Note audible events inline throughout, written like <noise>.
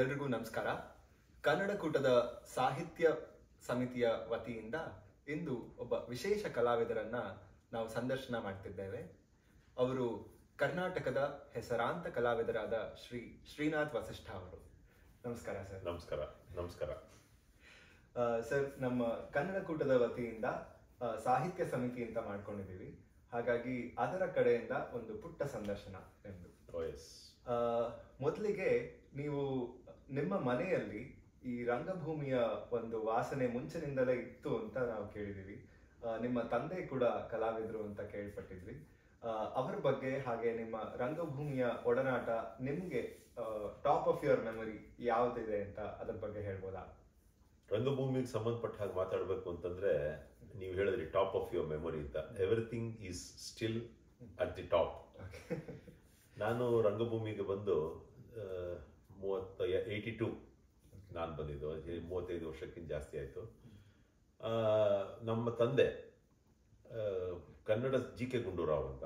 ಎಲ್ರಿಗೂ ನಮಸ್ಕಾರ. ಕನ್ನಡ ಕೂಟದ ಸಾಹಿತ್ಯ ಸಮಿತಿಯ ವತಿಯಿಂದ ಇಂದು ಒಬ್ಬ ವಿಶೇಷ ಕಲಾವಿದರನ್ನ ನಾವು ಸಂದರ್ಶನ ಮಾಡ್ತಿದ್ದೇವೆ. ಅವರು ಕರ್ನಾಟಕದ ಹೆಸರಾಂತ ಕಲಾವಿದರಾದ ಶ್ರೀ ಶ್ರೀನಾಥ್ ವಸಿಷ್ಠ ಅವರು. ನಮಸ್ಕಾರ ಸರ್. ನಮಸ್ಕಾರ ನಮಸ್ಕಾರ. ಸರ್ ನಮ್ಮ ಕನ್ನಡ ಕೂಟದ ವತಿಯಿಂದ ಸಾಹಿತ್ಯ ಸಮಿತಿ ಅಂತ ಮಾಡ್ಕೊಂಡಿದ್ದೀವಿ. ಹಾಗಾಗಿ ಅದರ ಕಡೆಯಿಂದ ಒಂದು ಪುಟ್ಟ ಸಂದರ್ಶನ ಎಂದು ಮೊದಲಿಗೆ ನೀವು ನಿಮ್ಮ ಮನೆಯಲ್ಲಿ ಈ ರಂಗಭೂಮಿಯ ಒಂದು ವಾಸನೆ ಮುಂಚಿನಿಂದಲೇ ಇತ್ತು ಅಂತ ನಾವು ಕೇಳಿದೀವಿ ನಿಮ್ಮ ತಂದೆ ಕೂಡ ಕಲಾವಿದರು ಅಂತ ಕೇಳ್ಪಟ್ಟಿದ್ವಿ ಅವರ ಬಗ್ಗೆ ಹಾಗೆ ನಿಮ್ಮ ರಂಗಭೂಮಿಯ ಒಡನಾಟ ನಿಮಗೆ ಟಾಪ್ ಆಫ್ ಯುವರ್ ಮೆಮೊರಿ ಯಾವ್ದಿದೆ ಅಂತ ಅದ್ರ ಬಗ್ಗೆ ಹೇಳ್ಬೋದಾ? ರಂಗಭೂಮಿಗೆ ಸಂಬಂಧಪಟ್ಟ ಹಾಗೆ ಮಾತಾಡಬೇಕು ಅಂತಂದ್ರೆ ನೀವು ಹೇಳಿದ್ರಿ ಟಾಪ್ ಆಫ್ ಯುವರ್ ಮೆಮೊರಿ ಅಂತ. Everything is still at the top ನಾನು ರಂಗಭೂಮಿಗೆ ಬಂದು ಮೂವತ್ತ ಏಯ್ಟಿ ಟು ನಾನು ಬಂದಿದ್ದು ಮೂವತ್ತೈದು ವರ್ಷಕ್ಕಿಂತ ಜಾಸ್ತಿ ಆಯಿತು. ನಮ್ಮ ತಂದೆ ಕನ್ನಡ ಜಿ ಕೆ ಗುಂಡೂರಾವ್ ಅಂತ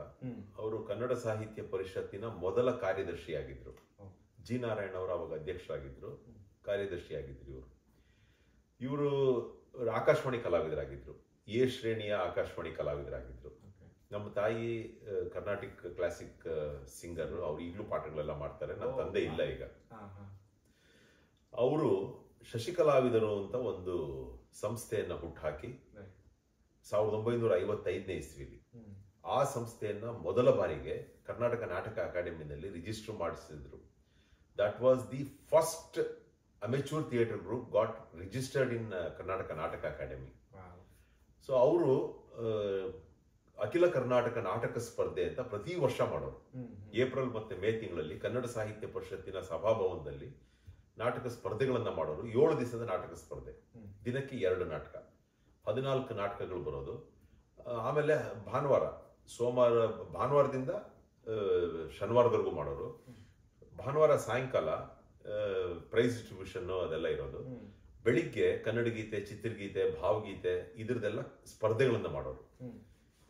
ಅವರು ಕನ್ನಡ ಸಾಹಿತ್ಯ ಪರಿಷತ್ತಿನ ಮೊದಲ ಕಾರ್ಯದರ್ಶಿಯಾಗಿದ್ರು. ಜಿ. ನಾರಾಯಣ ಅವರು ಅವಾಗ ಅಧ್ಯಕ್ಷರಾಗಿದ್ದರು ಕಾರ್ಯದರ್ಶಿಯಾಗಿದ್ದರು ಇವರು. ಇವರು ಆಕಾಶವಾಣಿ ಕಲಾವಿದರಾಗಿದ್ದರು ಎ ಶ್ರೇಣಿಯ ಆಕಾಶವಾಣಿ ಕಲಾವಿದರಾಗಿದ್ದರು. ನಮ್ಮ ತಾಯಿ ಕರ್ನಾಟಕ ಕ್ಲಾಸಿಕ್ ಸಿಂಗರ್ ಅವ್ರು ಈಗಲೂ ಪಾಠಗಳೆಲ್ಲ ಮಾಡ್ತಾರೆ. ನನ್ನ ತಂದೆ ಇಲ್ಲ ಈಗ. ಅವರು ಶಶಿಕಲಾವಿದರು ಅಂತ ಒಂದು ಸಂಸ್ಥೆಯನ್ನ ಹುಟ್ಟುಹಾಕಿ. ಸಾವಿರದ ಒಂಬೈನೂರ ಐವತ್ತೈದನೇ ಇಸ್ವಿಲಿ ಆ ಸಂಸ್ಥೆಯನ್ನ ಮೊದಲ ಬಾರಿಗೆ ಕರ್ನಾಟಕ ನಾಟಕ ಅಕಾಡೆಮಿನಲ್ಲಿ ರಿಜಿಸ್ಟರ್ ಮಾಡಿಸಿದ್ರು. That was the first amateur theatre group got registered in Karnataka Nataka Academy. So ಅವರು ಅಖಿಲ ಕರ್ನಾಟಕ ನಾಟಕ ಸ್ಪರ್ಧೆ ಅಂತ ಪ್ರತಿ ವರ್ಷ ಮಾಡೋರು. ಏಪ್ರಿಲ್ ಮತ್ತೆ ಮೇ ತಿಂಗಳಲ್ಲಿ ಕನ್ನಡ ಸಾಹಿತ್ಯ ಪರಿಷತ್ತಿನ ಸಭಾಭವನದಲ್ಲಿ ನಾಟಕ ಸ್ಪರ್ಧೆಗಳನ್ನ ಮಾಡೋರು. ಏಳು ದಿವಸದ ನಾಟಕ ಸ್ಪರ್ಧೆ. ದಿನಕ್ಕೆ ಎರಡು ನಾಟಕ. ಹದಿನಾಲ್ಕು ನಾಟಕಗಳು ಬರೋದು. ಆಮೇಲೆ ಭಾನುವಾರ ಸೋಮವಾರ ಭಾನುವಾರದಿಂದ ಶನಿವಾರದವರೆಗೂ ಮಾಡೋರು. ಭಾನುವಾರ ಸಾಯಂಕಾಲ ಪ್ರೈಸ್ ಡಿಸ್ಟ್ರಿಬ್ಯೂಷನ್ ಅದೆಲ್ಲ ಇರೋದು. ಬೆಳಿಗ್ಗೆ ಕನ್ನಡ ಗೀತೆ ಚಿತ್ರಗೀತೆ ಭಾವಗೀತೆ ಇದ್ರದ್ದೆಲ್ಲ ಸ್ಪರ್ಧೆಗಳನ್ನ ಮಾಡೋರು.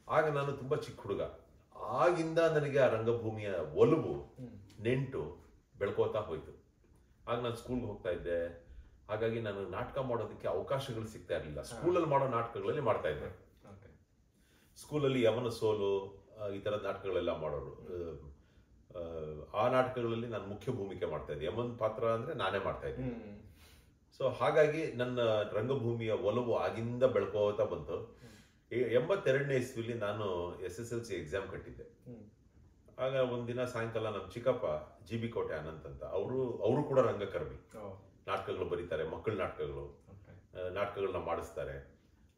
ಆಗ ನಾನು ತುಂಬಾ ಚಿಕ್ಕ ಹುಡುಗ. ಆಗಿಂದ ನನಗೆ ಆ ರಂಗಭೂಮಿಯ ಒಲವು ನೆಂಟು ಬೆಳ್ಕೋತಾ ಹೋಯ್ತು. ಆಗ ನಾನು ಸ್ಕೂಲ್ಗೆ ಹೋಗ್ತಾ ಇದ್ದೆ. ಹಾಗಾಗಿ ನಾನು ನಾಟಕ ಮಾಡೋದಕ್ಕೆ ಅವಕಾಶಗಳು ಸಿಗ್ತಾ ಇರಲಿಲ್ಲ. ಸ್ಕೂಲಲ್ಲಿ ಮಾಡೋ ನಾಟಕಗಳಲ್ಲಿ ಮಾಡ್ತಾ ಇದ್ದೆ. ಸ್ಕೂಲಲ್ಲಿ ಯಮನ ಸೋಲು ಈ ತರ ನಾಟಕಗಳೆಲ್ಲ ಮಾಡೋರು. ಆ, ಆ ನಾಟಕಗಳಲ್ಲಿ ನಾನು ಮುಖ್ಯ ಭೂಮಿಕೆ ಮಾಡ್ತಾ ಇದ್ದೆ. ಯಮನ್ ಪಾತ್ರ ಅಂದ್ರೆ ನಾನೇ ಮಾಡ್ತಾ ಇದ್ದೆ. ಸೊ ಹಾಗಾಗಿ ನನ್ನ ರಂಗಭೂಮಿಯ ಒಲವು ಆಗಿಂದ ಬೆಳ್ಕೋತಾ ಬಂತು. ಎಂಬತ್ತೆರಡನೇ ಇಸ್ವಿಲಿ ನಾನು S S L C exam ಕಟ್ಟಿದ್ದೆ. ಆಗ ಒಂದಿನ ಸಾಯಂಕಾಲ ನಮ್ಮ ಚಿಕ್ಕಪ್ಪ ಜಿ ಬಿ ಕೋಟೆ ಅನಂತ ಅಂತ ಅವರು ಅವರು ಕೂಡ ರಂಗಕರ್ಮಿ. ನಾಟಕಗಳು ಬರೀತಾರೆ ಮಕ್ಕಳ ನಾಟಕಗಳು. ನಾಟಕಗಳನ್ನ ಮಾಡಿಸ್ತಾರೆ.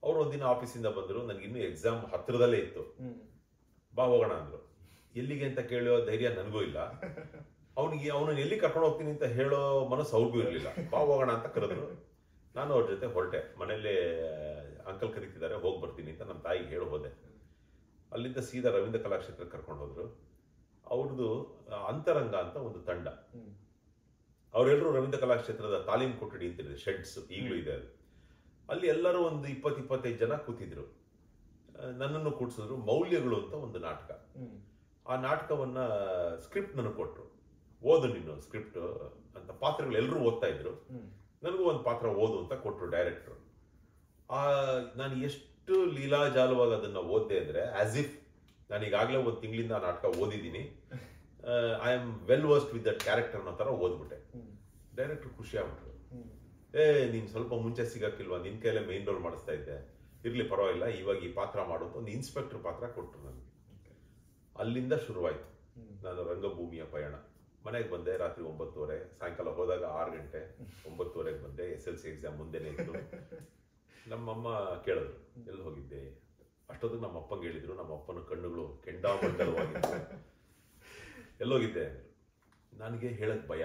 ಅವ್ರು ಒಂದಿನ ಆಫೀಸಿಂದ ಬಂದರು ನನಗೆ ಇನ್ನೂ ಎಕ್ಸಾಮ್ ಹತ್ರದಲ್ಲೇ ಇತ್ತು. ಬಾ ಹೋಗೋಣ ಅಂದ್ರು. ಎಲ್ಲಿಗೆ ಅಂತ ಕೇಳೋ ಧೈರ್ಯ ನನಗೂ ಇಲ್ಲ. ಅವನಿಗೆ ಅವನು ಎಲ್ಲಿ ಕರ್ಕೊಂಡು ಹೋಗ್ತೀನಿ ಅಂತ ಹೇಳೋ ಮನಸ್ಸು ಅವ್ರಿಗೂ ಇರಲಿಲ್ಲ. ಬಾ ಹೋಗೋಣ ಅಂತ ಕರೆದ್ರು. ನಾನು ಅವ್ರ ಜೊತೆ ಹೊರಟೆ. ಮನೇಲಿ ಅಂಕಲ್ ಕರೀತಿದ್ದಾರೆ ಹೋಗಿ ಬರ್ತೀನಿ ಅಂತ ನಮ್ಮ ತಾಯಿಗೆ ಹೇಳಿ ಹೋದೆ. ಅಲ್ಲಿಂದ ಸೀದಾ ರವೀಂದ್ರ ಕಲಾಕ್ಷೇತ್ರಕ್ಕೆ ಕರ್ಕೊಂಡು ಹೋದ್ರು. ಅವ್ರದ್ದು ಅಂತರಂಗ ಅಂತ ಒಂದು ತಂಡ. ಅವರೆಲ್ಲರೂ ರವೀಂದ್ರ ಕಲಾಕ್ಷೇತ್ರದ ತಾಲೀಮ್ ಕೊಠಡಿ ಅಂತಿದೆ ಶೆಡ್ಸ್ ಈಗಲೂ ಇದೆ ಅದು. ಅಲ್ಲಿ ಎಲ್ಲರೂ ಒಂದು ಇಪ್ಪತ್ತು ಇಪ್ಪತ್ತೈದು ಜನ ಕೂತಿದ್ರು. ನನ್ನನ್ನು ಕೂಡಿಸಿದ್ರು ಮೌಲ್ಯಗಳು ಅಂತ ಒಂದು ನಾಟಕ. ಆ ನಾಟಕವನ್ನ ಸ್ಕ್ರಿಪ್ಟ್ ನನಗೆ ಕೊಟ್ಟರು ಓದು ನೀನು ಸ್ಕ್ರಿಪ್ಟ್ ಅಂತ ಪಾತ್ರಗಳು ಎಲ್ಲರೂ ಓದ್ತಾ ಇದ್ರು. ನನಗೂ ಒಂದು ಪಾತ್ರ ಓದು ಅಂತ ಕೊಟ್ಟರು ಡೈರೆಕ್ಟರ್. ಆ ನಾನು ಎಷ್ಟು ಲೀಲಾಜಾಲವಾಗಿ ಅದನ್ನ ಓದ್ದೆ ಅಂದರೆ ಆಸ್ ಇಫ್ ನಾನು ಈಗಾಗಲೇ ಒಂದು ತಿಂಗಳಿಂದ ಆ ನಾಟಕ ಓದಿದ್ದೀನಿ I am well versed with that character ಅನ್ನೋ ಥರ ಓದ್ಬಿಟ್ಟೆ. ಡೈರೆಕ್ಟ್ರ್ ಖುಷಿ ಆಗ್ಬಿಟ್ರು. ಏ ನೀನು ಸ್ವಲ್ಪ ಮುಂಚೆ ಸಿಗಕ್ಕಿಲ್ವಾ ನಿನ್ ಕೈಯಲ್ಲೇ ಮೇನ್ ರೋಲ್ ಮಾಡಿಸ್ತಾ ಇದ್ದೆ. ಇರ್ಲಿ ಪರವಾಗಿಲ್ಲ ಇವಾಗ ಈ ಪಾತ್ರ ಮಾಡೋದು ಒಂದು ಇನ್ಸ್ಪೆಕ್ಟರ್ ಪಾತ್ರ ಕೊಟ್ಟರು ನನಗೆ. ಅಲ್ಲಿಂದ ಶುರುವಾಯಿತು. ನಾನು ರಂಗಭೂಮಿಯ ಪಯಣ. ಮನೆಗೆ ಬಂದೆ ರಾತ್ರಿ ಒಂಬತ್ತುವರೆ ಸಾಯಂಕಾಲ ಹೋದಾಗ ಆರು ಗಂಟೆ ಒಂಬತ್ತುವರೆಗೆ ಬಂದೆ ಎಸ್ ಎಲ್ ಸಿ ಎಕ್ಸಾಮ್ ಮುಂದೆನೇ ಇತ್ತು. <laughs> ನಮ್ಮಮ್ಮ ಕೇಳಿದ್ರು ಎಲ್ಲಿ ಹೋಗಿದ್ದೆ? ಅಷ್ಟೊತ್ತಿಗೆ ನಮ್ಮ ಅಪ್ಪಂಗೆ ಹೇಳಿದ್ರು ನಮ್ಮ ಅಪ್ಪನ ಕಣ್ಣುಗಳು ಕೆಂಡಾಮಂಡಲವಾಗಿತ್ತು. ಎಲ್ಲೋಗಿದ್ದೆ ನನಗೆ ಹೇಳಕ್ ಭಯ.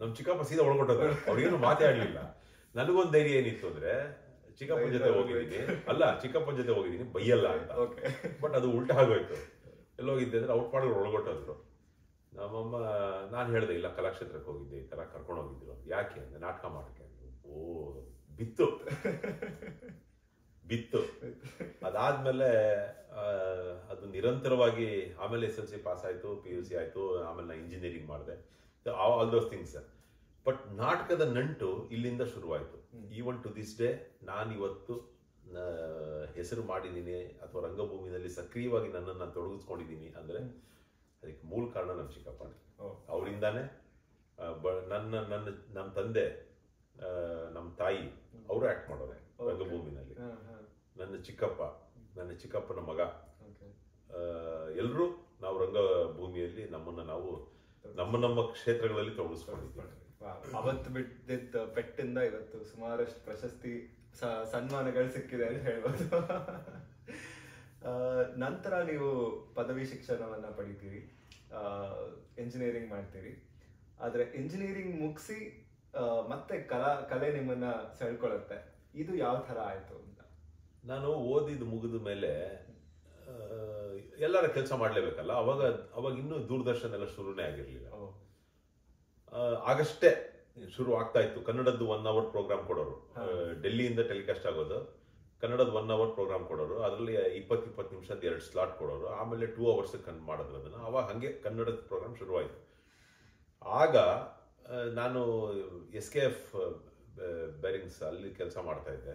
ನಮ್ ಚಿಕ್ಕಪ್ಪ ಸೀದಾ ಒಳಗೊಂಡದ ಅವ್ರಿಗೇನು ಮಾತಾಡಲಿಲ್ಲ ನನಗೊಂದು ಧೈರ್ಯ ಏನಿತ್ತು ಅಂದ್ರೆ ಚಿಕ್ಕಪ್ಪನ ಜೊತೆ ಹೋಗಿದ್ದೀನಿ. ಅಲ್ಲ ಚಿಕ್ಕಪ್ಪನ ಜೊತೆ ಹೋಗಿದ್ದೀನಿ ಬೈಯಲ್ಲ ಅಂತ. ಬಟ್ ಅದು ಉಲ್ಟಾ ಆಗೋಯ್ತು. ಎಲ್ಲೋಗಿದ್ದೆ ಅಂದ್ರೆ ಔಟ್ ಮಾಡಿದ್ರು ಒಳಗೊಟ್ಟದ್ರು ನಮ್ಮಮ್ಮ ನಾನು ಹೇಳ್ದೆ ಇಲ್ಲ ಕಲಾಕ್ಷೇತ್ರಕ್ಕೆ ಹೋಗಿದ್ದೆ ಈ ಥರ ಕರ್ಕೊಂಡು ಹೋಗಿದ್ರು ಯಾಕೆ? ಅಂದ್ರೆ ನಾಟಕ ಮಾಡಕ್ಕೆ. ಓ ಬಿತ್ತು ಬಿತ್ತು. ಅದಾದ್ಮೇಲೆ ಅದು ನಿರಂತರವಾಗಿ ಆಮೇಲೆ ಎಸ್ ಎಲ್ ಸಿ ಪಾಸ್ ಆಯ್ತು ಪಿ ಯು ಸಿ ಆಯ್ತು ಆಮೇಲೆ ನಾ ಇಂಜಿನಿಯರಿಂಗ್ ಮಾಡಿದೆ. ಆಲ್ ದೋಸ್ ಥಿಂಗ್ಸ್ ಬಟ್ ನಾಟಕದ ನಂಟು ಇಲ್ಲಿಂದ ಶುರುವಾಯಿತು. ಈವನ್ ಟು ದಿಸ್ ಡೇ ನಾನು ಇವತ್ತು ಹೆಸರು ಮಾಡಿದ್ದೀನಿ ಅಥವಾ ರಂಗಭೂಮಿನಲ್ಲಿ ಸಕ್ರಿಯವಾಗಿ ನನ್ನನ್ನು ತೊಡಗಿಸ್ಕೊಂಡಿದ್ದೀನಿ ಅಂದರೆ ಅದಕ್ಕೆ ಮೂಲ ಕಾರಣ ನಮ್ಮ ಚಿಕ್ಕಪ್ಪ. ಅವರಿಂದಾನೆ ಬ ನನ್ನ ನನ್ನ ನಮ್ಮ ತಂದೆ ನಮ್ಮ ತಾಯಿ ಅವರು ಆಕ್ಟ್ ಮಾಡೋರೆ. ರಂಗಭೂಮಿನಲ್ಲಿ. ನನ್ನ ಚಿಕ್ಕಪ್ಪ ನನ್ನ ಚಿಕ್ಕಪ್ಪನ ಮಗ. ಎಲ್ಲರೂ ನಾವು ರಂಗಭೂಮಿಯಲ್ಲಿ ನಮ್ಮನ್ನ ನಾವು ನಮ್ಮ ನಮ್ಮ ಕ್ಷೇತ್ರಗಳಲ್ಲಿ ತೊಡಗಿಸ್ಕೊಂಡಿದ್ದೀವಿ. ಅವತ್ತು ಬಿಟ್ಟಿದ್ದ ಪೆಟ್ಟಿಂದ ಇವತ್ತು ಸುಮಾರಷ್ಟು ಪ್ರಶಸ್ತಿ ಸನ್ಮಾನಗಳು ಸಿಕ್ಕಿದೆ ಅಂತ ಹೇಳ್ಬೋದು ನಂತರ ನೀವು ಪದವಿ ಶಿಕ್ಷಣವನ್ನ ಪಡಿತೀರಿ ಇಂಜಿನಿಯರಿಂಗ್ ಮಾಡ್ತೀರಿ ಆದ್ರೆ ಇಂಜಿನಿಯರಿಂಗ್ ಮುಗಿಸಿ ಮತ್ತೆ ಕಲಾ ಕಲೆ ನಿಮ್ಮನ್ನ ಸೆಳ್ಕೊಳ್ಳುತ್ತೆ. ಇದು ಯಾವ ತರ ಆಯ್ತು ಅಂತ? ನಾನು ಓದಿದ ಮುಗಿದ ಮೇಲೆ ಎಲ್ಲರ ಕೆಲಸ ಮಾಡಲೇಬೇಕಲ್ಲ ಅವಾಗ ಅವಾಗ ಇನ್ನೂ ದೂರದರ್ಶನ ಎಲ್ಲ ಶುರುನೇ ಆಗಿರಲಿಲ್ಲ. ಆಗಷ್ಟೇ ಶುರು ಆಗ್ತಾ ಇತ್ತು. ಕನ್ನಡದ್ದು ಒನ್ ಅವರ್ ಪ್ರೋಗ್ರಾಮ್ ಕೊಡೋರು. ಡೆಲ್ಲಿಯಿಂದ ಟೆಲಿಕಾಸ್ಟ್ ಆಗೋದು. ಕನ್ನಡದ ಒನ್ ಅವರ್ ಪ್ರೋಗ್ರಾಮ್ ಕೊಡೋರು. ಅದರಲ್ಲಿ ಇಪ್ಪತ್ತು ಇಪ್ಪತ್ತು ನಿಮಿಷದ ಎರಡು ಸ್ಲಾಟ್ ಕೊಡೋರು. ಆಮೇಲೆ ಟೂ ಅವರ್ಸ್ ಕನ್ ಮಾಡಿದ್ರು ಅದನ್ನು. ಅವಾಗ ಹಾಗೆ ಕನ್ನಡದ ಪ್ರೋಗ್ರಾಮ್ ಶುರುವಾಯಿತು. ಆಗ ನಾನು ಎಸ್ ಕೆ ಎಫ್ ಬೇರಿಂಗ್ಸ್ ಅಲ್ಲಿ ಕೆಲಸ ಮಾಡ್ತಾ ಇದ್ದೆ.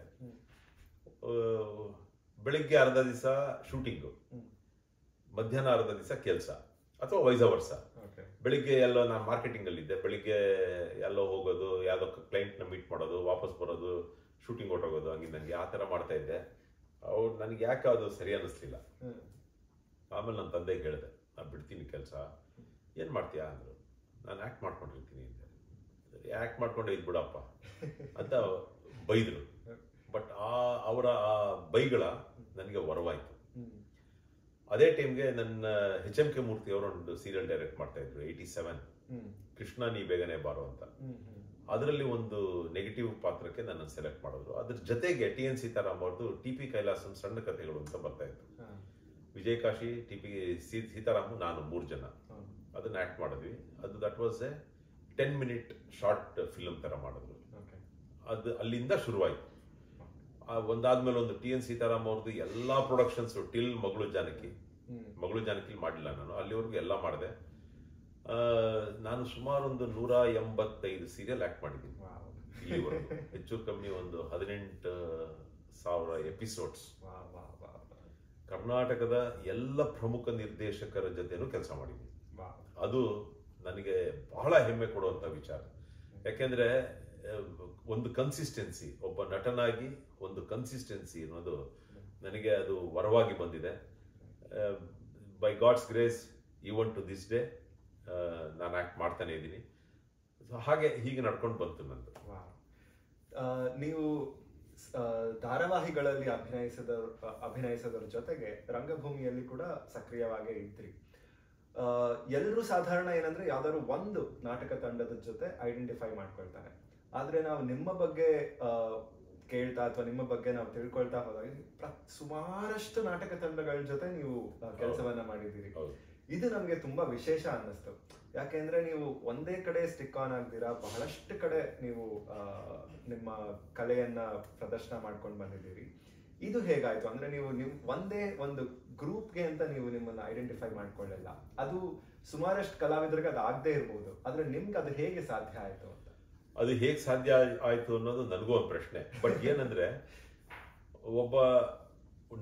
ಬೆಳಿಗ್ಗೆ ಅರ್ಧ ದಿವಸ ಶೂಟಿಂಗು ಮಧ್ಯಾಹ್ನ ಅರ್ಧ ದಿವಸ ಕೆಲಸ ಅಥವಾ ವೈಸ ವರ್ಷ. ಬೆಳಿಗ್ಗೆ ಎಲ್ಲೋ ನಾನು ಮಾರ್ಕೆಟಿಂಗ್ ಅಲ್ಲಿ ಇದ್ದೆ. ಬೆಳಿಗ್ಗೆ ಎಲ್ಲೋ ಹೋಗೋದು ಯಾವುದೋ ಕ್ಲೈಂಟ್ನ ಮೀಟ್ ಮಾಡೋದು ವಾಪಸ್ ಬರೋದು ಶೂಟಿಂಗ್ ಹೊರಟೋಗೋದು ಹಂಗೆ ನನಗೆ ಆ ಥರ ಮಾಡ್ತಾ ಇದ್ದೆ. ಅವ್ರು ನನಗೆ ಯಾಕೆ ಅದು ಸರಿ ಅನ್ನಿಸ್ಲಿಲ್ಲ. ಆಮೇಲೆ ನನ್ನ ತಂದೆಗೆ ಹೇಳಿದೆ ನಾನು ಬಿಡ್ತೀನಿ ಕೆಲಸ. ಏನು ಮಾಡ್ತೀಯಾ? ಅಂದರು. ನಾನು ಆ್ಯಕ್ಟ್ ಮಾಡ್ಕೊಂಡಿರ್ತೀನಿ ಅಂತ ಆ್ಯಕ್ಟ್ ಮಾಡ್ಕೊಂಡು ಇದು ಬಿಡಪ್ಪ ಅಂತ ಬೈದರು ಬಟ್ ಆ ಅವರ ಆ ಬೈಗಳ ನನಗೆ ವರವಾಯಿತು. ಅದೇ ಟೈಮ್ಗೆ ನನ್ನ ಎಚ್ ಎಂ ಕೆ ಮೂರ್ತಿ ಅವರು ಒಂದು ಸೀರಿಯಲ್ ಡೈರೆಕ್ಟ್ ಮಾಡ್ತಾ ಇದ್ರು ಏಯ್ಟಿ ಸೆವೆನ್ ಕೃಷ್ಣ ನೀ ಬೇಗನೆ ಬಾರೋ ಅಂತ. ಅದರಲ್ಲಿ ಒಂದು ನೆಗೆಟಿವ್ ಪಾತ್ರಕ್ಕೆ ನನ್ನ ಸೆಲೆಕ್ಟ್ ಮಾಡಿದ್ರು ಅದ್ರ ಜೊತೆಗೆ ಟಿ ಎನ್ ಸೀತಾರಾಮ್ ಅವ್ರದ್ದು ಟಿ ಪಿ ಕೈಲಾಸಂ ಸಣ್ಣ ಕಥೆಗಳು ಅಂತ ಬರ್ತಾ ಇತ್ತು ವಿಜಯಕಾಶಿ ವಿಜಯ್ ಕಾಶಿ ಟಿ ಪಿ ಸೀತಾರಾಮ್ ನಾನು ಮೂರು ಜನ. ಅದನ್ನ ಆಕ್ಟ್ ಮಾಡಿದ್ವಿ. ಅದು that was a ten minute short film ತರ ಮಾಡಿದ್ರು. ಅದು ಅಲ್ಲಿಂದ ಶುರುವಾಯಿತು. ಒಂದಾದ್ಮೇಲೆ ಒಂದು ಟಿ ಎನ್ ಸೀತಾರಾಮ್ ಅವ್ರದ್ದು ಎಲ್ಲಾ ಪ್ರೊಡಕ್ಷನ್ಸ್ ಟಿಲ್ ಮಗಳು ಜಾನಕಿ. ಮಗಳು ಜಾನಕಿ ಮಾಡಲಿಲ್ಲ ನಾನು. ಅಲ್ಲಿವರೆಗೂ ಎಲ್ಲ ಮಾಡಿದೆ. ನಾನು ಸುಮಾರು ಒಂದು ನೂರ ಎಂಬತ್ತೈದು ಸೀರಿಯಲ್ ಆಕ್ಟ್ ಮಾಡಿದ್ದೀನಿ. ಇಲ್ಲಿವರೆಗೂ. <laughs> ಹೆಚ್ಚು ಕಮ್ಮಿ ಒಂದು ಹದಿನೆಂಟು ಸಾವಿರ ಎಪಿಸೋಡ್ಸ್. ಕರ್ನಾಟಕದ ಎಲ್ಲ ಪ್ರಮುಖ ನಿರ್ದೇಶಕರ ಜೊತೆನೂ ಕೆಲಸ ಮಾಡಿದ್ದೀನಿ. ಅದು ನನಗೆ ಬಹಳ ಹೆಮ್ಮೆ ಕೊಡುವಂಥ ವಿಚಾರ. ಯಾಕೆಂದರೆ ಒಂದು ಕನ್ಸಿಸ್ಟೆನ್ಸಿ ಒಬ್ಬ ನಟನಾಗಿ ಒಂದು ಕನ್ಸಿಸ್ಟೆನ್ಸಿ ಅನ್ನೋದು ನನಗೆ ಅದು ವರವಾಗಿ ಬಂದಿದೆ. By God's grace even to this day ನಾನು ಆ್ಯಕ್ಟ್ ಮಾಡ್ತಾನೆ ಇದ್ದೀನಿ. ಸೊ ಹಾಗೆ ಹೀಗೆ ನಡ್ಕೊಂಡು ಬಂತು ನಂದು. ನೀವು ಧಾರಾವಾಹಿಗಳಲ್ಲಿ ಅಭಿನಯಿಸದ ಅಭಿನಯಿಸೋದ್ರ ಜೊತೆಗೆ ರಂಗಭೂಮಿಯಲ್ಲಿ ಕೂಡ ಸಕ್ರಿಯವಾಗೇ ಇದ್ರಿ. ಎಲ್ಲರೂ ಸಾಧಾರಣ ಏನಂದ್ರೆ ಯಾವ್ದಾದ್ರು ಒಂದು ನಾಟಕ ತಂಡದ ಜೊತೆ ಐಡೆಂಟಿಫೈ ಮಾಡ್ಕೊಳ್ತಾರೆ. ಆದ್ರೆ ನಾವು ನಿಮ್ಮ ಬಗ್ಗೆ ಕೇಳ್ತಾ ಅಥವಾ ನಿಮ್ಮ ಬಗ್ಗೆ ನಾವು ತಿಳ್ಕೊಳ್ತಾ ಹೋದಾಗ ಪ್ರ- ಸುಮಾರಷ್ಟು ನಾಟಕ ತಂಡಗಳ ಜೊತೆ ನೀವು ಕೆಲಸವನ್ನ ಮಾಡಿದ್ದೀರಿ. ಇದು ನಮಗೆ ತುಂಬಾ ವಿಶೇಷ ಅನ್ನಿಸ್ತು. ಯಾಕೆಂದ್ರೆ ನೀವು ಒಂದೇ ಕಡೆ ಸ್ಟಿಕ್ ಆನ್ ಆಗ್ದಿರಾ ಬಹಳಷ್ಟು ಕಡೆ ನೀವು ನಿಮ್ಮ ಕಲೆಯನ್ನ ಪ್ರದರ್ಶನ ಮಾಡ್ಕೊಂಡು ಬಂದಿದ್ದೀರಿ. ಇದು ಹೇಗಾಯ್ತು ಅಂದ್ರೆ ನೀವು ನೀವು ಒಂದೇ ಒಂದು ಗ್ರೂಪ್ಗೆ ಅಂತ ನೀವು ನಿಮ್ಮನ್ನ ಐಡೆಂಟಿಫೈ ಮಾಡ್ಕೊಳ್ಳಲ್ಲ. ಅದು ಸುಮಾರಷ್ಟು ಕಲಾವಿದರಿಗೆ ಅದು ಆಗದೆ ಇರ್ಬೋದು. ಆದ್ರೆ ನಿಮ್ಗೆ ಅದು ಹೇಗೆ ಸಾಧ್ಯ ಆಯ್ತು ಅಂತ? ಅದು ಹೇಗೆ ಸಾಧ್ಯ ಆಯ್ತು ಅನ್ನೋದು ನನಗೂ ಒಂದು ಪ್ರಶ್ನೆ. ಬಟ್ ಏನಂದ್ರೆ ಒಬ್ಬ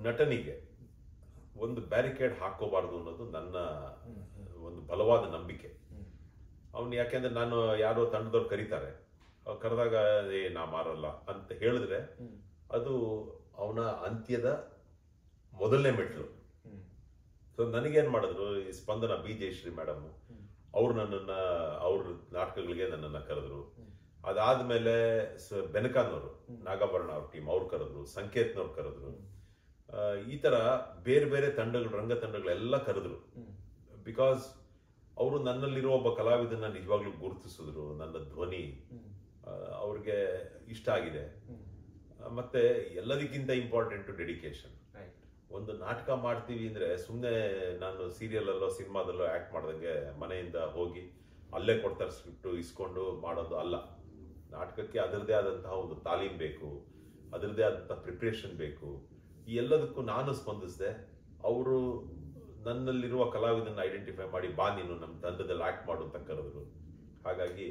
ನಟನಿಗೆ ಒಂದು ಬ್ಯಾರಿಕೇಡ್ ಹಾಕೋಬಾರ್ದು ಅನ್ನೋದು ನನ್ನ ಒಂದು ಬಲವಾದ ನಂಬಿಕೆ. ಅವನು ಯಾಕೆಂದ್ರೆ ನಾನು ಯಾರೋ ತಂಡದವ್ರು ಕರೀತಾರೆ. ಕರೆದಾಗ ಏ ನಾ ಮಾರಲ್ಲ ಅಂತ ಹೇಳಿದ್ರೆ ಅದು ಅವನ ಅಂತ್ಯದ ಮೊದಲನೇ ಮೆಟ್ಲು. ಸೊ ನನಗೇನು ಮಾಡಿದ್ರು, ಈ ಸ್ಪಂದನ ಬಿ ಜಯಶ್ರೀ ಮೇಡಮ್. ಅವ್ರು ನನ್ನನ್ನ, ಅವ್ರ ನಾಟಕಗಳಿಗೆ ನನ್ನನ್ನ ಕರೆದ್ರು. ಅದಾದ್ಮೇಲೆ ಬೆನಕಾನವರು. ನಾಗಾಭರಣ ಅವ್ರ ಟೀಮ್ ಅವ್ರು ಕರೆದ್ರು, ಸಂಕೇತ್ನವ್ರು ಕರೆದ್ರು ಈ ತರ ಬೇರೆ ಬೇರೆ ತಂಡಗಳು ರಂಗ ತಂಡಗಳೆಲ್ಲ ಕರೆದ್ರು. ಬಿಕಾಸ್ ಅವರು ನನ್ನಲ್ಲಿರೋ ಒಬ್ಬ ಕಲಾವಿದನ ನಿಜವಾಗ್ಲೂ ಗುರುತಿಸಿದ್ರು, ನನ್ನ ಧ್ವನಿ. ಅವ್ರಿಗೆ ಇಷ್ಟ ಆಗಿದೆ ಮತ್ತೆ ಎಲ್ಲದಕ್ಕಿಂತ ಇಂಪಾರ್ಟೆಂಟ್ ಡೆಡಿಕೇಶನ್. ಒಂದು ನಾಟಕ ಮಾಡ್ತೀವಿ ಅಂದರೆ ಸುಮ್ಮನೆ ನಾನು ಸೀರಿಯಲಲ್ಲೋ ಸಿನಿಮಾದಲ್ಲೋ ಆ್ಯಕ್ಟ್ ಮಾಡ್ದಂಗೆ ಮನೆಯಿಂದ ಹೋಗಿ ಅಲ್ಲೇ ಕೊಡ್ತಾರೆ ಸ್ಕ್ರಿಪ್ಟು ಇಸ್ಕೊಂಡು ಮಾಡೋದು ಅಲ್ಲ. ನಾಟಕಕ್ಕೆ ಅದರದೇ ಆದಂತಹ ಒಂದು ತಾಲೀಮ್ ಬೇಕು ಅದರದೇ ಆದಂಥ ಪ್ರಿಪ್ರೇಷನ್ ಬೇಕು. ಈ ಎಲ್ಲದಕ್ಕೂ ನಾನು ಸ್ಪಂದಿಸಿದೆ. ಅವರು ನನ್ನಲ್ಲಿರುವ ಕಲಾವಿದನ್ನ ಐಡೆಂಟಿಫೈ ಮಾಡಿ, ಬಾ ನೀನು ನಮ್ಮ ತಂಡದಲ್ಲಿ ಆ್ಯಕ್ಟ್ ಮಾಡು ಅಂತ ಕರೆದ್ರು. ಹಾಗಾಗಿ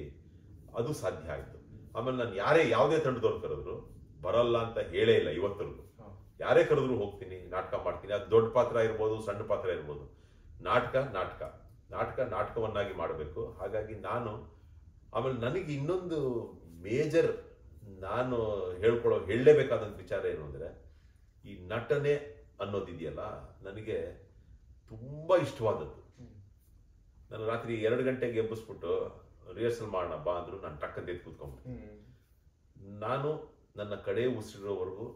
ಅದು ಸಾಧ್ಯ ಆಯಿತು. ಆಮೇಲೆ ನಾನು ಯಾರೇ ಯಾವುದೇ ತಂಡದವ್ರು ಕರೆದ್ರು, ಬರಲ್ಲ ಅಂತ ಹೇಳೇ ಇಲ್ಲ ಇವತ್ತರೆಗೂ. ಯಾರೇ ಕರೆದ್ರು ಹೋಗ್ತೀನಿ ನಾಟಕ ಮಾಡ್ತೀನಿ. ಅದು ದೊಡ್ಡ ಪಾತ್ರ ಇರ್ಬೋದು ಸಣ್ಣ ಪಾತ್ರ ಇರ್ಬೋದು. ನಾಟಕ ನಾಟಕ. ನಾಟಕ ನಾಟಕವನ್ನಾಗಿ ಮಾಡಬೇಕು. ಹಾಗಾಗಿ ನಾನು ಆಮೇಲೆ ನನಗೆ ಇನ್ನೊಂದು ಮೇಜರ್ ನಾನು ಹೇಳ್ಕೊಳ್ಳೋ ಹೇಳಲೇಬೇಕಾದಂಥ ವಿಚಾರ ಏನು ಅಂದರೆ ಈ ನಟನೆ ಅನ್ನೋದಿದೆಯಲ್ಲ ನನಗೆ ತುಂಬ ಇಷ್ಟವಾದದ್ದು. ನಾನು ರಾತ್ರಿ ಎರಡು ಗಂಟೆಗೆ ಎಬ್ಬಿಸ್ಬಿಟ್ಟು ರಿಹರ್ಸಲ್ ಮಾಡೋಣ ಬಾ ಅಂದ್ರು ನಾನು ಟಕ್ಕಂತ ಕೂತ್ಕೊಂಡ್ಬಿಟ್ಟೆ. ನಾನು ನನ್ನ ಕಡೆ ಉಸಿರಿರೋವರೆಗೂ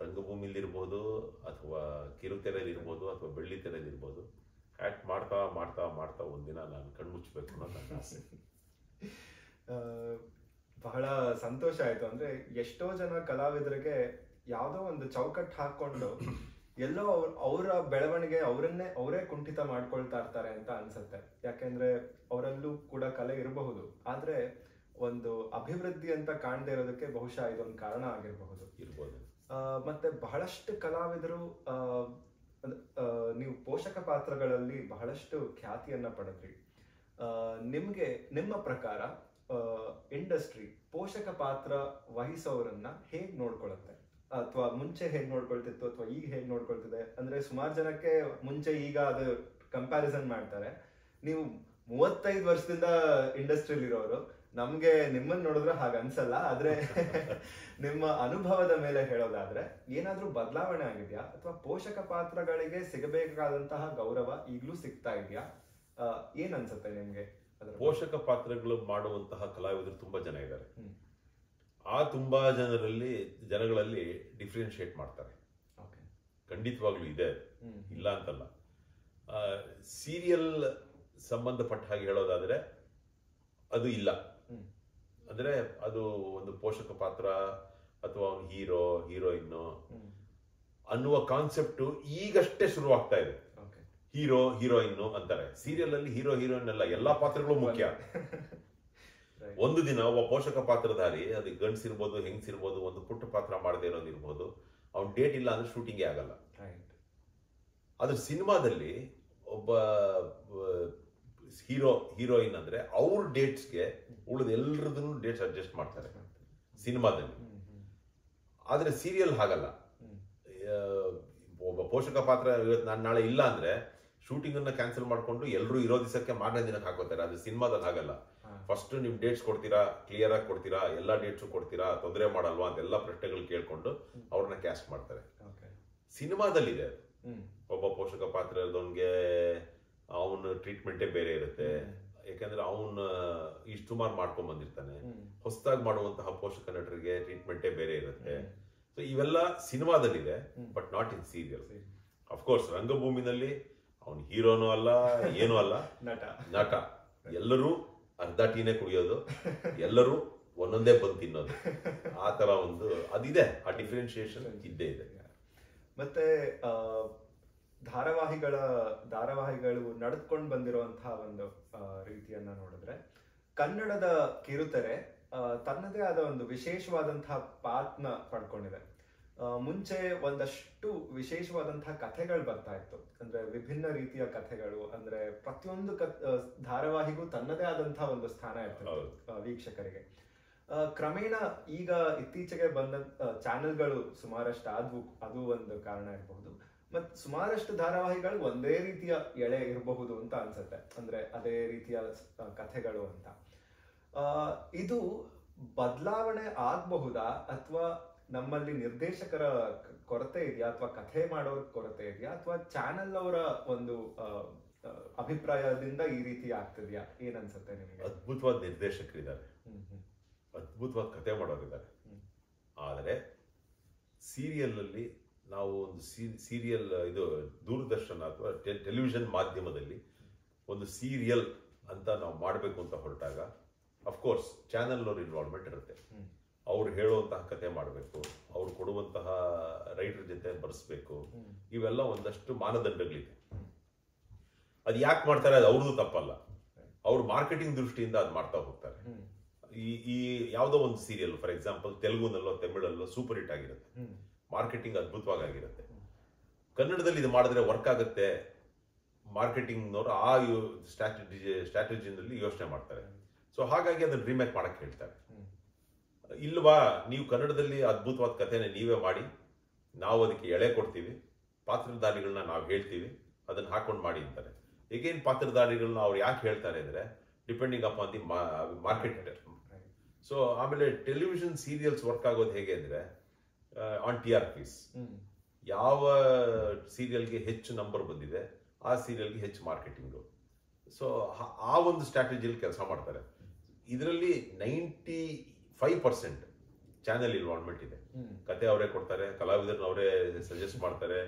ರಂಗಭೂಮಿಲಿರ್ಬೋದು ಅಥವಾ ಕಿರುತೆರೆಯಲ್ಲಿರ್ಬೋದು ಅಥವಾ ಬೆಳ್ಳಿ ತೆರೆಯಲ್ಲಿರ್ಬೋದು. ಆ್ಯಕ್ಟ್ ಮಾಡ್ತಾ ಮಾಡ್ತಾ ಮಾಡ್ತಾ ಒಂದಿನ ನಾನು ಕಣ್ಮುಚ್ಚಬೇಕು ಅನ್ನೋ ನನ್ನ ಆಸೆ. <laughs> ಬಹಳ ಸಂತೋಷ ಆಯಿತು. ಅಂದರೆ ಎಷ್ಟೋ ಜನ ಕಲಾವಿದರಿಗೆ ಯಾವುದೋ ಒಂದು ಚೌಕಟ್ಟು ಹಾಕ್ಕೊಂಡು ಎಲ್ಲೋ ಅವರ ಬೆಳವಣಿಗೆ ಅವರನ್ನೇ ಅವರೇ ಕುಂಠಿತ ಮಾಡ್ಕೊಳ್ತಾ ಇರ್ತಾರೆ ಅಂತ ಅನ್ಸುತ್ತೆ. ಯಾಕೆಂದ್ರೆ ಅವರಲ್ಲೂ ಕೂಡ ಕಲೆ ಇರಬಹುದು. ಆದರೆ ಒಂದು ಅಭಿವೃದ್ಧಿ ಅಂತ ಕಾಣದೇ ಇರೋದಕ್ಕೆ ಬಹುಶಃ ಇದೊಂದು ಕಾರಣ ಆಗಿರಬಹುದು. ಇರ್ಬೋದು. ಮತ್ತೆ ಬಹಳಷ್ಟು ಕಲಾವಿದರು ನೀವು ಪೋಷಕ ಪಾತ್ರಗಳಲ್ಲಿ ಬಹಳಷ್ಟು ಖ್ಯಾತಿಯನ್ನ ಪಡೆದ್ರಿ. ನಿಮ್ಗೆ, ನಿಮ್ಮ ಪ್ರಕಾರ ಇಂಡಸ್ಟ್ರಿ ಪೋಷಕ ಪಾತ್ರ ವಹಿಸೋರನ್ನ ಹೇಗ್ ನೋಡ್ಕೊಳತ್ತೆ? ಅಥವಾ ಮುಂಚೆ ಹೇಗ್ ನೋಡ್ಕೊಳ್ತಿತ್ತು, ಅಥವಾ ಈಗ ಹೇಗ್ ನೋಡ್ಕೊಳ್ತಿದೆ? ಅಂದ್ರೆ ಸುಮಾರು ಜನಕ್ಕೆ ಮುಂಚೆ ಈಗ ಅದು ಕಂಪ್ಯಾರಿಸನ್ ಮಾಡ್ತಾರೆ. ನೀವು ಮೂವತ್ತೈದು ವರ್ಷದಿಂದ ಇಂಡಸ್ಟ್ರಿಯಲ್ಲಿ ಇರೋರು ನಮ್ಗೆ ನಿಮ್ಮನ್ನ ನೋಡಿದ್ರೆ ಹಾಗೆ ಅನ್ಸಲ್ಲ ಆದ್ರೆ <laughs> ನಿಮ್ಮ ಅನುಭವದ ಮೇಲೆ ಹೇಳೋದಾದ್ರೆ ಏನಾದ್ರೂ ಬದಲಾವಣೆ ಆಗಿದೆಯಾ? ಅಥವಾ ಪೋಷಕ ಪಾತ್ರಗಳಿಗೆ ಸಿಗಬೇಕಾದಂತಹ ಗೌರವ ಈಗಲೂ ಸಿಗ್ತಾ ಇದೆಯಾ? ಏನ್ ಅನ್ಸುತ್ತೆ ನಿಮ್ಗೆ ಪೋಷಕ ಪಾತ್ರಗಳು ಮಾಡುವಂತಹ ಕಲಾವಿದರು ತುಂಬಾ ಜನ ಇದ್ದಾರೆ. ಆ ತುಂಬಾ ಜನರಲ್ಲಿ ಜನಗಳಲ್ಲಿ ಡಿಫ್ರೆನ್ಶಿಯೇಟ್ ಮಾಡ್ತಾರೆ. ಖಂಡಿತವಾಗ್ಲೂ ಇದೆ ಇಲ್ಲ ಅಂತಲ್ಲ. ಸೀರಿಯಲ್ ಸಂಬಂಧಪಟ್ಟ ಹಾಗೆ ಹೇಳೋದಾದ್ರೆ ಅದು ಇಲ್ಲ. ಅಂದ್ರೆ ಅದು ಒಂದು ಪೋಷಕ ಪಾತ್ರ ಅಥವಾ ಹೀರೋ ಹೀರೋಯಿನ್ ಅನ್ನುವ ಕಾನ್ಸೆಪ್ಟ್ ಈಗಷ್ಟೇ ಶುರುವಾಗ್ತಾ ಇದೆ. ಹೀರೋ ಹೀರೋಯಿನ್ ಅಂತಾರೆ. ಸೀರಿಯಲ್ ಅಲ್ಲಿ ಹೀರೋ ಹೀರೋಯಿನ್ ಅಲ್ಲ ಎಲ್ಲಾ ಪಾತ್ರಗಳು ಮುಖ್ಯ. <laughs> ಒಂದು ದಿನ ಒಬ್ಬ ಪೋಷಕ ಪಾತ್ರಧಾರಿ ಅದು ಗಂಡ್ಸಿರ್ಬೋದು ಹೆಂಗ್ಸಿರ್ಬೋದು ಒಂದು ಪುಟ್ಟ ಪಾತ್ರ ಮಾಡದೇ ಇರೋದಿರ್ಬೋದು ಅವ್ನ ಡೇಟ್ ಇಲ್ಲ ಅಂದ್ರೆ ಶೂಟಿಂಗೇ ಆಗಲ್ಲ. ಅದ್ರ ಆದ್ರೆ ಸಿನಿಮಾದಲ್ಲಿ ಒಬ್ಬ ಹೀರೋ ಹೀರೋಯಿನ್ ಅಂದ್ರೆ ಅವ್ರ ಡೇಟ್ಸ್ಗೆ ಉಳಿದ ಎಲ್ಲರದನ್ನು ಡೇಟ್ಸ್ ಅಡ್ಜಸ್ಟ್ ಮಾಡ್ತಾರೆ ಸಿನಿಮಾದಲ್ಲಿ. ಆದ್ರೆ ಸೀರಿಯಲ್ ಹಾಗಲ್ಲ. ಒಬ್ಬ ಪೋಷಕ ಪಾತ್ರ ಇವತ್ತು ನಾನು ನಾಳೆ ಇಲ್ಲ ಅಂದ್ರೆ ಶೂಟಿಂಗ್ ಅನ್ನ ಕ್ಯಾನ್ಸಲ್ ಮಾಡ್ಕೊಂಡು ಎಲ್ಲರೂ ಇರೋ ದಿವಸಕ್ಕೆ ಮಾರನೇ ದಿನಕ್ಕೆ ಹಾಕೋತಾರೆ. ಅದು ಸಿನಿಮಾದಲ್ಲಿ ಹಾಗಲ್ಲ. ಫಸ್ಟ್ ನಿಮ್ ಡೇಟ್ಸ್ ಕೊಡ್ತೀರಾ ಕ್ಲಿಯರ್ ಆಗಿ ಕೊಡ್ತೀರಾ ಎಲ್ಲಾ ಡೇಟ್ಸ್ ಕೊಡ್ತೀರಾ ತೊಂದರೆ ಮಾಡಲ್ವಾ ಅಂತ ಎಲ್ಲ ಪ್ರಶ್ನೆಗಳು ಕೇಳ್ಕೊಂಡು ಅವ್ರನ್ನ ಕ್ಯಾಸ್ಟ್ ಮಾಡ್ತಾರೆ. ಸಿನಿಮಾದಲ್ಲಿದೆ. ಒಬ್ಬ ಪೋಷಕ ಪಾತ್ರ ಇರೋದವನ್ಗೆ ಅವನ ಟ್ರೀಟ್ಮೆಂಟೇ ಬೇರೆ ಇರುತ್ತೆ. ಯಾಕಂದ್ರೆ ಅವನ ಇಷ್ಟು ಸುಮಾರು ಮಾಡ್ಕೊಂಡ್ ಬಂದಿರ್ತಾನೆ. ಹೊಸದಾಗಿ ಮಾಡುವಂತಹ ಪೋಷಕ ನಟರಿಗೆ ಟ್ರೀಟ್ಮೆಂಟೇ ಬೇರೆ ಇರುತ್ತೆ. ಸೊ ಇವೆಲ್ಲ ಸಿನಿಮಾದಲ್ಲಿದೆ ಇದೆ ಬಟ್ ನಾಟ್ ಇನ್ ಸೀರಿಯಲ್ ಸರಿ. ಅಫ್ಕೋರ್ಸ್ ರಂಗಭೂಮಿನಲ್ಲಿ ಅವನು ಹೀರೋನು ಅಲ್ಲ ಏನೂ ಅಲ್ಲ. ನಟ. ನಟ. ಎಲ್ಲರೂ ಅರ್ಧ ಟೀನೇ ಕುಡಿಯೋದು. <laughs> ಎಲ್ಲರೂ ಒಂದೊಂದೇ ಬಂದು ತಿನ್ನೋದು. ಆ ತರ ಒಂದು ಅದಿದೆ. ಆ ಡಿಫ್ರೆನ್ಶಿಯೇಷನ್ ಇದ್ದೇ ಇದೆ. ಮತ್ತೆ ಧಾರಾವಾಹಿಗಳ ಧಾರಾವಾಹಿಗಳು ನಡೆದುಕೊಂಡು ಬಂದಿರುವಂತಹ ಒಂದು ರೀತಿಯನ್ನ ನೋಡಿದ್ರೆ ಕನ್ನಡದ ಕಿರುತೆರೆ ತನ್ನದೇ ಆದ ಒಂದು ವಿಶೇಷವಾದಂತಹ ಪಾತ್ನ ಪಡ್ಕೊಂಡಿದೆ. ಮುಂಚೆ ಒಂದಷ್ಟು ವಿಶೇಷವಾದಂತಹ ಕಥೆಗಳು ಬರ್ತಾ ಇತ್ತು. ಅಂದ್ರೆ ವಿಭಿನ್ನ ರೀತಿಯ ಕಥೆಗಳು ಅಂದ್ರೆ ಪ್ರತಿಯೊಂದು ಧಾರಾವಾಹಿಗೂ ತನ್ನದೇ ಆದಂತಹ ಒಂದು ಸ್ಥಾನ ಇರ್ತಿತ್ತು ವೀಕ್ಷಕರಿಗೆ. ಕ್ರಮೇಣ ಈಗ ಇತ್ತೀಚೆಗೆ ಬಂದ ಚಾನೆಲ್ಗಳು ಸುಮಾರಷ್ಟು ಆದ್ವು ಅದು ಒಂದು ಕಾರಣ ಇರಬಹುದು. ಮತ್ ಸುಮಾರಷ್ಟು ಧಾರಾವಾಹಿಗಳು ಒಂದೇ ರೀತಿಯ ಎಳೆ ಇರಬಹುದು ಅಂತ ಅನ್ಸುತ್ತೆ. ಅಂದ್ರೆ ಅದೇ ರೀತಿಯ ಕಥೆಗಳು ಅಂತ. ಇದು ಬದಲಾವಣೆ ಆಗಬಹುದಾ? ಅಥವಾ ನಮ್ಮಲ್ಲಿ ನಿರ್ದೇಶಕರ ಕೊರತೆ ಇದೆಯಾ? ಅಥವಾ ಕಥೆ ಮಾಡೋರ ಕೊರತೆ ಇದೆಯಾ? ಅಥವಾ ಚಾನೆಲ್ ಅವರ ಒಂದು ಅಭಿಪ್ರಾಯದಿಂದ ಈ ರೀತಿ ಆಗ್ತಿದ್ಯಾ? ಏನ್ ಅನ್ಸುತ್ತೆ ನಿಮಗೆ? ಅದ್ಭುತವಾದ ನಿರ್ದೇಶಕರಿದ್ದಾರೆ ಅದ್ಭುತವಾದ ಕತೆ ಮಾಡೋರಿದ್ದಾರೆ. ಆದರೆ ಸೀರಿಯಲ್ ಅಲ್ಲಿ ನಾವು ಒಂದು ಸೀರಿಯಲ್ ಇದು ದೂರದರ್ಶನ ಅಥವಾ ಟೆಲಿವಿಷನ್ ಮಾಧ್ಯಮದಲ್ಲಿ ಒಂದು ಸೀರಿಯಲ್ ಅಂತ ನಾವು ಮಾಡಬೇಕು ಅಂತ ಹೊರಟಾಗ ಅಫ್ಕೋರ್ಸ್ ಚಾನೆಲ್ ಅವ್ರ ಇನ್ವಾಲ್ವ್ಮೆಂಟ್ ಇರುತ್ತೆ. ಅವ್ರು ಹೇಳುವಂತಹ ಕತೆ ಮಾಡಬೇಕು ಅವ್ರು ಕೊಡುವಂತಹ ರೈಟರ್ ಜೊತೆ ಬರೆಸ್ಬೇಕು. ಇವೆಲ್ಲ ಒಂದಷ್ಟು ಮಾನದಂಡಗಳಿದೆ. ಅದು ಯಾಕೆ ಮಾಡ್ತಾರೆ ಅದು ಅವ್ರದ್ದು ತಪ್ಪಲ್ಲ ಅವ್ರು ಮಾರ್ಕೆಟಿಂಗ್ ದೃಷ್ಟಿಯಿಂದ ಅದು ಮಾಡ್ತಾ ಹೋಗ್ತಾರೆ ಈ ಈ ಯಾವುದೋ ಒಂದು ಸೀರಿಯಲ್ ಫಾರ್ ಎಕ್ಸಾಂಪಲ್ ತೆಲುಗುನಲ್ಲೋ ತಮಿಳಲ್ಲೋ ಸೂಪರ್ ಹಿಟ್ ಆಗಿರುತ್ತೆ. ಮಾರ್ಕೆಟಿಂಗ್ ಅದ್ಭುತವಾಗಿ ಆಗಿರುತ್ತೆ ಕನ್ನಡದಲ್ಲಿ ಇದು ಮಾಡಿದ್ರೆ ವರ್ಕ್ ಆಗುತ್ತೆ. ಮಾರ್ಕೆಟಿಂಗ್ನವರು ಆ ಸ್ಟ್ರಾಟಜಿ ಸ್ಟ್ರಾಟಜಿನಲ್ಲಿ ಯೋಚನೆ ಮಾಡ್ತಾರೆ. ಸೊ ಹಾಗಾಗಿ ಅದನ್ನ ರೀಮೇಕ್ ಮಾಡಕ್ಕೆ ಹೇಳ್ತಾರೆ. ಇಲ್ವಾ ನೀವು ಕನ್ನಡದಲ್ಲಿ ಅದ್ಭುತವಾದ ಕಥೆನ ನೀವೇ ಮಾಡಿ ನಾವು ಅದಕ್ಕೆ ಎಳೆ ಕೊಡ್ತೀವಿ ಪಾತ್ರಧಾರಿಗಳನ್ನ ನಾವು ಹೇಳ್ತೀವಿ ಅದನ್ನ ಹಾಕೊಂಡು ಮಾಡಿ ಅಂತಾರೆ. ಈಗೇನು ಪಾತ್ರಧಾರಿಗಳನ್ನ ಅವ್ರು ಯಾಕೆ ಹೇಳ್ತಾರೆ ಅಂದರೆ depending upon the market so ಆಮೇಲೆ ಟೆಲಿವಿಷನ್ ಸೀರಿಯಲ್ಸ್ ವರ್ಕ್ ಆಗೋದು ಹೇಗೆ ಅಂದ್ರೆ ಆನ್ ಟಿ ಆರ್ ಪಿಸ್ ಯಾವ ಸೀರಿಯಲ್ಗೆ ಹೆಚ್ಚು ನಂಬರ್ ಬಂದಿದೆ ಆ ಸೀರಿಯಲ್ಗೆ ಹೆಚ್ಚು ಮಾರ್ಕೆಟಿಂಗು ಸೊ ಆ ಒಂದು ಸ್ಟ್ರಾಟಜಿಯಲ್ಲಿ ಕೆಲಸ ಮಾಡ್ತಾರೆ. ಇದರಲ್ಲಿ ninety five percent channel involvement ಇದೆ ಕತೆ ಅವರೇ ಕೊಡ್ತಾರೆ ಕಲಾವಿದರನ್ನವರೇ ಸಜೆಸ್ಟ್ ಮಾಡ್ತಾರೆ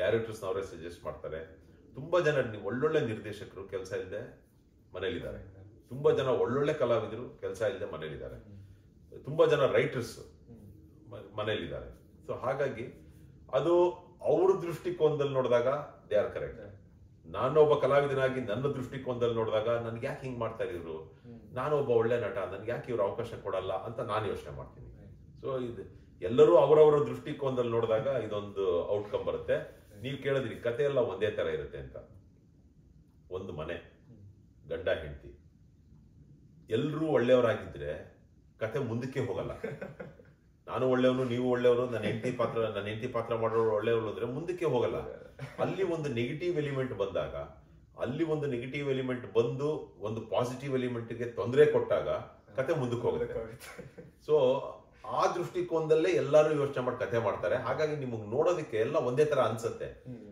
ಡೈರೆಕ್ಟರ್ಸ್ನವರೇ ಸಜೆಸ್ಟ್ ಮಾಡ್ತಾರೆ. ತುಂಬಾ ಜನ ಒಳ್ಳೊಳ್ಳೆ ನಿರ್ದೇಶಕರು ಕೆಲಸ ಇಲ್ಲದೆ ಮನೇಲಿದ್ದಾರೆ. ತುಂಬಾ ಜನ ಒಳ್ಳೊಳ್ಳೆ ಕಲಾವಿದರು ಕೆಲಸ ಇಲ್ಲದೆ ಮನೇಲಿದ್ದಾರೆ. ತುಂಬಾ ಜನ ರೈಟರ್ಸ್ ಮನೇಲಿದ್ದಾರೆ ಸೊ ಹಾಗಾಗಿ ಅದು ಅವ್ರ ದೃಷ್ಟಿಕೋನದಲ್ಲಿ ನೋಡಿದಾಗ ದೇ ಆರ್ ಕರೆಕ್ಟ್ ನಾನೊಬ್ಬ ಕಲಾವಿದನಾಗಿ ನನ್ನ ದೃಷ್ಟಿಕೋನದಲ್ಲಿ ನೋಡಿದಾಗ ನನ್ಗೆ ಯಾಕೆ ಹಿಂಗ್ ಮಾಡ್ತಾ ಇದ್ರು ನಾನೊಬ್ಬ ನಾನು ಒಬ್ಬ ಒಳ್ಳೆ ನಟ ನನ್ಗೆ ಯಾಕೆ ಇವ್ರು ಅವಕಾಶ ಕೊಡಲ್ಲ ಅಂತ ನಾನು ಯೋಚನೆ ಮಾಡ್ತೀನಿ. ಸೊ ಇದು ಎಲ್ಲರೂ ಅವರವರ ದೃಷ್ಟಿಕೋನದಲ್ಲಿ ನೋಡಿದಾಗ ಇದೊಂದು ಔಟ್ಕಮ್ ಬರುತ್ತೆ. ನೀವು ಕೇಳಿದ್ರಿ ಕತೆ ಎಲ್ಲ ಒಂದೇ ತರ ಇರುತ್ತೆ ಅಂತ. ಒಂದು ಮನೆ ಗಂಡ ಹೆಂಡತಿ. ಎಲ್ಲರೂ ಒಳ್ಳೆಯವರಾಗಿದ್ರೆ ಕತೆ ಮುಂದಕ್ಕೆ ಹೋಗಲ್ಲ. <laughs> ನಾನು ಒಳ್ಳೆಯವನು ನೀವು ಒಳ್ಳೆಯವರು ನನ್ನ ಹೆಂಡತಿ ಪಾತ್ರ ನನ್ನ ಹೆಂಡತಿ ಪಾತ್ರ ಮಾಡೋರು ಒಳ್ಳೆಯವರು ಅಂದ್ರೆ ಮುಂದಕ್ಕೆ ಹೋಗಲ್ಲ. ಅಲ್ಲಿ ಒಂದು ನೆಗೆಟಿವ್ ಎಲಿಮೆಂಟ್ ಬಂದಾಗ ಅಲ್ಲಿ ಒಂದು ನೆಗೆಟಿವ್ ಎಲಿಮೆಂಟ್ ಬಂದು ಒಂದು ಪಾಸಿಟಿವ್ ಎಲಿಮೆಂಟ್ಗೆ ತೊಂದರೆ ಕೊಟ್ಟಾಗ ಕತೆ ಮುಂದಕ್ಕೆ ಹೋಗುತ್ತೆ. ಸೊ ಆ ದೃಷ್ಟಿಕೋನದಲ್ಲೇ ಎಲ್ಲರೂ ಯೋಚನೆ ಮಾಡಿ ಕತೆ ಮಾಡ್ತಾರೆ. ಹಾಗಾಗಿ ನಿಮಗೆ ನೋಡೋದಕ್ಕೆ ಎಲ್ಲ ಒಂದೇ ತರ ಅನ್ಸುತ್ತೆ.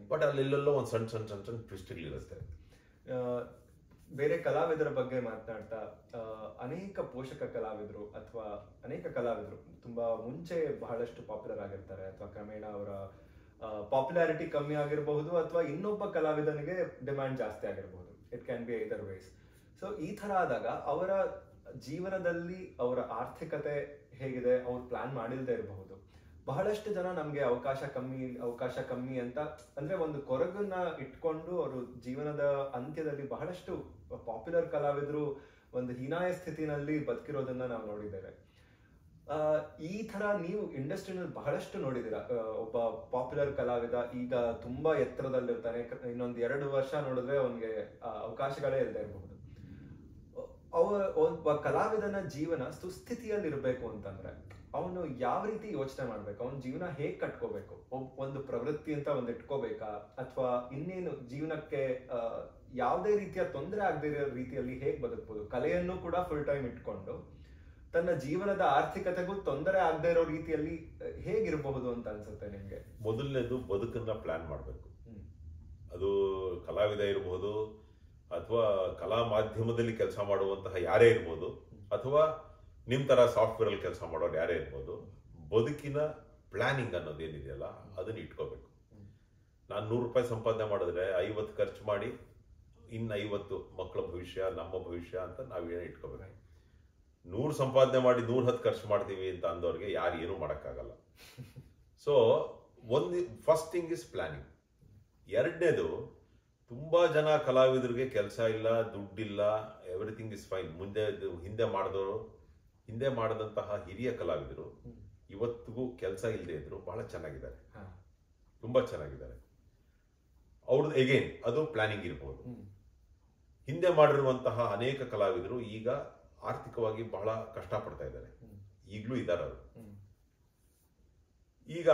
ಬಟ್ ಅಲ್ಲೆಲ್ಲೆಲ್ಲೋ ಒಂದು ಸಣ್ಣ ಸಣ್ಣ ಸಣ್ಣ ಸಣ್ಣ ಟ್ವಿಸ್ಟ್ಗಳಿರುತ್ತೆ ಆ, ಬೇರೆ ಕಲಾವಿದರ ಬಗ್ಗೆ ಮಾತನಾಡ್ತಾ ಅನೇಕ ಪೋಷಕ ಕಲಾವಿದರು ಅಥವಾ ಅನೇಕ ಕಲಾವಿದರು ತುಂಬಾ ಮುಂಚೆ ಬಹಳಷ್ಟು ಪಾಪ್ಯುಲರ್ ಆಗಿರ್ತಾರೆ. ಅಥವಾ ಕ್ರಮೇಣ ಅವರ ಪಾಪ್ಯುಲಾರಿಟಿ ಕಮ್ಮಿ ಆಗಿರಬಹುದು ಅಥವಾ ಇನ್ನೊಬ್ಬ ಕಲಾವಿದನಿಗೆ ಡಿಮ್ಯಾಂಡ್ ಜಾಸ್ತಿ ಆಗಿರಬಹುದು. It can be either ways so ಈ ತರ ಆದಾಗ ಅವರ ಜೀವನದಲ್ಲಿ ಅವರ ಆರ್ಥಿಕತೆ ಹೇಗಿದೆ? ಅವ್ರು ಪ್ಲಾನ್ ಮಾಡಿಲ್ದೇ ಇರಬಹುದು. ಬಹಳಷ್ಟು ಜನ ನಮ್ಗೆ ಅವಕಾಶ ಕಮ್ಮಿ ಅವಕಾಶ ಕಮ್ಮಿ ಅಂತ, ಅಂದ್ರೆ ಒಂದು ಕೊರಗನ್ನ ಇಟ್ಕೊಂಡು ಅವರು ಜೀವನದ ಅಂತ್ಯದಲ್ಲಿ ಬಹಳಷ್ಟು ಪಾಪ್ಯುಲರ್ ಕಲಾವಿದರು ಒಂದು ಹೀನಾಯ ಸ್ಥಿತಿನಲ್ಲಿ ಬದುಕಿರೋದನ್ನ ನಾವು ನೋಡಿದ್ದೇವೆ. ಈ ತರ ನೀವು ಇಂಡಸ್ಟ್ರಿನಲ್ಲಿ ಬಹಳಷ್ಟು ನೋಡಿದಿರ ಒಬ್ಬ ಪಾಪ್ಯುಲರ್ ಕಲಾವಿದ ಈಗ ತುಂಬಾ ಎತ್ತರದಲ್ಲಿರ್ತಾನೆ ಇನ್ನೊಂದು ಎರಡು ವರ್ಷ ನೋಡಿದ್ರೆ ಅವನಿಗೆ ಅವಕಾಶಗಳೇ ಇಲ್ಲದೆ ಇರಬಹುದು. ಅವ, ಒಬ್ಬ ಕಲಾವಿದನ ಜೀವನ ಸುಸ್ಥಿತಿಯಲ್ಲಿ ಇರಬೇಕು ಅಂತಂದ್ರೆ ಅವನು ಯಾವ ರೀತಿ ಯೋಚನೆ ಮಾಡ್ಬೇಕು? ಅವನ ಜೀವನ ಹೇಗ್ ಕಟ್ಕೋಬೇಕು? ಒಂದು ಪ್ರವೃತ್ತಿ ಅಂತ ಒಂದು ಇಟ್ಕೋಬೇಕಾ? ಅಥವಾ ಇನ್ನೇನು ಜೀವನಕ್ಕೆ ಯಾವುದೇ ರೀತಿಯ ತೊಂದರೆ ಆಗದೇ ಇರೋ ರೀತಿಯಲ್ಲಿ ಹೇಗ್ ಬದುಕ್ಬೋದು? ಕಲೆಯನ್ನು ಕೂಡ ಫುಲ್ ಟೈಮ್ ಇಟ್ಕೊಂಡು ತನ್ನ ಜೀವನದ ಆರ್ಥಿಕತೆಗೂ ತೊಂದರೆ ಆಗದೆ ಇರೋ ರೀತಿಯಲ್ಲಿ ಹೇಗಿರಬಹುದು ಅಂತ ಅನ್ಸುತ್ತೆ ನಿಮಗೆ? ಮೊದಲನೇದು ಬದುಕನ್ನ ಪ್ಲಾನ್ ಮಾಡಬೇಕು. ಅದು ಕಲಾವಿದ ಇರಬಹುದು ಅಥವಾ ಕಲಾ ಮಾಧ್ಯಮದಲ್ಲಿ ಕೆಲಸ ಮಾಡುವಂತಹ ಯಾರೇ ಇರ್ಬೋದು ಅಥವಾ ನಿಮ್ ಥರ ಸಾಫ್ಟ್ವೇರ್ ಅಲ್ಲಿ ಕೆಲಸ ಮಾಡೋರು ಯಾರೇ ಇರ್ಬೋದು, ಬದುಕಿನ ಪ್ಲಾನಿಂಗ್ ಅನ್ನೋದೇನಿದೆಯಲ್ಲ ಅದನ್ನ ಇಟ್ಕೋಬೇಕು. ನಾನು ನೂರು ರೂಪಾಯಿ ಸಂಪಾದನೆ ಮಾಡಿದ್ರೆ ಐವತ್ತು ಖರ್ಚು ಮಾಡಿ ಇನ್ನು ಐವತ್ತು ಮಕ್ಕಳ ಭವಿಷ್ಯ, ನಮ್ಮ ಭವಿಷ್ಯ ಅಂತ ನಾವೇನೋ ಇಟ್ಕೋಬೇಕು. ನೂರು ಸಂಪಾದನೆ ಮಾಡಿ ನೂರು ಹತ್ತು ಖರ್ಚು ಮಾಡ್ತೀವಿ ಅಂತ ಅಂದವ್ರಿಗೆ ಯಾರು ಏನೂ ಮಾಡೋಕ್ಕಾಗಲ್ಲ. ಸೊ ಒಂದು ಫಸ್ಟ್ ಥಿಂಗ್ ಇಸ್ ಪ್ಲಾನಿಂಗ್ ಎರಡನೇದು, ತುಂಬ ಜನ ಕಲಾವಿದರಿಗೆ ಕೆಲಸ ಇಲ್ಲ, ದುಡ್ಡಿಲ್ಲ ಎವ್ರಿಥಿಂಗ್ ಇಸ್ ಫೈನ್ ಮುಂದೆ, ಹಿಂದೆ ಮಾಡಿದವರು ಹಿಂದೆ ಮಾಡಿದಂತಹ ಹಿರಿಯ ಕಲಾವಿದರು ಇವತ್ತಿಗೂ ಕೆಲಸ ಇಲ್ಲದೆ ಇದ್ರು ಬಹಳ ಚೆನ್ನಾಗಿದ್ದಾರೆ. ತುಂಬಾ ಚೆನ್ನಾಗಿದ್ದಾರೆ. ಅವ್ರದ್ದು ಎಗೇನ್ ಅದು ಪ್ಲಾನಿಂಗ್ ಇರ್ಬೋದು. ಹಿಂದೆ ಮಾಡಿರುವಂತಹ ಅನೇಕ ಕಲಾವಿದರು ಈಗ ಆರ್ಥಿಕವಾಗಿ ಬಹಳ ಕಷ್ಟ ಪಡ್ತಾ ಇದ್ದಾರೆ. ಈಗಲೂ ಇದ್ದಾರೆ ಅವರು. ಈಗ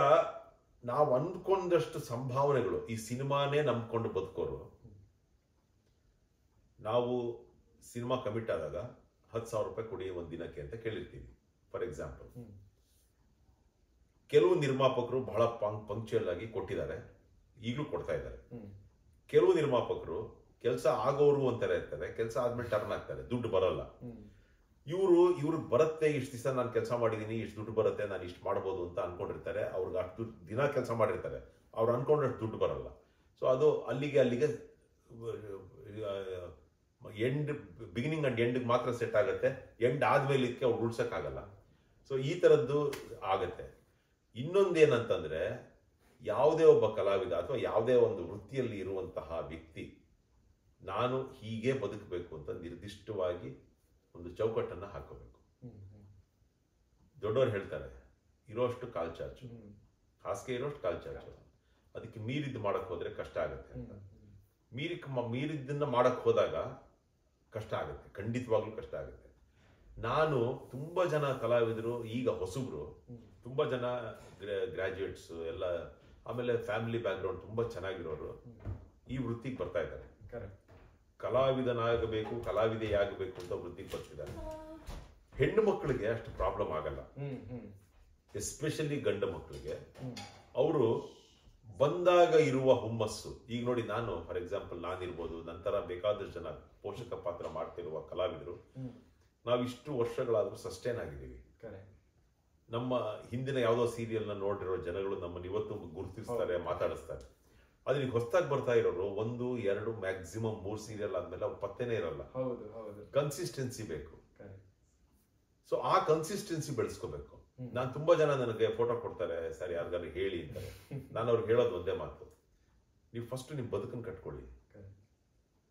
ನಾವು ಅಂದ್ಕೊಂಡಷ್ಟು ಸಂಭಾವನೆಗಳು ಈ ಸಿನಿಮಾನೇ ನಂಬ್ಕೊಂಡು ಬದುಕೋರು. ನಾವು ಸಿನಿಮಾ ಕಮಿಟ್ ಆದಾಗ ಹತ್ತು ಸಾವಿರ ರೂಪಾಯಿ ಕೊಡಿ ಒಂದು ದಿನಕ್ಕೆ ಅಂತ ಕೇಳಿರ್ತೀವಿ, ಫಾರ್ ಎಕ್ಸಾಂಪಲ್. ಕೆಲವು ನಿರ್ಮಾಪಕರು ಬಹಳ ಪಂಕ್ಚುಯಲ್ ಆಗಿ ಕೊಟ್ಟಿದ್ದಾರೆ, ಈಗಲೂ ಕೊಡ್ತಾ ಇದ್ದಾರೆ. ಕೆಲವು ನಿರ್ಮಾಪಕರು ಕೆಲಸ ಆಗೋರು ಅಂತಾರೆ ಇರ್ತಾರೆ, ಕೆಲಸ ಆದ್ಮೇಲೆ ಟರ್ನ್ ಆಗ್ತಾರೆ, ದುಡ್ಡು ಬರಲ್ಲ. ಇವರು, ಇವ್ರು ಬರುತ್ತೆ, ಇಷ್ಟು ದಿವಸ ನಾನು ಕೆಲಸ ಮಾಡಿದ್ದೀನಿ ಇಷ್ಟು ದುಡ್ಡು ಬರುತ್ತೆ, ನಾನು ಇಷ್ಟು ಮಾಡ್ಬೋದು ಅಂತ ಅನ್ಕೊಂಡಿರ್ತಾರೆ, ಅವ್ರಿಗೆ ಅಷ್ಟು ದಿನ ಕೆಲಸ ಮಾಡಿರ್ತಾರೆ. ಅವ್ರು ಅನ್ಕೊಂಡಷ್ಟು ದುಡ್ಡು ಬರಲ್ಲ. ಸೊ ಅದು ಅಲ್ಲಿಗೆ ಅಲ್ಲಿಗೆ ಎಂಡ್ ಬಿಗಿನಿಂಗ್ ಅಂಡ್ ಎಂಡ್ ಮಾತ್ರ ಸೆಟ್ ಆಗುತ್ತೆ. ಎಂಡ್ ಆದ್ಮೇಲೆ ಇದಕ್ಕೆ ಅವ್ರು ಉಳ್ಸೋಕ್ಕಾಗಲ್ಲ. ಸೊ ಈ ಥರದ್ದು ಆಗತ್ತೆ. ಇನ್ನೊಂದೇನಂತಂದ್ರೆ, ಯಾವುದೇ ಒಬ್ಬ ಕಲಾವಿದ ಅಥವಾ ಯಾವುದೇ ಒಂದು ವೃತ್ತಿಯಲ್ಲಿ ಇರುವಂತಹ ವ್ಯಕ್ತಿ, ನಾನು ಹೀಗೆ ಬದುಕಬೇಕು ಅಂತ ನಿರ್ದಿಷ್ಟವಾಗಿ ಒಂದು ಚೌಕಟ್ಟನ್ನ ಹಾಕೋಬೇಕು. ದೊಡ್ಡವರು ಹೇಳ್ತಾರೆ, ಇರೋಷ್ಟು ಕಾಲ್ ಹ್ಮ್. ಹಾಸಿಗೆ ಇರೋಷ್ಟು ಕಾಲ್ ಚಾರ್ಜ್ ಅದಕ್ಕೆ ಮೀರಿದ್ದು ಮಾಡಕ್ ಹೋದ್ರೆ ಕಷ್ಟ ಆಗುತ್ತೆ ಮೀರಿ ಮೀರಿದ್ದನ್ನ ಮಾಡಕ್ ಹೋದಾಗ ಕಷ್ಟ ಆಗುತ್ತೆ ಖಂಡಿತವಾಗ್ಲೂ ಕಷ್ಟ ಆಗುತ್ತೆ. ನಾನು ತುಂಬ ಜನ ಕಲಾವಿದರು ಈಗ ಹೊಸಬ್ರು ತುಂಬ ಜನ ಗ್ರಾಜ್ಯುಯೇಟ್ಸ್ ಎಲ್ಲ ಆಮೇಲೆ ಫ್ಯಾಮಿಲಿ ಬ್ಯಾಕ್ಗ್ರೌಂಡ್ ತುಂಬ ಚೆನ್ನಾಗಿರೋರು ಈ ವೃತ್ತಿಗೆ ಬರ್ತಾ ಇದ್ದಾರೆ. ಕಲಾವಿದನಾಗಬೇಕು ಕಲಾವಿದೆಯಾಗಬೇಕು ಅಂತ ವೃತ್ತಿಗೆ ಬರ್ತಿದ್ದಾರೆ. ಹೆಣ್ಣು ಮಕ್ಕಳಿಗೆ ಅಷ್ಟು ಪ್ರಾಬ್ಲಮ್ ಆಗಲ್ಲ. ಎಸ್ಪೆಷಲಿ ಗಂಡು ಮಕ್ಕಳಿಗೆ. ಅವರು ಬಂದಾಗ ಇರುವ ಹುಮ್ಮಸ್ಸು ಈಗ ನೋಡಿ ನಾನು ಫಾರ್ ಎಕ್ಸಾಂಪಲ್ ನಾನಿರ್ಬೋದು ನಂತರ ಬೇಕಾದಷ್ಟು ಜನ ಪೋಷಕ ಪಾತ್ರ ಮಾಡ್ತಿರುವ ಕಲಾವಿದರು ನಾವಿಷ್ಟು ವರ್ಷಗಳಾದ್ರೂ ಸಸ್ಟೈನ್ ಆಗಿದ್ದೀವಿ. ನಮ್ಮ ಹಿಂದಿನ ಯಾವುದೋ ಸೀರಿಯಲ್ನ ನೋಡಿರೋ ಜನಗಳು ನಮ್ಮನ್ನು ಇವತ್ತು ಗುರುತಿಸ್ತಾರೆ ಮಾತಾಡಿಸ್ತಾರೆ. ಆದ್ರೆ ಈಗ ಹೊಸದಾಗಿ ಬರ್ತಾ ಇರೋರು ಒಂದು ಎರಡು ಮ್ಯಾಕ್ಸಿಮಮ್ ಮೂರು ಸೀರಿಯಲ್ ಆದ್ಮೇಲೆ ಅವ್ರು ಪತ್ತೆನೇ ಇರಲ್ಲ. ಕನ್ಸಿಸ್ಟೆನ್ಸಿ ಬೇಕು. ಸೊ ಆ ಕನ್ಸಿಸ್ಟೆನ್ಸಿ ಬೆಳೆಸ್ಕೋಬೇಕು. ನಾನು ತುಂಬಾ ಜನ ನನಗೆ ಫೋಟೋ ಕೊಡ್ತಾರೆ ಸರಿ ಯಾರಿಗಾರು ಹೇಳಿ ಅಂತಾರೆ. ನಾನು ಅವ್ರಿಗೆ ಹೇಳೋದು ಒಂದೇ ಮಾತು. ನೀವು ಫಸ್ಟ್ ನಿಮ್ ಬದುಕನ್ನು ಕಟ್ಕೊಳ್ಳಿ.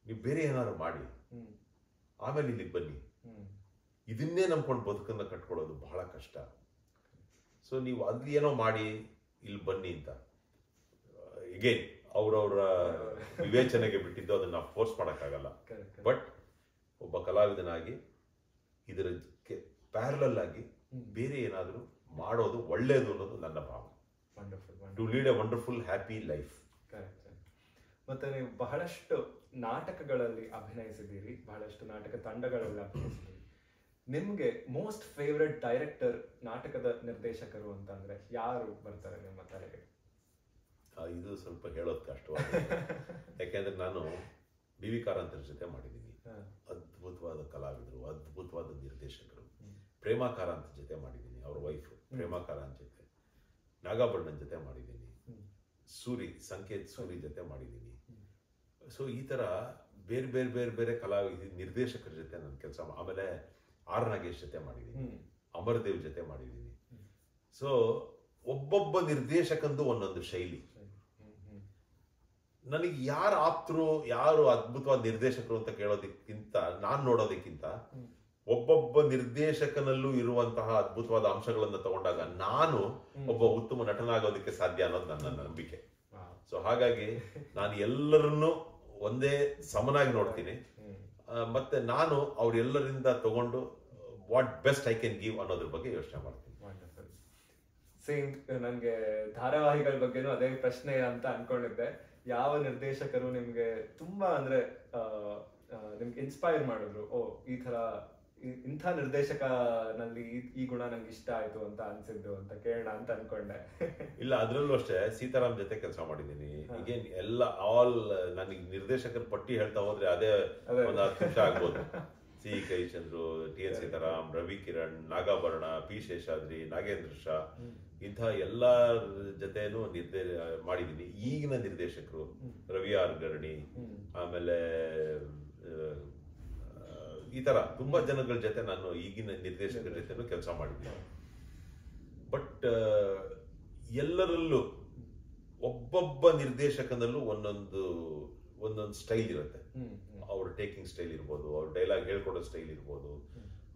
ನೀವು ಬೇರೆ ಏನಾದ್ರು ಮಾಡಿ ಆಮೇಲೆ ಇಲ್ಲಿಗೆ ಬನ್ನಿ. ಇದನ್ನೇ ನಂಬ್ಕೊಂಡು ಬದುಕನ್ನ ಕಟ್ಕೊಳ್ಳೋದು ಬಹಳ ಕಷ್ಟ. ಸೊ ನೀವು ಅಲ್ಲಿ ಏನೋ ಮಾಡಿ ಇಲ್ಲಿ ಬನ್ನಿ ಅಂತ. ಎಗೇನ್ ಅವರವರ ವಿವೇಚನೆಗೆ ಬಿಟ್ಟಿದ್ದು ಅದನ್ನ ಫೋರ್ಸ್ ಮಾಡೋಕ್ಕಾಗಲ್ಲ. ಬಟ್ ಒಬ್ಬ ಕಲಾವಿದನಾಗಿ ಇದರಕ್ಕೆ ಪ್ಯಾರಲಲ್ ಆಗಿ ಬೇರೆ ಏನಾದರೂ ಮಾಡೋದು ಒಳ್ಳೆಯದು ಅನ್ನೋದು ನನ್ನ ಭಾವ to lead a wonderful happy life correct ಮತ್ತೆ ನೀವು ಬಹಳಷ್ಟು ನಾಟಕಗಳಲ್ಲಿ ಅಭಿನಯಿಸಿದ್ದೀರಿ ಬಹಳಷ್ಟು ನಾಟಕ ತಂಡಗಳಲ್ಲಿ ಅಭಿನಯಿಸಿದ್ದೀರಿ. ನಿಮ್ಗೆ ಮೋಸ್ಟ್ ಫೇವ್ರೆಟ್ ಡೈರೆಕ್ಟರ್ ನಾಟಕದ ನಿರ್ದೇಶಕರು ಅಂತಂದ್ರೆ ಯಾರು ಬರ್ತಾರೆ ನಿಮ್ಮ ತಲೆಗೆ? ಇದು ಸ್ವಲ್ಪ ಹೇಳೋದು ಕಷ್ಟವಾದ <laughs> ಯಾಕೆಂದ್ರೆ ನಾನು ಬಿ ವಿ ಕಾರಂತರ ಜೊತೆ ಮಾಡಿದ್ದೀನಿ. ಅದ್ಭುತವಾದ ಕಲಾವಿದರು ಅದ್ಭುತವಾದ ನಿರ್ದೇಶಕರು. ಪ್ರೇಮಾ ಕಾರಂತ್ ಜೊತೆ ಮಾಡಿದ್ದೀನಿ ಅವ್ರ ವೈಫ್ ಪ್ರೇಮಾ ಕಾರಂತ್ ಜೊತೆ. ನಾಗಾಭರಣನ್ ಜೊತೆ ಮಾಡಿದ್ದೀನಿ. ಸೂರಿ ಸಂಕೇತ್ ಸೂರಿ ಜೊತೆ ಮಾಡಿದ್ದೀನಿ. ಸೊ ಈ ತರ ಬೇರೆ ಬೇರೆ ಬೇರೆ ಬೇರೆ ಕಲಾವಿದ ನಿರ್ದೇಶಕರ ಜೊತೆ ನನ್ನ ಕೆಲಸ ಆಮೇಲೆ ಆರ್ ನಾಗೇಶ್ ಜೊತೆ ಮಾಡಿದ್ದೀನಿ. ಅಮರದೇವ್ ಜೊತೆ ಮಾಡಿದ್ದೀನಿ. ಸೊ ಒಬ್ಬೊಬ್ಬ ನಿರ್ದೇಶಕಂದು ಒಂದೊಂದು ಶೈಲಿ. ನನಗೆ ಯಾರು ಆಪ್ತರು ಯಾರು ಅದ್ಭುತವಾದ ನಿರ್ದೇಶಕರು ಅಂತ ಕೇಳೋದಕ್ಕಿಂತ ನಾನು ನೋಡೋದಕ್ಕಿಂತ ಒಬ್ಬೊಬ್ಬ ನಿರ್ದೇಶಕನಲ್ಲೂ ಇರುವಂತಹ ಅದ್ಭುತವಾದ ಅಂಶಗಳನ್ನ ತಗೊಂಡಾಗ ನಾನು ಒಬ್ಬ ಉತ್ತಮ ನಟನಾಗೋದಕ್ಕೆ ಸಾಧ್ಯ ಅನ್ನೋದು ನನ್ನ ನಂಬಿಕೆ. ಸೊ ಹಾಗಾಗಿ ನಾನು ಎಲ್ಲರನ್ನೂ ಒಂದೇ ಸಮನಾಗಿ ನೋಡ್ತೀನಿ. ಮತ್ತೆ ನಾನು ಅವರೆಲ್ಲರಿಂದ ತಗೊಂಡು what best I can give ಅನ್ನೋದ್ರ ಬಗ್ಗೆ ಯೋಚನೆ ಮಾಡ್ತೀನಿ. ಸೇಮ್ ನನಗೆ ಧಾರಾವಾಹಿಗಳ ಬಗ್ಗೆನೂ ಅದೇ ಪ್ರಶ್ನೆ ಅಂತ ಅನ್ಕೊಂಡಿದ್ದೆ. ಯಾವ ನಿರ್ದೇಶಕರು ನಿಮ್ಗೆ ತುಂಬಾ ಅಂದ್ರೆ ನಿಮ್ಗೆ ಇನ್ಸ್ಪೈರ್ ಮಾಡಿದ್ರು? ಓ ಈ ತರ ಇಂಥ ನಿರ್ದೇಶಕನಲ್ಲಿ ಈ- ಈ ಗುಣ ನಂಗೆ ಇಷ್ಟ ಆಯ್ತು ಅಂತ ಅನ್ಸಿದ್ದು ಅಂತ ಕೇಳೋಣ ಅಂತ ಅನ್ಕೊಂಡೆ. ಇಲ್ಲ ಅದ್ರಲ್ಲೂ ಅಷ್ಟೇ ಸೀತಾರಾಮ್ ಜೊತೆ ಕೆಲಸ ಮಾಡಿದ್ದೀನಿ. ಈಗೇನ್ ಎಲ್ಲ ಆಲ್ ನನಗೆ ನಿರ್ದೇಶಕರ ಪಟ್ಟಿ ಹೇಳ್ತಾ ಹೋದ್ರೆ ಅದೇ. ಒಂದು ಹತ್ತು ನಿಮಿಷ ಆಗ್ಬೋದು. <laughs> C Kaichandru T N Seetharam Ravi Kiran Nagabharana P Sheshadri Nagendra Shah ಇಂಥ ಎಲ್ಲ ಜೊತೆನೂ ನಿರ್ದೇ ಮಾಡಿದ್ದೀನಿ. ಈಗಿನ ನಿರ್ದೇಶಕರು ರವಿ ಆರ್ ಗರಣಿ ಆಮೇಲೆ ಈ ತರ ತುಂಬಾ ಜನಗಳ ಜೊತೆ ನಾನು ಈಗಿನ ನಿರ್ದೇಶಕರ ಜೊತೆನೂ ಕೆಲಸ ಮಾಡಿದ್ದೀನಿ ಬಟ್ ಎಲ್ಲರಲ್ಲೂ ಒಬ್ಬೊಬ್ಬ ನಿರ್ದೇಶಕನಲ್ಲೂ ಒಂದೊಂದು ಒಂದೊಂದು ಸ್ಟೈಲ್ ಇರುತ್ತೆ. ಅವ್ರ ಟೇಕಿಂಗ್ ಸ್ಟೈಲ್ ಇರ್ಬೋದು ಅವ್ರ ಡೈಲಾಗ್ ಹೇಳ್ಕೊಡೋ ಸ್ಟೈಲ್ ಇರ್ಬೋದು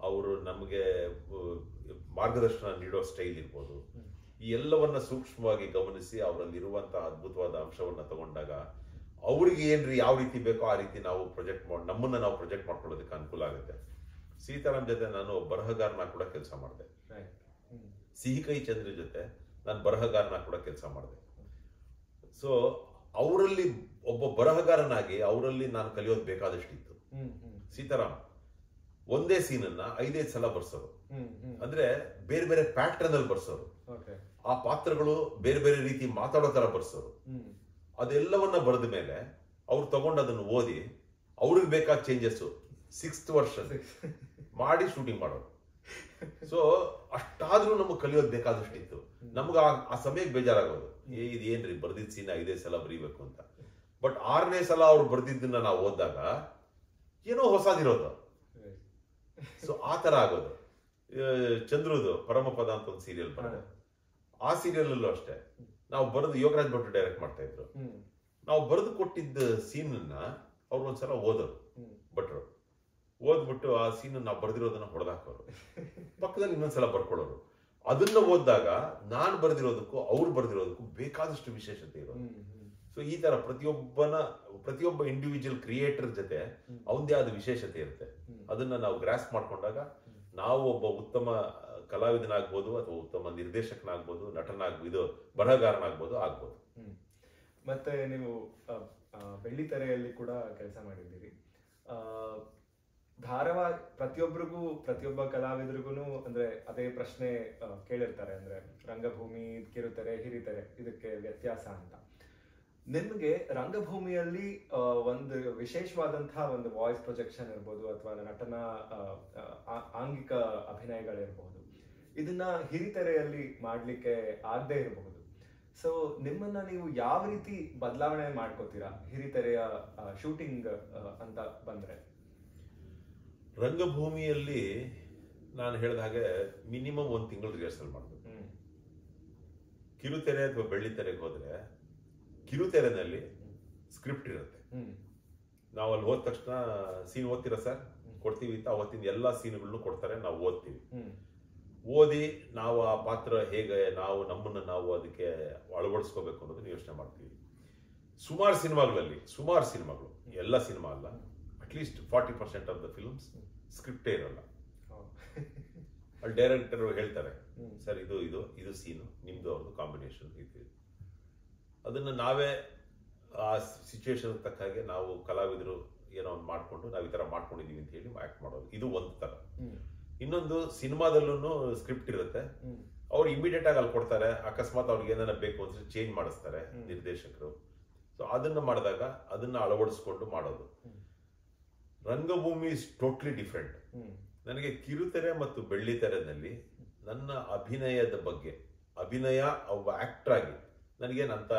ಅವರು ನಮಗೆ ಮಾರ್ಗದರ್ಶನ ನೀಡೋ ಸ್ಟೈಲ್ ಇರ್ಬೋದು. ಈ ಎಲ್ಲವನ್ನ ಸೂಕ್ಷ್ಮವಾಗಿ ಗಮನಿಸಿ ಅವರಲ್ಲಿರುವಂತಹ ಅದ್ಭುತವಾದ ಅಂಶವನ್ನ ತಗೊಂಡಾಗ ಅವ್ರಿಗೆ ಏನ್ರಿ ಯಾವ ರೀತಿ ಬೇಕೋ ಆ ರೀತಿ ನಾವು ಪ್ರೊಜೆಕ್ಟ್ ಮಾಡಿ ನಮ್ಮನ್ನ ನಾವು ಪ್ರೊಜೆಕ್ಟ್ ಮಾಡ್ಕೊಳ್ಳೋದಕ್ಕೆ ಅನುಕೂಲ ಆಗುತ್ತೆ. ಸೀತಾರಾಮ್ ಜೊತೆ ನಾನು ಬರಹಗಾರನ ಕೂಡ ಕೆಲಸ ಮಾಡಿದೆ. ಸಿಹಿ ಕೈ ಚಂದ್ರ ಜೊತೆ ನಾನು ಬರಹಗಾರನ ಕೂಡ ಕೆಲಸ ಮಾಡಿದೆ. ಸೊ ಅವರಲ್ಲಿ ಒಬ್ಬ ಬರಹಗಾರನಾಗಿ ಅವರಲ್ಲಿ ನಾನು ಕಲಿಯೋದು ಬೇಕಾದಷ್ಟಿತ್ತು. ಹ್ಮ್ ಹ್ಮ್ ಸೀತಾರಾಮ್ ಒಂದೇ ಸೀನನ್ನ ಐದೈದು ಸಲ ಬರ್ಸೋರು. ಅಂದ್ರೆ ಬೇರೆ ಬೇರೆ ಪ್ಯಾಟ್ರನ್ ಅಲ್ಲಿ ಬರ್ಸೋರು. ಓಕೆ ಆ ಪಾತ್ರಗಳು ಬೇರೆ ಬೇರೆ ರೀತಿ ಮಾತಾಡೋ ತರ ಬರ್ಸೋರು. ಅದೆಲ್ಲವನ್ನ ಬರೆದ ಮೇಲೆ ಅವ್ರು ತಗೊಂಡು ಅದನ್ನು ಓದಿ, ಅವ್ರಿಗೆ ಬೇಕಾದ ಚೇಂಜಸ್ಸು ಸಿಕ್ಸ್ತ್ ವರ್ಷ ಮಾಡಿ ಶೂಟಿಂಗ್ ಮಾಡೋರು. ಸೊ ಅಷ್ಟಾದ್ರೂ ನಮಗೆ ಕಲಿಯೋದು ಬೇಕಾದಷ್ಟು ಇತ್ತು. ನಮ್ಗೆ ಆ- ಸಮಯಕ್ಕೆ ಬೇಜಾರಾಗೋದು. ಏ, ಇದು ಏನ್ರಿ, ಬರ್ದಿದ್ ಸೀನ್ ಐದೇ ಸಲ ಬರೀಬೇಕು ಅಂತ. ಬಟ್ ಆರನೇ ಸಲ ಅವ್ರು ಬರ್ದಿದ್ದನ್ನ ನಾವು ಓದಿದಾಗ ಏನೋ ಹೊಸದಿರೋದು. ಸೊ ಆ ತರ ಆಗೋದು. ಚಂದ್ರದು ಪರಮಪದ ಅಂತ ಒಂದು ಸೀರಿಯಲ್ ಬರೋದು ಆ ಸೀರಿಯಲ್ ಅಷ್ಟೇ. ನಾವು ಬರೆದು ಯೋಗರಾಜ್ ಭಟ್ ಡೈರೆಕ್ಟ್ ಮಾಡ್ತಾ ಇದ್ರು. ನಾವು ಬರೆದು ಕೊಟ್ಟಿದ್ದ ಸೀನ್ ಅವ್ರು ಒಂದ್ಸಲ ಓದೋರು ಭಟ್ರು. ಓದ್ಬಿಟ್ಟು ಆ ಸೀನ್ ನಾವು ಬರೆದಿರೋದನ್ನ ಹೊಡೆದಾಕೋರು. ಪಕ್ಕದಲ್ಲಿ ಇನ್ನೊಂದ್ಸಲ ಬರ್ಕೊಳ್ಳೋರು. ಅದನ್ನ ಓದಿದಾಗ ನಾನು ಬರೆದಿರೋದಕ್ಕೂ ಅವ್ರು ಬರೆದಿರೋದಕ್ಕೂ ಬೇಕಾದಷ್ಟು ವಿಶೇಷತೆ ಇರೋದು. ಸೊ ಈ ತರ ಪ್ರತಿಯೊಬ್ಬನ ಪ್ರತಿಯೊಬ್ಬ ಇಂಡಿವಿಜುವಲ್ ಕ್ರಿಯೇಟರ್ ಜೊತೆ ಅವಂದೇ ಆದ ವಿಶೇಷತೆ ಇರುತ್ತೆ? ಅದನ್ನ ನಾವು ಗ್ರಾಸ್ ಮಾಡ್ಕೊಂಡಾಗ ನಾವು ಒಬ್ಬ ಉತ್ತಮ ಕಲಾವಿದನಾಗ್ಬೋದು ಅಥವಾ ಉತ್ತಮ ನಿರ್ದೇಶಕನಾಗ್ಬೋದು, ನಟನಾಗ್ಬೋದು, ಇದು ಬರಹಗಾರನಾಗ್ಬೋದು, ಆಗ್ಬೋದು. ಮತ್ತೆ ನೀವು ಬೆಳ್ಳಿತೆರೆಯಲ್ಲಿ ಕೂಡ ಕೆಲಸ ಮಾಡಿದ್ದೀರಿ. ಧಾರವಾಹಿ ಪ್ರತಿಯೊಬ್ಬರಿಗೂ ಪ್ರತಿಯೊಬ್ಬ ಕಲಾವಿದರಿಗೂ ಅಂದ್ರೆ ಅದೇ ಪ್ರಶ್ನೆ ಕೇಳಿರ್ತಾರೆ ಅಂದ್ರೆ ರಂಗಭೂಮಿ, ಕಿರುತೆರೆ, ಹಿರಿತೆರೆ, ಇದಕ್ಕೆ ವ್ಯತ್ಯಾಸ ಅಂತ. ನಿಮಗೆ ರಂಗಭೂಮಿಯಲ್ಲಿ ಒಂದು ವಿಶೇಷವಾದಂತಹ ಒಂದು ವಾಯ್ಸ್ ಪ್ರೊಜೆಕ್ಷನ್ ಇರ್ಬೋದು ಅಥವಾ ನಟನ ಆಂಗಿಕ ಅಭಿನಯಗಳಿರ್ಬೋದು. ಇದನ್ನ ಹಿರಿತೆರೆಯಲ್ಲಿ ಮಾಡ್ಲಿಕ್ಕೆ ಆಗದೆ ಇರಬಹುದು. ಸೊ ನಿಮ್ಮನ್ನ ನೀವು ಯಾವ ರೀತಿ ಬದಲಾವಣೆ ಮಾಡ್ಕೋತೀರಾ? ಹಿರಿತೆರೆಯ ಶೂಟಿಂಗ್ ಅಂತ ಬಂದ್ರೆ. ರಂಗಭೂಮಿಯಲ್ಲಿ ನಾನು ಹೇಳಿದ ಹಾಗೆ ಮಿನಿಮಮ್ ಒಂದು ತಿಂಗಳು ರಿಹರ್ಸಲ್ ಮಾಡಬೇಕು. ಕಿರುತೆರೆ ಅಥವಾ ಬೆಳ್ಳಿತೆರೆಗೆ ಹೋದ್ರೆ ಕಿರುತೆರೆನಲ್ಲಿ ಸ್ಕ್ರಿಪ್ಟ್ ಇರುತ್ತೆ. ನಾವು ಅಲ್ಲಿ ಹೋದ ತಕ್ಷಣ ಸೀನ್ ಓದ್ತೀರಾ ಸರ್? ಕೊಡ್ತೀವಿ ಅಂತ ಅವತ್ತಿನ ಎಲ್ಲ ಸೀನ್ಗಳನ್ನು ಕೊಡ್ತಾರೆ ನಾವು ಓದ್ತೀವಿ. ಓದಿ ನಾವು ಆ ಪಾತ್ರ ಹೇಗೆ ನಾವು ನಮ್ಮನ್ನು ನಾವು ಅದಕ್ಕೆ ಅಳವಡಿಸ್ಕೋಬೇಕು ಅನ್ನೋದನ್ನ ಯೋಚನೆ ಮಾಡ್ತೀವಿ. ಸುಮಾರು ಸಿನಿಮಾಗಳಲ್ಲಿ ಸುಮಾರು ಸಿನಿಮಾಗಳು ಎಲ್ಲ ಸಿನಿಮಾ ಅಲ್ಲ at least forty percent of the films ಸ್ಕ್ರಿಪ್ಟೇ ಇರಲ್ಲ. ಅಲ್ಲಿ ಡೈರೆಕ್ಟರ್ ಹೇಳ್ತಾರೆ ಸರ್ ಇದು ಇದು ಇದು ಸೀನು ನಿಮ್ಮದು ಅವ್ರದ್ದು ಕಾಂಬಿನೇಷನ್ ಇದು. ಅದನ್ನ ನಾವೇ ಆ ಸಿಚುವೇಶನ್ ತಕ್ಕ ಹಾಗೆ ನಾವು ಕಲಾವಿದರು ಏನೋ ಒಂದು ಮಾಡ್ಕೊಂಡು ನಾವು ಈ ಥರ ಮಾಡ್ಕೊಂಡಿದ್ದೀವಿ ಅಂತ ಹೇಳಿ ಆ್ಯಕ್ಟ್ ಮಾಡೋದು. ಇದು ಒಂದು ತರ. ಹ್ಮ್. ಇನ್ನೊಂದು ಸಿನಿಮಾದಲ್ಲೂ ಸ್ಕ್ರಿಪ್ಟ್ ಇರುತ್ತೆ. ಅವ್ರು ಇಮಿಡಿಯೇಟ್ ಆಗಿ ಅಲ್ಲಿ ಕೊಡ್ತಾರೆ. ಅಕಸ್ಮಾತ್ ಅವ್ರಿಗೆ ಏನಾರ ಬೇಕು ಅಂದ್ರೆ ಚೇಂಜ್ ಮಾಡಿಸ್ತಾರೆ ನಿರ್ದೇಶಕರು. ಸೊ ಅದನ್ನ ಮಾಡಿದಾಗ ಅದನ್ನ ಅಳವಡಿಸ್ಕೊಂಡು ಮಾಡೋದು. ರಂಗಭೂಮಿ ಇಸ್ ಟೋಟ್ಲಿ ಡಿಫ್ರೆಂಟ್ ನನಗೆ ಕಿರುತೆರೆ ಮತ್ತು ಬೆಳ್ಳಿತೆರೆನಲ್ಲಿ ನನ್ನ ಅಭಿನಯದ ಬಗ್ಗೆ ಅಭಿನಯ ಒಬ್ಬ ಆಕ್ಟರ್ ಆಗಿ ನನಗೇನಂತ.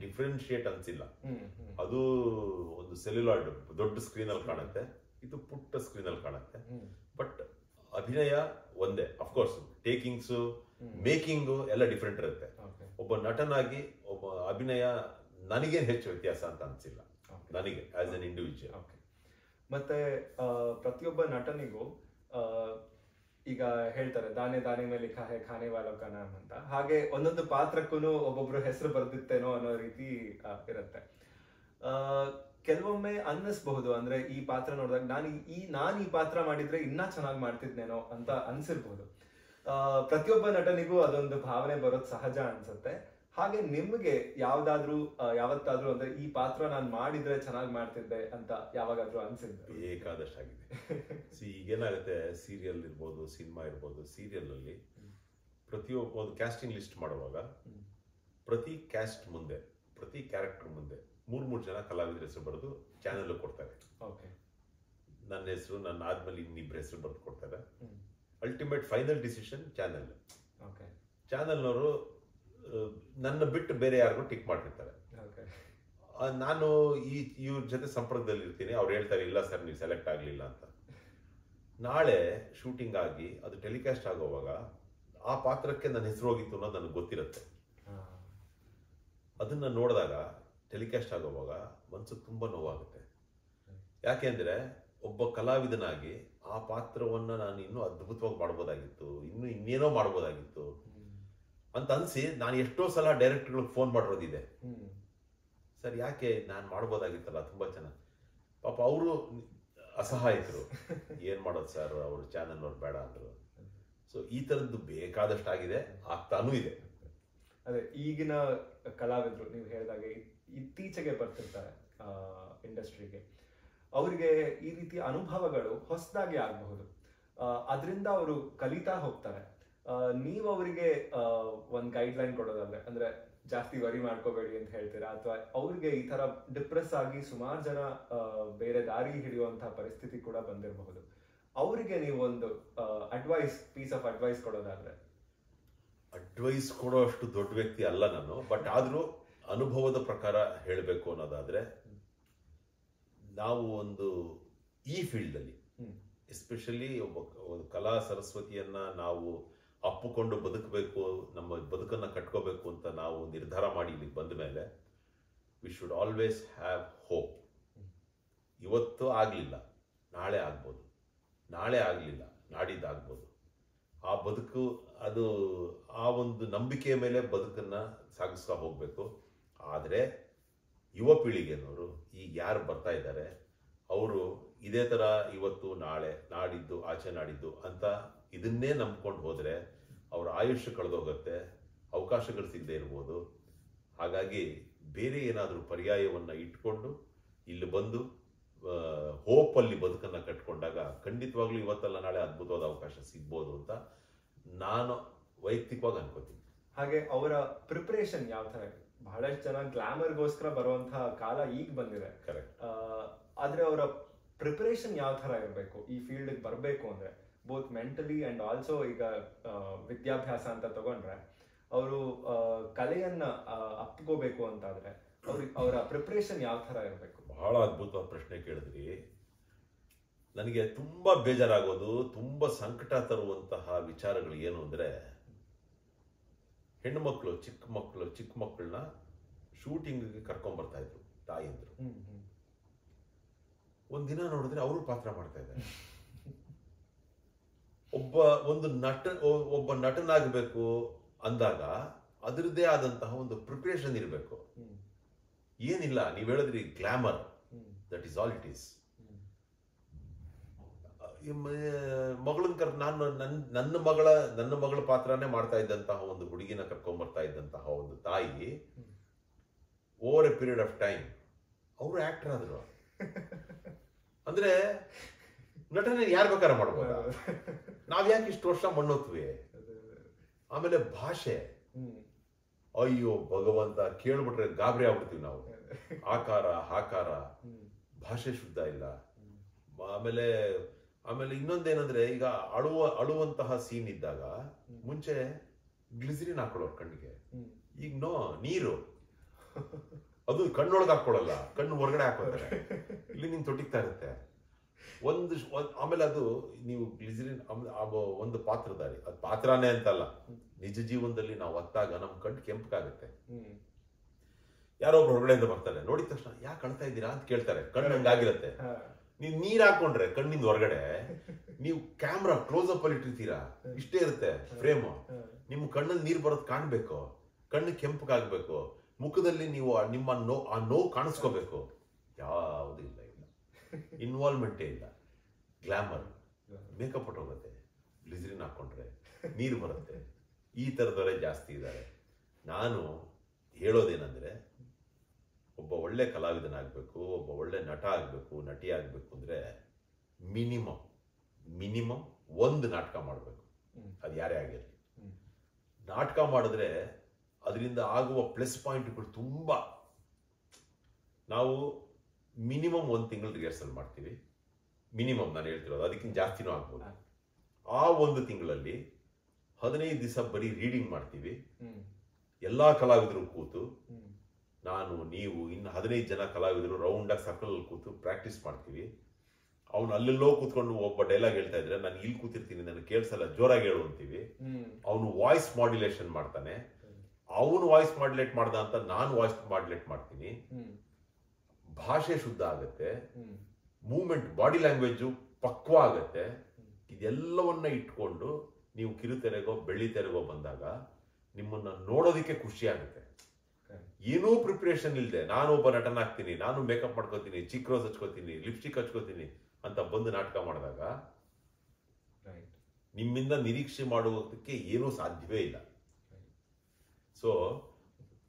ಡಿಫ್ರೆನ್ಶಿಯೇಟ್ ಅನ್ಸಿಲ್ಲ. ಅದು ಒಂದು ಸೆಲ್ಯುಲಾಯ್ಡ್ ದೊಡ್ಡ ಸ್ಕ್ರೀನ್ ಅಲ್ಲಿ ಕಾಣುತ್ತೆ. ಇದು ಪುಟ್ಟ ಸ್ಕ್ರೀನ್ ಅಲ್ಲಿ ಕಾಣುತ್ತೆ. ಬಟ್ ಅಭಿನಯ ಒಂದೇ ಅಫ್ಕೋರ್ಸ್ ಟೇಕಿಂಗ್ಸ್ ಮೇಕಿಂಗ್ ಎಲ್ಲ ಡಿಫ್ರೆಂಟ್ ಇರುತ್ತೆ. ಒಬ್ಬ ನಟನಾಗಿ ಒಬ್ಬ ಅಭಿನಯ ನನಗೇನು ಹೆಚ್ಚು ವ್ಯತ್ಯಾಸ ಅಂತ ಅನ್ಸಿಲ್ಲ. ನನಗೆ ಆಸ್ ಅನ್ ಇಂಡಿವಿಜುವಲ್ ಮತ್ತೆ ಪ್ರತಿಯೊಬ್ಬ ನಟನಿಗೂ ಈಗ ಹೇಳ್ತಾರೆ ದಾನೆ ದಾನೆ ಮೇಲೆ ಖಾಹೆ ಖಾನೆ ವಾಲೋಕನ ಅಂತ. ಹಾಗೆ ಒಂದೊಂದು ಪಾತ್ರಕ್ಕೂ ಒಬ್ಬೊಬ್ರು ಹೆಸರು ಬರ್ದಿತ್ತೇನೋ ಅನ್ನೋ ರೀತಿ ಇರುತ್ತೆ. ಆ, ಕೆಲವೊಮ್ಮೆ ಅನ್ನಿಸ್ಬಹುದು ಅಂದ್ರೆ ಈ ಪಾತ್ರ ನೋಡಿದಾಗ ನಾನು ಈ ನಾನು ಈ ಪಾತ್ರ ಮಾಡಿದ್ರೆ ಇನ್ನ ಚೆನ್ನಾಗಿ ಮಾಡ್ತಿದ್ನೇನೋ ಅಂತ ಅನ್ಸಿರ್ಬಹುದು ಪ್ರತಿಯೊಬ್ಬ ನಟನಿಗೂ ಅದೊಂದು ಭಾವನೆ ಬರೋದು ಸಹಜ ಅನ್ಸುತ್ತೆ. ಹಾಗೆ ನಿಮ್ಗೆ ಯಾವ್ದಾದ್ರೂ ಯಾವತ್ತಾದ್ರೂ ಅಂದ್ರೆ ಈ ಪಾತ್ರ ನಾನು ಮಾಡಿದ್ರೆ ಚೆನ್ನಾಗಿ ಮಾಡ್ತಿದ್ದೆ ಅಂತ ಯಾವಾಗಾದ್ರೂ ಅನ್ಸಿದ್ದೆ? ಬೇಕಾದಷ್ಟಾಗಿದೆ. ಸಿ ಈಗೇನಾಗುತ್ತೆ ಸೀರಿಯಲ್ ಇರ್ಬೋದು ಸಿನಿಮಾ ಇರ್ಬೋದು ಸೀರಿಯಲ್ ಅಲ್ಲಿ ಪ್ರತಿಯೊಬ್ಬ ಒಂದು ಕ್ಯಾಸ್ಟಿಂಗ್ ಲಿಸ್ಟ್ ಮಾಡುವಾಗ ಪ್ರತಿ ಕ್ಯಾಸ್ಟ್ ಮುಂದೆ ಪ್ರತಿ ಕ್ಯಾರೆಕ್ಟರ್ ಮುಂದೆ ಮೂರ್ ಮೂರು ಜನ ಕಲಾವಿದರ ಹೆಸರು ಬರೆದು ಚಾನೆಲ್ ಕೊಡ್ತಾರೆ. ನನ್ನ ಹೆಸರು ನನ್ನ ಆದ್ಮೇಲೆ ಇನ್ನಿಬ್ಬರ ಹೆಸರು ಬರೆದು ಕೊಡ್ತಾರೆ. ಅಲ್ಟಿಮೇಟ್ ಫೈನಲ್ ಡಿಸಿಷನ್ ಚಾನೆಲ್ ಚಾನೆಲ್ನವರು ನನ್ನ ಬಿಟ್ಟು ಬೇರೆ ಯಾರಿಗೂ ಟಿಕ್ ಮಾಡಿರ್ತಾರೆ ನಾನು ಈ ಇವ್ರ ಜೊತೆ ಸಂಪರ್ಕದಲ್ಲಿ ಇರ್ತೀನಿ. ಅವ್ರು ಹೇಳ್ತಾರೆ ಇಲ್ಲ ಸರ್ ನೀವು ಸೆಲೆಕ್ಟ್ ಆಗಲಿಲ್ಲ ಅಂತ. ನಾಳೆ ಶೂಟಿಂಗ್ ಆಗಿ ಅದು ಟೆಲಿಕಾಸ್ಟ್ ಆಗೋವಾಗ ಆ ಪಾತ್ರಕ್ಕೆ ನನ್ನ ಹೆಸರು ಹೋಗಿತ್ತು ಅನ್ನೋದು ನನಗೆ ಗೊತ್ತಿರುತ್ತೆ. ಅದನ್ನ ನೋಡಿದಾಗ ಟೆಲಿಕಾಸ್ಟ್ ಆಗೋವಾಗ ಮನಸ್ಸು ತುಂಬ ನೋವಾಗುತ್ತೆ. ಯಾಕೆಂದರೆ ಒಬ್ಬ ಕಲಾವಿದನಾಗಿ ಆ ಪಾತ್ರವನ್ನು ನಾನು ಇನ್ನೂ ಅದ್ಭುತವಾಗಿ ಮಾಡ್ಬೋದಾಗಿತ್ತು, ಇನ್ನೂ ಇನ್ನೇನೋ ಮಾಡ್ಬೋದಾಗಿತ್ತು ಅಂತ ಅನಿಸಿ ನಾನು ಎಷ್ಟೋ ಸಲ ಡೈರೆಕ್ಟರ್ಗಳಿಗೆ ಫೋನ್ ಮಾಡಿರೋದಿದೆ. ಸರ್, ಯಾಕೆ ನಾನು ಮಾಡ್ಬೋದಾಗಿತ್ತಲ್ಲ ತುಂಬ ಚೆನ್ನಾಗಿ ಪಾಪ ಅವರು ಅಸಹಾಯಕರು. ಏನು ಮಾಡೋದು ಸರ್, ಅವರು ಚಾನಲ್ ಅವ್ರು ಬೇಡ ಅಂದರು. ಸೊ ಈ ಥರದ್ದು ಬೇಕಾದಷ್ಟಾಗಿದೆ, ಆಗ್ತಾನೂ ಇದೆ. ಅದೇ ಈಗಿನ ಕಲಾವಿದರು ನೀವು ಹೇಳಿದಾಗೆ ಇತ್ತೀಚೆಗೆ ಬರ್ತಿರ್ತಾರೆ ಇಂಡಸ್ಟ್ರಿಗೆ. ಅವರಿಗೆ ಈ ರೀತಿ ಅನುಭವಗಳು ಹೊಸದಾಗಿ ಆಗಬಹುದು. ಅದರಿಂದ ಅವರು ಕಲಿತಾ ಹೋಗ್ತಾರೆ. ನೀವು ಅವರಿಗೆ ಒಂದು ಗೈಡ್ ಲೈನ್ ಕೊಡೋದಾದ್ರೆ, ಅಂದ್ರೆ ಜಾಸ್ತಿ ವರಿ ಮಾಡ್ಕೋಬೇಡಿ ಅಂತ ಹೇಳ್ತೀರಾ? ಅಥವಾ ಅವ್ರಿಗೆ ಈ ತರ ಡಿಪ್ರೆಸ್ ಆಗಿ ಸುಮಾರು ಜನ ಬೇರೆ ದಾರಿ ಹಿಡಿಯುವಂತಹ ಪರಿಸ್ಥಿತಿ ಕೂಡ ಬಂದಿರಬಹುದು. ಅವರಿಗೆ ನೀವು ಒಂದು ಅಡ್ವೈಸ್ ಪೀಸ್ ಆಫ್ ಅಡ್ವೈಸ್ ಕೊಡೋದಾದ್ರೆ ಅಡ್ವೈಸ್ ಕೊಡೋ ಅಷ್ಟು ದೊಡ್ಡ ವ್ಯಕ್ತಿ ಅಲ್ಲ ನಾನು ಬಟ್ ಆದರೂ ಅನುಭವದ ಪ್ರಕಾರ ಹೇಳಬೇಕು ಅನ್ನೋದಾದರೆ ನಾವು ಒಂದು ಈ ಫೀಲ್ಡಲ್ಲಿ ಎಸ್ಪೆಷಲಿ ಒಬ್ಬ ಒಂದು ಕಲಾ ಸರಸ್ವತಿಯನ್ನು ನಾವು ಅಪ್ಪುಕೊಂಡು ಬದುಕಬೇಕು ನಮ್ಮ ಬದುಕನ್ನು ಕಟ್ಕೋಬೇಕು ಅಂತ ನಾವು ನಿರ್ಧಾರ ಮಾಡಿ ಇಲ್ಲಿಗೆ ಬಂದ ಮೇಲೆ we should always have hope ಇವತ್ತು ಆಗಲಿಲ್ಲ ನಾಳೆ ಆಗ್ಬೋದು. ನಾಳೆ ಆಗಲಿಲ್ಲ ನಾಡಿದ್ದಾಗ್ಬೋದು. ಆ ಬದುಕು ಅದು ಆ ಒಂದು ನಂಬಿಕೆಯ ಮೇಲೆ ಬದುಕನ್ನು ಸಾಗಿಸ್ತಾ ಹೋಗಬೇಕು. ಆದರೆ ಯುವ ಪೀಳಿಗೆನವರು ಈಗ ಯಾರು ಬರ್ತಾ ಇದ್ದಾರೆ, ಅವರು ಇದೇ ಥರ ಇವತ್ತು ನಾಳೆ ನಾಡಿದ್ದು, ಆಚೆ ನಾಡಿದ್ದು ಅಂತ ಇದನ್ನೇ ನಂಬ್ಕೊಂಡು ಹೋದರೆ ಅವರ ಆಯುಷ್ಯ ಕಳೆದೋಗತ್ತೆ, ಅವಕಾಶಗಳು ಸಿಗದೆ ಇರ್ಬೋದು. ಹಾಗಾಗಿ ಬೇರೆ ಏನಾದರೂ ಪರ್ಯಾಯವನ್ನು ಇಟ್ಕೊಂಡು ಇಲ್ಲಿ ಬಂದು ಹೋಪಲ್ಲಿ ಬದುಕನ್ನು ಕಟ್ಕೊಂಡಾಗ ಖಂಡಿತವಾಗ್ಲೂ ಇವತ್ತಲ್ಲ ನಾಳೆ ಅದ್ಭುತವಾದ ಅವಕಾಶ ಸಿಗ್ಬೋದು ಅಂತ ನಾನು ವೈಯಕ್ತಿಕವಾಗಿ ಅನ್ಕೋತೀನಿ. ಹಾಗೆ ಅವರ ಪ್ರಿಪರೇಷನ್ ಯಾವ ತರ ಬಹಳಷ್ಟು ಜನ ಗ್ಲಾಮರ್ಗೋಸ್ಕರ ಬರುವಂತಹ ಕಾಲ ಈಗ ಬಂದಿದೆ. ಕರೆಕ್ಟ್ ಆದ್ರೆ ಅವರ ಪ್ರಿಪರೇಷನ್ ಯಾವ ತರ ಇರಬೇಕು? ಈ ಫೀಲ್ಡ್ ಬರಬೇಕು ಅಂದ್ರೆ ಬೋತ್ ಮೆಂಟಲಿ ಅಂಡ್ ಆಲ್ಸೋ ಈಗ ವಿದ್ಯಾಭ್ಯಾಸ ಅಂತ ತಗೊಂಡ್ರೆ ಅವರು ಕಲೆಯನ್ನ ಅಪ್ಪಿಕೋಬೇಕು ಅಪ್ಕೋಬೇಕು ಅಂತಾದ್ರೆ ಅವ್ರಿಗೆ ಅವರ ಪ್ರಿಪ್ರೇಷನ್ ಯಾವ ತರ ಇರಬೇಕು? ಬಹಳ ಅದ್ಭುತವಾದ ಪ್ರಶ್ನೆ ಕೇಳಿದ್ರಿ. ನನಗೆ ತುಂಬ ಬೇಜಾರಾಗೋದು ತುಂಬ ಸಂಕಟ ತರುವಂತಹ ವಿಚಾರಗಳು ಏನು ಅಂದರೆ ಹೆಣ್ಣು ಮಕ್ಕಳು ಚಿಕ್ಕ ಮಕ್ಕಳು ಚಿಕ್ಕ ಮಕ್ಕಳನ್ನ ಶೂಟಿಂಗ್ಗೆ ಕರ್ಕೊಂಡ್ಬರ್ತಾ ಇದ್ರು ಹ್ಮ್ ಒಂದಿನ ನೋಡಿದ್ರೆ ಅವರು ಪಾತ್ರ ಮಾಡ್ತಾ ಇದ್ದಾರೆ. ಒಬ್ಬ ಒಂದು ನಟ ಒಬ್ಬ ನಟನಾಗಬೇಕು ಅಂದಾಗ ಅದರದ್ದೇ ಆದಂತಹ ಒಂದು ಪ್ರಿಪ್ರೇಷನ್ ಇರಬೇಕು. ಏನಿಲ್ಲ ನೀವು ಹೇಳಿದ್ರಿ glamour that is all it is ಮಗಳನ್ನ ಕರ್ ನಾನು ನನ್ನ ನನ್ನ ಮಗಳ ನನ್ನ ಮಗಳ ಪಾತ್ರನೇ ಮಾಡ್ತಾ ಇದ್ದಂತಹ ಒಂದು ಹುಡುಗಿನ ಕರ್ಕೊಂಡ್ ಬರ್ತಾ ಇದ್ದಂತಹ ಒಂದು ತಾಯಿ over a period of time ಅವರು ಆಕ್ಟರ್ ಆದ್ರು. <laughs> ಅಂದ್ರೆ ನಟನೆ ಯಾರು ಬೇಕಾದ್ರೆ ಮಾಡ್ಬೋದು? ನಾವ್ ಯಾಕೆ ಇಷ್ಟು ವರ್ಷ ಮಣ್ಣೋತ್ವಿ ಆಮೇಲೆ ಭಾಷೆ. ಅಯ್ಯೋ ಭಗವಂತ ಕೇಳ್ಬಿಟ್ರೆ ಗಾಬರಿ ಆಗ್ಬಿಡ್ತೀವಿ ನಾವು. <laughs> ಆಕಾರ ಹಾಕಾರ ಭಾಷೆ ಶುದ್ಧ ಇಲ್ಲ. ಆಮೇಲೆ ಆಮೇಲೆ ಇನ್ನೊಂದೇನಂದ್ರೆ ಈಗ ಅಳುವ ಅಳುವಂತಹ ಸೀನ್ ಇದ್ದಾಗ ಮುಂಚೆ ಗ್ಲಿಸರಿನ್ ಹಾಕೊಳ್ಳೋರು ಕಣ್ಣಿಗೆ. ಈಗ ನೋ ನೀರು. ಅದು ಕಣ್ಣೊಳಗೆ ಹಾಕೊಳ್ಳಲ್ಲ ಕಣ್ಣು ಹೊರಗಡೆ ಹಾಕೋತಾರೆ <laughs> ಇಲ್ಲಿ ನಿಂಗೆ ತೊಟ್ಟಿಗ್ತಾ ಇರುತ್ತೆ. ಒಂದು ಆಮೇಲೆ ಅದು ನೀವು ಗ್ಲಿಸರಿನ್ ಒಂದು ಪಾತ್ರಧಾರಿ ಅದು ಪಾತ್ರನೇ ಅಂತಲ್ಲ. ನಿಜ ಜೀವನದಲ್ಲಿ ನಾವು ಒತ್ತಾಗ ನಮ್ ಕಣ್ಣು ಕೆಂಪಗಾಗುತ್ತೆ. ಯಾರೋ ಒಬ್ರು ಹೊರಗಡೆಯಿಂದ ಬರ್ತಾರೆ. ನೋಡಿದ ತಕ್ಷಣ ಯಾಕೆ ಕಾಣ್ತಾ ಇದ್ದೀರಾ ಅಂತ ಕೇಳ್ತಾರೆ. ಕಣ್ಣು ಹಂಗಾಗಿರುತ್ತೆ ನೀವು ನೀರ್ ಹಾಕೊಂಡ್ರೆ ಕಣ್ಣಿಂದ ಹೊರಗಡೆ, ನೀವು ಕ್ಯಾಮ್ರಾ ಕ್ಲೋಸ್ ಅಪ್ ಅಲ್ಲಿ ಇಟ್ಟಿರ್ತೀರಾ? ಇಷ್ಟೇ ಇರುತ್ತೆ ಫ್ರೇಮ್ ನಿಮ್ ಕಣ್ಣಲ್ಲಿ ನೀರ್ ಬರೋದ್ ಕಾಣ್ಬೇಕು, ಕಣ್ಣು ಕೆಂಪಗಾಗ್ಬೇಕು, ಮುಖದಲ್ಲಿ ನೀವು ನಿಮ್ಮ ನೋ, ಆ ನೋವು ಕಾಣಿಸ್ಕೋಬೇಕು. ಯಾವುದೂ ಇಲ್ಲ ಇಲ್ಲ. ಇನ್ವಾಲ್ವ್ಮೆಂಟೇ ಇಲ್ಲ. Glamour makeup ಹೊಟ್ಟೋಗುತ್ತೆ. ಗ್ಲಿಸರಿನ್ ಹಾಕೊಂಡ್ರೆ ನೀರು ಬರುತ್ತೆ. ಈ ಥರದವರೇ ಜಾಸ್ತಿ ಇದ್ದಾರೆ. ನಾನು ಹೇಳೋದೇನೆಂದ್ರೆ ಒಬ್ಬ ಒಳ್ಳೆ ಕಲಾವಿದನಾಗಬೇಕು ಒಬ್ಬ ಒಳ್ಳೆ ನಟ ಆಗಬೇಕು ನಟಿ ಆಗಬೇಕು ಅಂದರೆ ಮಿನಿಮಮ್ ಮಿನಿಮಮ್ ಒಂದು ನಾಟಕ ಮಾಡಬೇಕು. ಅದು ಯಾರೇ ಆಗಿರಲಿ. ನಾಟಕ ಮಾಡಿದ್ರೆ ಅದರಿಂದ ಆಗುವ ಪ್ಲಸ್ ಪಾಯಿಂಟ್ಗಳು ತುಂಬ. ನಾವು ಮಿನಿಮಮ್ ಒಂದು ತಿಂಗಳು ರಿಹರ್ಸಲ್ ಮಾಡ್ತೀವಿ. ಮಿನಿಮಮ್ ನಾನು ಹೇಳ್ತಿರೋದು ಅದಕ್ಕಿಂತ ಜಾಸ್ತಿನೂ ಆಗ್ಬೋದು. ಆ ಒಂದು ತಿಂಗಳಲ್ಲಿ ಹದಿನೈದು ದಿವಸ ಬರೀ ರೀಡಿಂಗ್ ಮಾಡ್ತೀವಿ. ಎಲ್ಲ ಕಲಾವಿದರು ಕೂತು ನಾನು ನೀವು ಇನ್ನು ಹದಿನೈದು ಜನ ಕಲಾವಿದರು ರೌಂಡಾಗಿ ಸರ್ಕಲ್ ಕೂತು ಪ್ರಾಕ್ಟೀಸ್ ಮಾಡ್ತೀವಿ. ಅವನು ಅಲ್ಲೆಲ್ಲೋ ಕೂತ್ಕೊಂಡು ಒಬ್ಬ ಡೈಲಾಗ್ ಹೇಳ್ತಾ ಇದ್ರೆ ನಾನು ಇಲ್ಲಿ ಕೂತಿರ್ತೀನಿ ನನಗೆ ಕೇಳಿಸಲ್ಲ ಜೋರಾಗಿ ಹೇಳು ಅಂತೀವಿ. ಅವನು ವಾಯ್ಸ್ ಮಾಡ್ಯುಲೇಷನ್ ಮಾಡ್ತಾನೆ. ಅವನು ವಾಯ್ಸ್ ಮಾಡ್ಯುಲೇಟ್ ಮಾಡ್ದ ಅಂತ ನಾನು ವಾಯ್ಸ್ ಮಾಡ್ಯುಲೇಟ್ ಮಾಡ್ತೀನಿ. ಭಾಷೆ ಶುದ್ಧ ಆಗುತ್ತೆ. ಮೂವ್ಮೆಂಟ್ ಮೂಮೆಂಟ್ ಬಾಡಿ ಲ್ಯಾಂಗ್ವೇಜು ಪಕ್ವ ಆಗುತ್ತೆ. ಇದೆಲ್ಲವನ್ನ ಇಟ್ಕೊಂಡು ನೀವು ಕಿರುತೆರೆಗೋ ಬೆಳ್ಳಿ ತೆರೆಗೋ ಬಂದಾಗ ನಿಮ್ಮನ್ನ ನೋಡೋದಕ್ಕೆ ಖುಷಿ ಆಗುತ್ತೆ. ಏನೂ ಪ್ರಿಪ್ರೇಷನ್ ಇಲ್ಲದೆ ನಾನು ಒಬ್ಬ ನಟನಾಗ್ತೀನಿ ನಾನು ಮೇಕಪ್ ಮಾಡ್ಕೋತೀನಿ ಚಿಕ್ ರೋಸ್ ಹಚ್ಕೋತೀನಿ ಲಿಪ್ಸ್ಟಿಕ್ ಹಚ್ಕೋತೀನಿ ಅಂತ ಬಂದು ನಾಟಕ ಮಾಡಿದಾಗ ನಿಮ್ಮಿಂದ ನಿರೀಕ್ಷೆ ಮಾಡುವುದಕ್ಕೆ ಏನೂ ಸಾಧ್ಯವೇ ಇಲ್ಲ. ಸೊ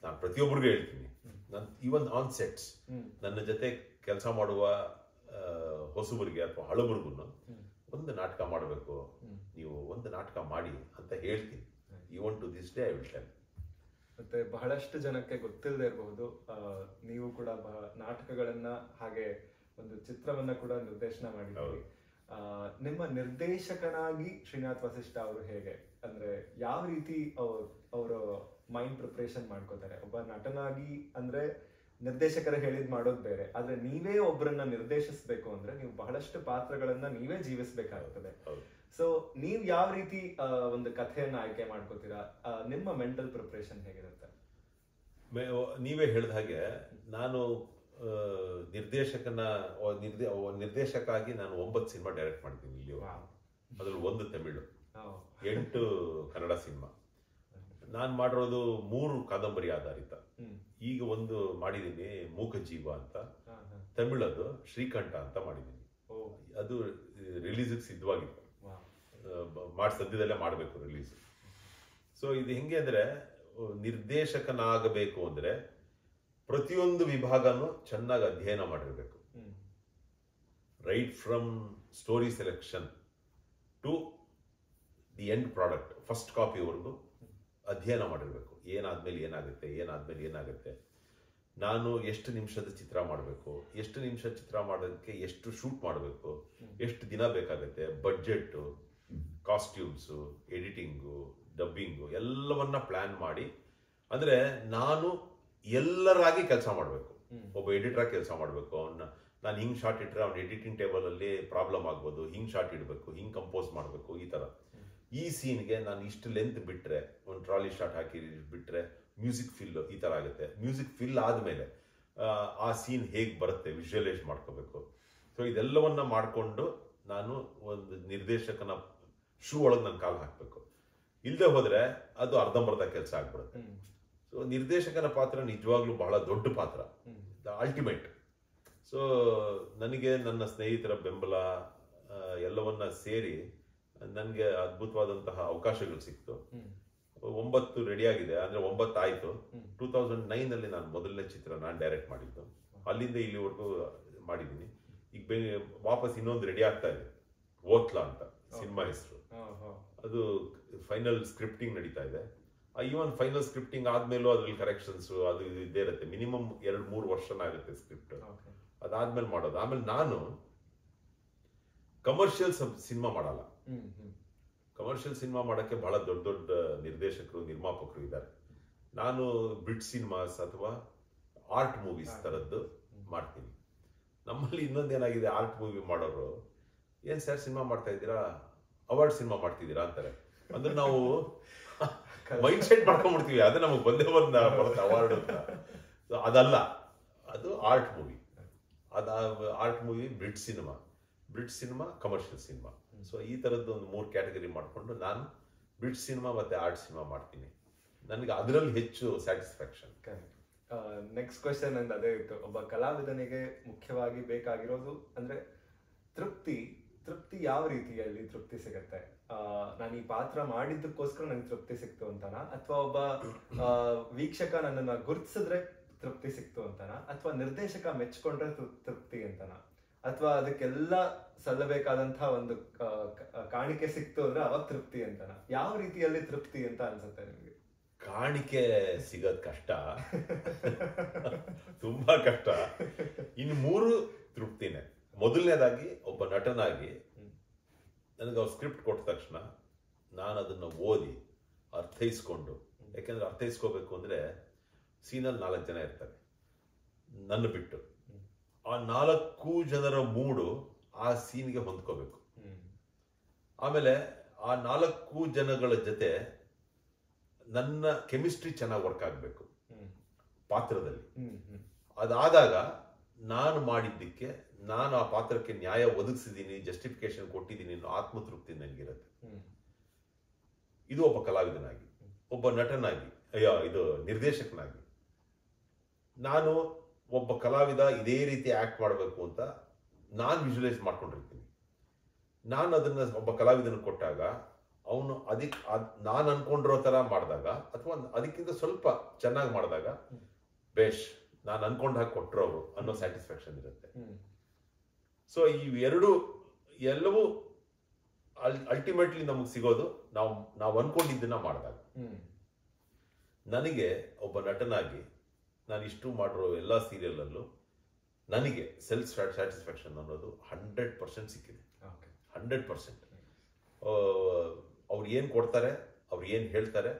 ನಾನು ಪ್ರತಿಯೊಬ್ಬರಿಗೂ ಹೇಳ್ತೀನಿ. ನಾನು ಈವನ್ ಆನ್ ಸೆಟ್ಸ್ ನನ್ನ ಜೊತೆ ಕೆಲಸ ಮಾಡುವ ಹೊಸಬರಿಗೆ ಅಥವಾ ಹಳಬರಿಗೂ. ಒಂದು ನಾಟಕ ಮಾಡಬೇಕು. ನೀವು ಒಂದು ನಾಟಕ ಮಾಡಿ ಅಂತ ಹೇಳ್ತೀನಿ. Even to this day I will tell ಮತ್ತೆ ಬಹಳಷ್ಟು ಜನಕ್ಕೆ ಗೊತ್ತಿಲ್ಲದೆ ಇರಬಹುದು ನೀವು ಕೂಡ ಬಹ- ನಾಟಕಗಳನ್ನ ಹಾಗೆ ಒಂದು ಚಿತ್ರವನ್ನ ಕೂಡ ನಿರ್ದೇಶನ ಮಾಡಿದ್ದೀರಿ. ನಿಮ್ಮ ನಿರ್ದೇಶಕನಾಗಿ ಶ್ರೀನಾಥ್ ವಸಿಷ್ಠ ಅವರು ಹೇಗೆ? ಅಂದ್ರೆ ಯಾವ ರೀತಿ ಅವರು ಮೈಂಡ್ ಪ್ರಿಪ್ರೇಷನ್ ಮಾಡ್ಕೋತಾರೆ? ಒಬ್ಬ ನಟನಾಗಿ ಅಂದ್ರೆ ನಿರ್ದೇಶಕರ ಹೇಳಿದ್ ಮಾಡೋದು ಬೇರೆ ಆದ್ರೆ ನೀವೇ ಒಬ್ಬರನ್ನ ನಿರ್ದೇಶಿಸಬೇಕು ಅಂದ್ರೆ ನೀವು ಬಹಳಷ್ಟು ಪಾತ್ರಗಳನ್ನ ನೀವೇ ಜೀವಿಸ್ಬೇಕಾಗುತ್ತದೆ. ಸೊ ನೀವು ಯಾವ ರೀತಿ ಒಂದು ಕಥೆಯನ್ನು ಆಯ್ಕೆ ಮಾಡ್ಕೋತೀರಾ? ನಿಮ್ಮ ಮೆಂಟಲ್ ಪ್ರಿಪ್ರೇಷನ್ ಹೇಗಿರುತ್ತೆ? ನೀವೇ ಹೇಳಿದ ಹಾಗೆ ನಾನು ನಿರ್ದೇಶಕನ ನಿರ್ದೇಶಕಾಗಿ ನಾನು ಒಂಬತ್ತು ಸಿನಿಮಾ ಡೈರೆಕ್ಟ್ ಮಾಡ್ತೀನಿ ಇಲ್ಲಿ ಅದರಲ್ಲಿ ಒಂದು ತಮಿಳು. ಎಂಟು ಕನ್ನಡ ಸಿನಿಮಾ. ನಾನು ಮಾಡಿರೋದು ಮೂರು ಕಾದಂಬರಿ ಆಧಾರಿತ. ಈಗ ಒಂದು ಮಾಡಿದ್ದೀನಿ ಮೂಕ ಜೀವ ಅಂತ. ತಮಿಳದು ಶ್ರೀಕಂಠ ಅಂತ ಮಾಡಿದ್ದೀನಿ. ಓ. ಅದು ರಿಲೀಸಿಗೆ ಸಿದ್ಧವಾಗಿತ್ತು. ಮಾಡಿ ಸದ್ಯದಲ್ಲೇ ಮಾಡಬೇಕು ರಿಲೀಸ್ ಸೊ ಇದು ಹೆಂಗೆ ಅಂದರೆ ನಿರ್ದೇಶಕನಾಗಬೇಕು ಅಂದರೆ ಪ್ರತಿಯೊಂದು ವಿಭಾಗನೂ ಚೆನ್ನಾಗಿ ಅಧ್ಯಯನ ಮಾಡಿರಬೇಕು. Right from story selection to the end product first ಕಾಪಿವರೆಗೂ ಅಧ್ಯಯನ ಮಾಡಿರಬೇಕು. ಏನಾದ್ಮೇಲೆ ಏನಾಗುತ್ತೆ ಏನಾದ್ಮೇಲೆ ಏನಾಗುತ್ತೆ. ನಾನು ಎಷ್ಟು ನಿಮಿಷದ ಚಿತ್ರ ಮಾಡಬೇಕು ಎಷ್ಟು ನಿಮಿಷ ಚಿತ್ರ ಮಾಡೋದಕ್ಕೆ ಎಷ್ಟು ಶೂಟ್ ಮಾಡಬೇಕು ಎಷ್ಟು ದಿನ ಬೇಕಾಗುತ್ತೆ ಬಡ್ಜೆಟ್ಟು ಕಾಸ್ಟ್ಯೂಮ್ಸು ಎಡಿಟಿಂಗು ಡಬ್ಬಿಂಗು ಎಲ್ಲವನ್ನ ಪ್ಲ್ಯಾನ್ ಮಾಡಿ. ಅಂದರೆ ನಾನು ಎಲ್ಲರಾಗಿ ಕೆಲಸ ಮಾಡಬೇಕು. ಒಬ್ಬ ಎಡಿಟ್ರಾಗಿ ಕೆಲಸ ಮಾಡಬೇಕು. ಅವನ್ನ ನಾನು ಹಿಂಗೆ ಶಾರ್ಟ್ ಇಟ್ಟರೆ ಅವ್ನ ಎಡಿಟಿಂಗ್ ಟೇಬಲಲ್ಲಿ ಪ್ರಾಬ್ಲಮ್ ಆಗ್ಬೋದು. ಹಿಂಗೆ ಶಾರ್ಟ್ ಇಡಬೇಕು. ಹಿಂಗೆ ಕಂಪೋಸ್ ಮಾಡಬೇಕು. ಈ ಥರ ಈ ಸೀನ್ಗೆ ನಾನು ಇಷ್ಟು ಲೆಂತ್ ಬಿಟ್ಟರೆ ಒಂದು ಟ್ರಾಲಿ ಶಾರ್ಟ್ ಹಾಕಿ ಬಿಟ್ಟರೆ ಮ್ಯೂಸಿಕ್ ಫಿಲ್ ಈ ಥರ ಆಗುತ್ತೆ. ಮ್ಯೂಸಿಕ್ ಫಿಲ್ ಆದಮೇಲೆ ಆ ಸೀನ್ ಹೇಗೆ ಬರುತ್ತೆ ವಿಜುವಲೈಸ್ ಮಾಡ್ಕೋಬೇಕು. ಸೊ ಇದೆಲ್ಲವನ್ನ ಮಾಡಿಕೊಂಡು ನಾನು ಒಂದು ನಿರ್ದೇಶಕನ ಶೂ ಒಳಗೆ ನನ್ನ ಕಾಲು ಹಾಕಬೇಕು. ಇಲ್ಲದೆ ಹೋದ್ರೆ ಅದು ಅರ್ಧಂಬರ್ಧ ಕೆಲಸ ಆಗ್ಬಿಡುತ್ತೆ. ಸೊ ನಿರ್ದೇಶಕನ ಪಾತ್ರ ನಿಜವಾಗ್ಲೂ ಬಹಳ ದೊಡ್ಡ ಪಾತ್ರ. ದ ಅಲ್ಟಿಮೇಟ್ ಸೊ ನನಗೆ ನನ್ನ ಸ್ನೇಹಿತರ ಬೆಂಬಲ ಎಲ್ಲವನ್ನ ಸೇರಿ ನನಗೆ ಅದ್ಭುತವಾದಂತಹ ಅವಕಾಶಗಳು ಸಿಕ್ತು. ಒಂಬತ್ತು ರೆಡಿ ಆಗಿದೆ. ಅಂದ್ರೆ ಒಂಬತ್ತು ಆಯ್ತು. ಟೂ ತೌಸಂಡ್ ನೈನ್ ಅಲ್ಲಿ ನಾನು ಮೊದಲನೇ ಚಿತ್ರ ನಾನು ಡೈರೆಕ್ಟ್ ಮಾಡಿದ್ದು. ಅಲ್ಲಿಂದ ಇಲ್ಲಿವರೆಗೂ ಮಾಡಿದ್ದೀನಿ. ಈಗ ಬೆ ವಾಪಸ್ ಇನ್ನೊಂದು ರೆಡಿ ಆಗ್ತಾ ಇದೆ. ಓತ್ಲಾ ಅಂತ. ಸಿನಿಮಾ ಹೆಸರು. ಅದು ಫೈನಲ್ ಸ್ಕ್ರಿಪ್ಟಿಂಗ್ ನಡೀತಾ ಇದೆ. ಈವನ್ ಫೈನಲ್ ಸ್ಕ್ರಿಪ್ಟಿಂಗ್ ಆದ್ಮೇಲೂ ಅದ್ರಲ್ಲಿ ಕರೆಕ್ಷನ್ಸ್ ಅದು ಇದು ಇದ್ದೇ ಇರುತ್ತೆ. ಮಿನಿಮಮ್ ಎರಡು ಮೂರು ವರ್ಷ ಆಗುತ್ತೆ ಸ್ಕ್ರಿಪ್ಟ್. ಅದಾದ್ಮೇಲೆ ಮಾಡೋದು. ಆಮೇಲೆ ನಾನು ಕಮರ್ಷಿಯಲ್ ಸಿನಿಮಾ ಮಾಡಲ್ಲ. ಕಮರ್ಷಿಯಲ್ ಸಿನಿಮಾ ಮಾಡೋಕ್ಕೆ ಬಹಳ ದೊಡ್ಡ ದೊಡ್ಡ ನಿರ್ದೇಶಕರು ನಿರ್ಮಾಪಕರು ಇದ್ದಾರೆ. ನಾನು ಬ್ರಿಟ್ ಸಿನಿಮಾಸ್ ಅಥವಾ ಆರ್ಟ್ ಮೂವೀಸ್ ಥರದ್ದು ಮಾಡ್ತೀನಿ. ನಮ್ಮಲ್ಲಿ ಇನ್ನೊಂದೇನಾಗಿದೆ ಆರ್ಟ್ ಮೂವಿ ಮಾಡೋರು ಏನು ಸರ್ ಸಿನಿಮಾ ಮಾಡ್ತಾ ಇದ್ದೀರಾ? ಅವಾರ್ಡ್ ಸಿನಿಮಾ ಮಾಡ್ತಿದ್ದೀರಾ ಅಂತಾರೆ. ಅಂದ್ರೆ ನಾವು ಮೈಂಡ್ ಸೆಟ್ ಮಾಡ್ಕೊಂಡ್ಬಿಡ್ತೀವಿ. ಅದು ನಮಗೆ ಬಂದೇ ಬಂದ ಬರುತ್ತೆ ಅವಾರ್ಡ್ ಅಂತ. ಅದಲ್ಲ. ಅದು ಆರ್ಟ್ ಮೂವಿ ಅದ art movie hybrid cinema hybrid cinema commercial cinema so ಈ ಥರದ್ದು ಒಂದು ಮೂರು ಕ್ಯಾಟಗರಿ ಮಾಡಿಕೊಂಡು ನಾನು ಬ್ರಿಡ್ ಸಿನಿಮಾ ಮತ್ತೆ ಆರ್ಟ್ ಸಿನಿಮಾ ಮಾಡ್ತೀನಿ. ನನಗೆ ಅದರಲ್ಲಿ ಹೆಚ್ಚು ಸ್ಯಾಟಿಸ್ಫ್ಯಾಕ್ಷನ್ ನೆಕ್ಸ್ಟ್ ಕ್ವೆಶನ್ ನಂದು ಅದೇ ಇತ್ತು. ಒಬ್ಬ ಕಲಾವಿದನಿಗೆ ಮುಖ್ಯವಾಗಿ ಬೇಕಾಗಿರೋದು ಅಂದ್ರೆ ತೃಪ್ತಿ ತೃಪ್ತಿ ಯಾವ ರೀತಿಯಲ್ಲಿ ತೃಪ್ತಿ ಸಿಗತ್ತೆ? ನಾನು ಈ ಪಾತ್ರ ಮಾಡಿದ್ದಕ್ಕೋಸ್ಕರ ನನಗೆ ತೃಪ್ತಿ ಸಿಕ್ತು ಅಂತಾನ? ಅಥವಾ ಒಬ್ಬ ವೀಕ್ಷಕ ನನ್ನನ್ನ ಗುರುತಿಸಿದ್ರೆ ತೃಪ್ತಿ ಸಿಕ್ತು ಅಂತಾನ? ಅಥವಾ ನಿರ್ದೇಶಕ ಮೆಚ್ಕೊಂಡ್ರೆ ತೃಪ್ತಿ ಅಂತಾನ? ಅಥವಾ ಅದಕ್ಕೆಲ್ಲ ಸಲ್ಲಬೇಕಾದಂತಹ ಒಂದು ಕಾಣಿಕೆ ಸಿಕ್ತು ಅಂದ್ರೆ ಅವಾಗ ತೃಪ್ತಿ ಅಂತಾನ? ಯಾವ ರೀತಿಯಲ್ಲಿ ತೃಪ್ತಿ ಅಂತ ಅನ್ಸುತ್ತೆ ನಿಮಗೆ? ಕಾಣಿಕೆ ಸಿಗೋದ್ ಕಷ್ಟ. <laughs> ತುಂಬಾ ಕಷ್ಟ. ಇನ್ ಮೂರು ತೃಪ್ತಿನೇ. ಮೊದಲನೇದಾಗಿ ಒಬ್ಬ ನಟನಾಗಿ ನನಗೆ ಅವ್ರು ಸ್ಕ್ರಿಪ್ಟ್ ಕೊಟ್ಟ ತಕ್ಷಣ ನಾನು ಅದನ್ನು ಓದಿ ಅರ್ಥೈಸ್ಕೊಂಡು ಯಾಕೆಂದ್ರೆ ಅರ್ಥೈಸ್ಕೋಬೇಕು ಅಂದ್ರೆ ಸೀನಲ್ಲಿ ನಾಲ್ಕು ಜನ ಇರ್ತಾರೆ ನನ್ನ ಬಿಟ್ಟು. ಆ ನಾಲ್ಕು ಜನರ ಮೂಡು ಆ ಸೀನ್ಗೆ ಹೊಂದ್ಕೋಬೇಕು. ಆಮೇಲೆ ಆ ನಾಲ್ಕು ಜನಗಳ ಜೊತೆ ನನ್ನ ಕೆಮಿಸ್ಟ್ರಿ ಚೆನ್ನಾಗಿ ವರ್ಕ್ ಆಗಬೇಕು. ಪಾತ್ರದಲ್ಲಿ. ಅದಾದಾಗ ನಾನು ಮಾಡಿದ್ದಕ್ಕೆ ನಾನು ಆ ಪಾತ್ರಕ್ಕೆ ನ್ಯಾಯ ಒದಗಿಸಿದ್ದೀನಿ ಜಸ್ಟಿಫಿಕೇಶನ್ ಕೊಟ್ಟಿದ್ದೀನಿ ಅನ್ನೋ ಆತ್ಮತೃಪ್ತಿ ನನಗಿರುತ್ತೆ. ಇದು ಒಬ್ಬ ಕಲಾವಿದನಾಗಿ ಒಬ್ಬ ನಟನಾಗಿ ಅಯ್ಯೋ ಇದು ನಿರ್ದೇಶಕನಾಗಿ. ನಾನು ಒಬ್ಬ ಕಲಾವಿದ ಇದೇ ರೀತಿ ಆಕ್ಟ್ ಮಾಡಬೇಕು ಅಂತ ನಾನು ವಿಜುವಲೈಸ್ ಮಾಡ್ಕೊಂಡಿರ್ತೀನಿ. ನಾನು ಅದನ್ನ ಒಬ್ಬ ಕಲಾವಿದನ ಕೊಟ್ಟಾಗ ಅವನು ಅದಕ್ಕೆ ನಾನು ಅನ್ಕೊಂಡಿರೋ ಥರ ಮಾಡಿದಾಗ ಅಥವಾ ಅದಕ್ಕಿಂತ ಸ್ವಲ್ಪ ಚೆನ್ನಾಗಿ ಮಾಡಿದಾಗ ಬೇಷ್. ನಾನು ಅನ್ಕೊಂಡ ಹಾಗೆ ಕೊಟ್ಟರು ಅವರು ಅನ್ನೋ ಸ್ಯಾಟಿಸ್ಫ್ಯಾಕ್ಷನ್ ಇರುತ್ತೆ. ಸೊ ಈ ಎರಡು ಎಲ್ಲವೂ ಅಲ್ಟಿಮೇಟ್ಲಿ ನಮಗೆ ಸಿಗೋದು ನಾವು ನಾವು ಅನ್ಕೊಂಡಿದ್ದನ್ನ ಮಾಡಿದಾಗ. ನನಗೆ ಒಬ್ಬ ನಟನಾಗಿ ನಾನು ಇಷ್ಟು ಮಾಡಿರೋ ಎಲ್ಲ ಸೀರಿಯಲಲ್ಲೂ ನನಗೆ ಸೆಲ್ಫ್ ಸ್ಯಾಟಿಸ್ಫ್ಯಾಕ್ಷನ್ ಅನ್ನೋದು ಹಂಡ್ರೆಡ್ ಪರ್ಸೆಂಟ್ ಸಿಕ್ಕಿದೆ. ಹಂಡ್ರೆಡ್ ಪರ್ಸೆಂಟ್ ಅವ್ರು ಏನು ಕೊಡ್ತಾರೆ ಅವ್ರು ಏನು ಹೇಳ್ತಾರೆ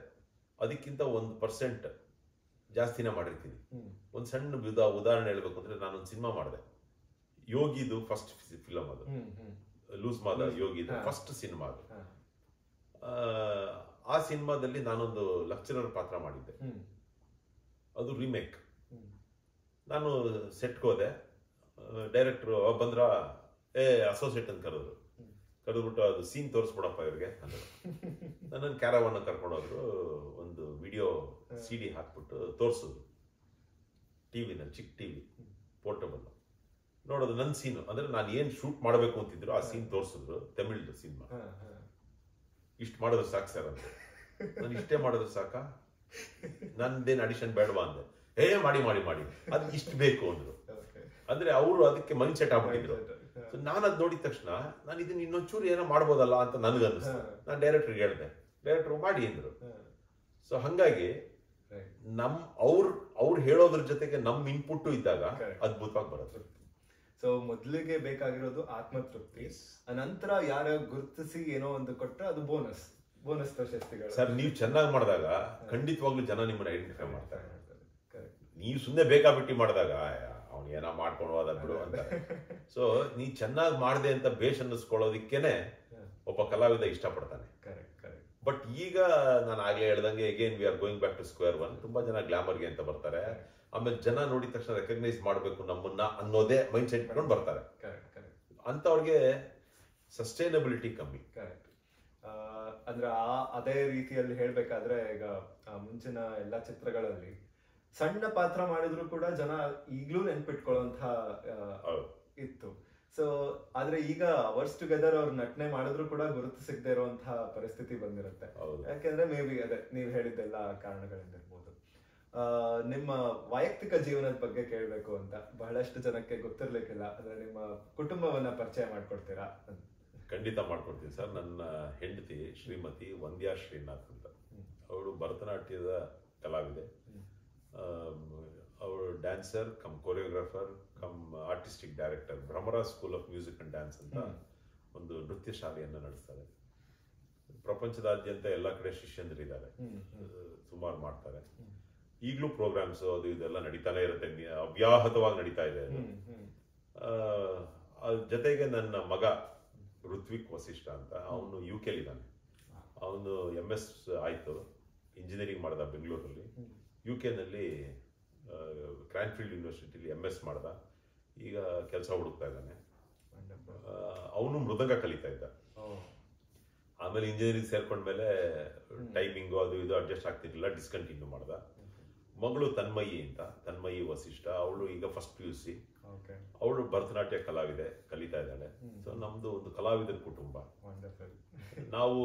ಅದಕ್ಕಿಂತ ಒಂದು ಪರ್ಸೆಂಟ್ ಜಾಸ್ತಿನೇ ಮಾಡಿರ್ತೀನಿ. ಒಂದು ಸಣ್ಣ ಉದಾ ಉದಾಹರಣೆ ಹೇಳ್ಬೇಕು ಅಂದ್ರೆ ನಾನೊಂದು ಸಿನಿಮಾ ಮಾಡಿದೆ. ಯೋಗಿದು ಫಸ್ಟ್ ಫಿಲಮ್ ಅದು. ಲೂಸ್ ಮಾದ ಯೋಗಿದು ಫಸ್ಟ್ ಸಿನಿಮಾ ಅದು. ಆ, ಆ ಸಿನಿಮಾದಲ್ಲಿ ನಾನೊಂದು ಲೆಕ್ಚರರ್ ಪಾತ್ರ ಮಾಡಿದ್ದೆ. ಅದು ರಿಮೇಕ್ ನಾನು ಸೆಟ್ಗೆ ಹೋದೆ. ಡೈರೆಕ್ಟ್ರು ಬಂದ್ರ ಏ ಅಸೋಸಿಯೇಟ್ ಅಂತ ಕರೆದ್ರು. ಕರೆದ್ಬಿಟ್ಟು ಅದು ಸೀನ್ ತೋರಿಸ್ಬಿಡಪ್ಪ ಇವ್ರಿಗೆ. ಅಂದ್ರು ನನ್ನನ್ನು ಕ್ಯಾರವನ್ನ ಕರ್ಕೊಂಡೋದ್ರು ಒಂದು ವಿಡಿಯೋ ಸಿ ಡಿ ಹಾಕ್ಬಿಟ್ಟು ತೋರಿಸಿದ್ರು. ಟಿವಿನಲ್ಲಿ ಚಿಕ್ಕ ಟಿವಿ ಪೋರ್ಟಬಲ್ ನೋಡೋದು ನನ್ನ ಸೀನು ಅಂದ್ರೆ ನಾನು ಏನ್ ಶೂಟ್ ಮಾಡಬೇಕು ಅಂತಿದ್ರು ಆ ಸೀನ್ ತೋರಿಸಿದ್ರು ತಮಿಳ್ ಸಿನಿಮಾ ಹಾ, ಹಾ. ಇಷ್ಟು ಮಾಡಿದ್ರೆ ಸಾಕು ಸರ್ ಅಂತ ನಾನು ಇಷ್ಟೇ ಮಾಡಿದ್ರೆ ಸಾಕ? ನಂದೇನು ಅಡಿಷನ್ ಬೇಡವಾ ಅಂದೆ. ಏ ಮಾಡಿ ಮಾಡಿ ಮಾಡಿ. ಅದು ಇಷ್ಟು ಬೇಕು ಅಂದ್ರು. ಅಂದ್ರೆ ಅವರು ಅದಕ್ಕೆ ಮೈಂಡ್ ಸೆಟ್ ಆಗ್ಬಿಟ್ಟಿದ್ರು. ಹಾ. ಸೊ ನಾನು ಅದು ನೋಡಿದ ತಕ್ಷಣ ನಾನು ಇದನ್ನ ಇನ್ನೊಂಚೂರು ಏನೋ ಮಾಡ್ಬೋದಲ್ಲ ಅಂತ ನನಗನ್ನಿಸ್ತು. ಅನಿಸ್ತು ನಾನು ಡೈರೆಕ್ಟ್ರಿಗೆ ಹೇಳಿದೆ. ಡೈರೆಕ್ಟ್ರು ಮಾಡಿ ಅಂದ್ರು. ಸೊ ಹಂಗಾಗಿ. ನಮ್ ಅವ್ರ ಅವ್ರು ಹೇಳೋದ್ರ ಜೊತೆಗೆ ನಮ್ ಇನ್ಪುಟ್ ಇದ್ದಾಗ. ಅದ್ಭುತವಾಗಿ ಬರುತ್ತೆ. ಸೊ ಮೊದಲಿಗೆ ಬೇಕಾಗಿರೋದು ಆತ್ಮತೃಪ್ತಿ. ನಂತರ ಯಾರ ಗುರುತಿಸಿ ಏನೋ ಒಂದು ಕೊಟ್ಟರೆ ಅದು ಬೋನಸ್. ಬೋನಸ್ ಪ್ರಶಸ್ತಿಗಳು. ಸರ್ ನೀವು ಚೆನ್ನಾಗಿ ಮಾಡಿದಾಗ ಖಂಡಿತವಾಗ್ಲೂ ಜನ ನಿಮ್ಮನ್ನ ಐಡೆಂಟಿಫೈ ಮಾಡ್ತಾರೆ. ನೀವು ಸುಮ್ಮನೆ ಬೇಕಾಬಿಟ್ಟಿ ಮಾಡಿದಾಗ ಅವ್ನು ಏನೋ ಮಾಡ್ಕೊಂಡು ಹೋದ ಬಿಡು ಅಂತ ಸೊ ನೀ ಚೆನ್ನಾಗಿ ಮಾಡಿದೆ ಅಂತ ಬೇಷ್ ಅನ್ನಿಸ್ಕೊಳ್ಳೋದಿಕ್ಕೇನೆ ಒಬ್ಬ ಕಲಾವಿದ ಇಷ್ಟಪಡ್ತಾನೆ. ಬಟ್ ಈಗ ನಾನು ಆಗ್ಲೇ ಹೇಳ್ದಂಗೆ again we are going back to square one ತುಂಬಾ ಜನ ಗ್ಲಾಮರ್ಗೆ ಅಂತ ಬರ್ತಾರೆ. ಆಮೇಲೆ ಜನ ನೋಡಿದ ತಕ್ಷಣ ರೆಕಗ್ನೈಸ್ ಮಾಡಬೇಕು ನಮ್ಮನ್ನ ಅನ್ನೋದೇ ಮೈಂಡ್ ಸೆಟ್ ಇಟ್ಕೊಂಡು ಬರ್ತಾರೆ. ಅಂತವ್ರಿಗೆ ಸಸ್ಟೈನಬಿಲಿಟಿ ಕಮ್ಮಿ. ಕರೆಕ್ಟ್ ಅಂದ್ರೆ ಆ ಅದೇ ರೀತಿಯಲ್ಲಿ ಹೇಳ್ಬೇಕಾದ್ರೆ ಈಗ ಮುಂಚಿನ ಎಲ್ಲ ಚಿತ್ರಗಳಲ್ಲಿ ಸಣ್ಣ ಪಾತ್ರ ಮಾಡಿದ್ರು ಕೂಡ ಜನ ಈಗಲೂ ನೆನ್ಪಿಟ್ಕೊಳ್ಳುವಂತ ಇತ್ತು. ಸೊ ಆದ್ರೆ ಈಗ ಅವರ್ಸ್ ಟುಗೆದರ್ ಅವ್ರ ನಟನೆ ಮಾಡಿದ್ರು ಕೂಡ ಗುರುತು ಸಿಗದೆ ಇರುವಂತಹ ಪರಿಸ್ಥಿತಿ ಬಂದಿರುತ್ತೆ. ಯಾಕೆಂದ್ರೆ ಮೇ ಬಿ ಅದೇ ನೀವು ಹೇಳಿದ್ದೆಲ್ಲ ಕಾರಣಗಳಿಂದ ಇರ್ಬೋದು ನಿಮ್ಮ ವೈಯಕ್ತಿಕ ಜೀವನದ ಬಗ್ಗೆ ಕೇಳಬೇಕು ಅಂತ. ಬಹಳಷ್ಟು ಜನಕ್ಕೆ ಗೊತ್ತಿರ್ಲಿಕ್ಕಿಲ್ಲ. ಅಂದ್ರೆ ನಿಮ್ಮ ಕುಟುಂಬವನ್ನ ಪರಿಚಯ ಮಾಡ್ಕೊಡ್ತೀರಾ ಖಂಡಿತ ಮಾಡ್ಕೊಡ್ತೀನಿ ಸರ್. ನನ್ನ ಹೆಂಡತಿ ಶ್ರೀಮತಿ ವಂದ್ಯಾ ಶ್ರೀನಾಥ್ ಅಂತ. ಅವಳು ಭರತನಾಟ್ಯದ ಕಲಾವಿದೆ. ಅವಳು dancer cum choreographer cum artistic director Bhramara school of music and dance ಅಂತ. ಒಂದು ನೃತ್ಯ ಶಾಲೆಯನ್ನು ನಡೆಸ್ತಾರೆ. ಪ್ರಪಂಚದಾದ್ಯಂತ ಎಲ್ಲ ಕಡೆ ಶಿಷ್ಯಂದ್ರಿದ್ದಾರೆ. ಸುಮಾರು ಮಾಡ್ತಾರೆ. ಈಗಲೂ ಪ್ರೋಗ್ರಾಮ್ಸ್ ಅದು ಇದೆಲ್ಲ ನಡೀತಾನೆ ಇರುತ್ತೆ. ಅವ್ಯಾಹತವಾಗಿ ನಡೀತಾ ಇದೆ ಜೊತೆಗೆ ನನ್ನ ಮಗ ಋತ್ವಿಕ್ ವಸಿಷ್ಠ ಅಂತ ಅವನು ಯು ಕೆಲಿದ್ದಾನೆ ಅವನು ಎಂ ಎಸ್ ಆಯಿತು ಇಂಜಿನಿಯರಿಂಗ್ ಮಾಡ್ದ ಬೆಂಗಳೂರಲ್ಲಿ. ಯು ಕೆನಲ್ಲಿ ಕ್ರ್ಯಾನ್ಫೀಲ್ಡ್ ಯೂನಿವರ್ಸಿಟಿಲಿ ಎಂ ಎಸ್ ಮಾಡ್ದ. ಈಗ ಕೆಲಸ ಹುಡುಕ್ತಾ ಇದ್ದಾನೆ. ಅವನು ಮೃದಂಗ ಕಲಿತಾ ಇದ್ದ. ಆಮೇಲೆ ಇಂಜಿನಿಯರಿಂಗ್ ಸೇರ್ಕೊಂಡ್ಮೇಲೆ ಟೈಮಿಂಗು ಅದು ಇದು ಅಡ್ಜಸ್ಟ್ ಆಗ್ತಿರ್ಲಿಲ್ಲ ಡಿಸ್ಕಂಟಿನ್ಯೂ ಮಾಡ್ದ. ಮಗಳು ತನ್ಮಯಿ ಅಂತ ತನ್ಮಯಿ ವಸಿಷ್ಠ ಅವಳು ಈಗ ಫಸ್ಟ್ ಪಿ ಯು ಸಿ. ಅವಳು ಭರತನಾಟ್ಯ ಕಲಾವಿದೆ ಕಲಿತಾ ಇದ್ದಾಳೆ. ಸೊ ನಮ್ದು ಒಂದು ಕಲಾವಿದರ ಕುಟುಂಬ. ನಾವು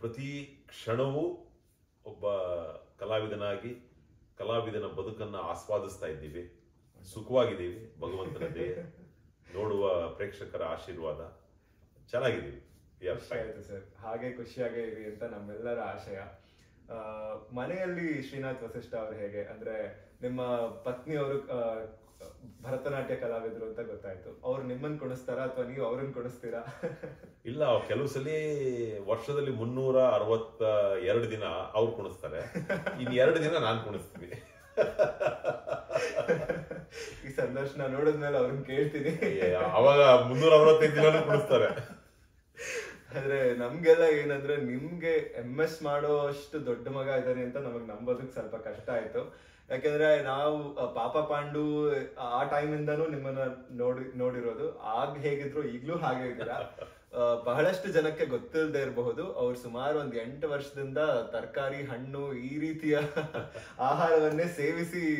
ಪ್ರತಿ ಕ್ಷಣವೂ ಒಬ್ಬ ಕಲಾವಿದನಾಗಿ ಕಲಾವಿದನ ಬದುಕನ್ನ ಆಸ್ವಾದಿಸ್ತಾ ಇದ್ದೀವಿ. ಸುಖವಾಗಿದ್ದೀವಿ. ಭಗವಂತನ ದೇಹ ನೋಡುವ ಪ್ರೇಕ್ಷಕರ ಆಶೀರ್ವಾದ. ಚೆನ್ನಾಗಿದ್ದೀವಿ. ಸರ್. ಹಾಗೆ ಖುಷಿಯಾಗೇ ಇರಿ ಅಂತ ನಮ್ಮೆಲ್ಲರ ಆಶಯ. ಮನೆಯಲ್ಲಿ ಶ್ರೀನಾಥ್ ವಸಿಷ್ಠ ಅವರು ಹೇಗೆ? ಅಂದ್ರೆ ನಿಮ್ಮ ಪತ್ನಿಯವರು ಭರತನಾಟ್ಯ ಕಲಾವಿದರು ಅಂತ ಗೊತ್ತಾಯ್ತು. ಅವ್ರು ನಿಮ್ಮನ್ನ ಕೊಡಿಸ್ತಾರಾ ಅಥವಾ ನೀವು ಅವ್ರನ್ನ ಕುಣಿಸ್ತೀರಾ? ಇಲ್ಲ ಕೆಲವು ಸಲ ವರ್ಷದಲ್ಲಿ ಮುನ್ನೂರ ಅರವತ್ತ ಎರಡು ದಿನ ಅವ್ರು ಕುಣಿಸ್ತಾರೆ. ಇನ್ ಎರಡು ದಿನ ನಾನು ಕುಣಿಸ್ತೀನಿ ಈ ಸಂದರ್ಶನ ನೋಡಿದ್ಮೇಲೆ ಅವ್ರನ್ನ ಕೇಳ್ತೀನಿ. ಅವಾಗ ಮುನ್ನೂರ ಅರವತ್ತೈದು ದಿನ ಕುಣಿಸ್ತಾರೆ. ಆದ್ರೆ ನಮ್ಗೆಲ್ಲ ಏನಂದ್ರೆ ನಿಮ್ಗೆ ಎಂ ಎಸ್ ಮಾಡೋ ಅಷ್ಟು ದೊಡ್ಡ ಮಗ ಇದ್ದಾನೆ ಅಂತ ನಮಗ್ ನಂಬೋದಕ್ ಸ್ವಲ್ಪ ಕಷ್ಟ ಆಯ್ತು. ಯಾಕಂದ್ರೆ ನಾವು ಪಾಪ ಪಾಂಡು ಆ ಟೈಮ್ ಇಂದಾನು ನಿಮ್ಮನ್ನ ನೋಡಿ ನೋಡಿರೋದು. ಆಗ ಹೇಗಿದ್ರು ಈಗ್ಲೂ ಹಾಗೆ ಇದ್ದೀರಾ. ಆ, ಬಹಳಷ್ಟು ಜನಕ್ಕೆ ಗೊತ್ತಿಲ್ಲದೆ ಇರಬಹುದು. ಅವ್ರು ಸುಮಾರು ಒಂದ್ ಎಂಟು ವರ್ಷದಿಂದ ತರಕಾರಿ ಹಣ್ಣು ಈ ರೀತಿಯ ಆಹಾರವನ್ನೇ ಸೇವಿಸಿ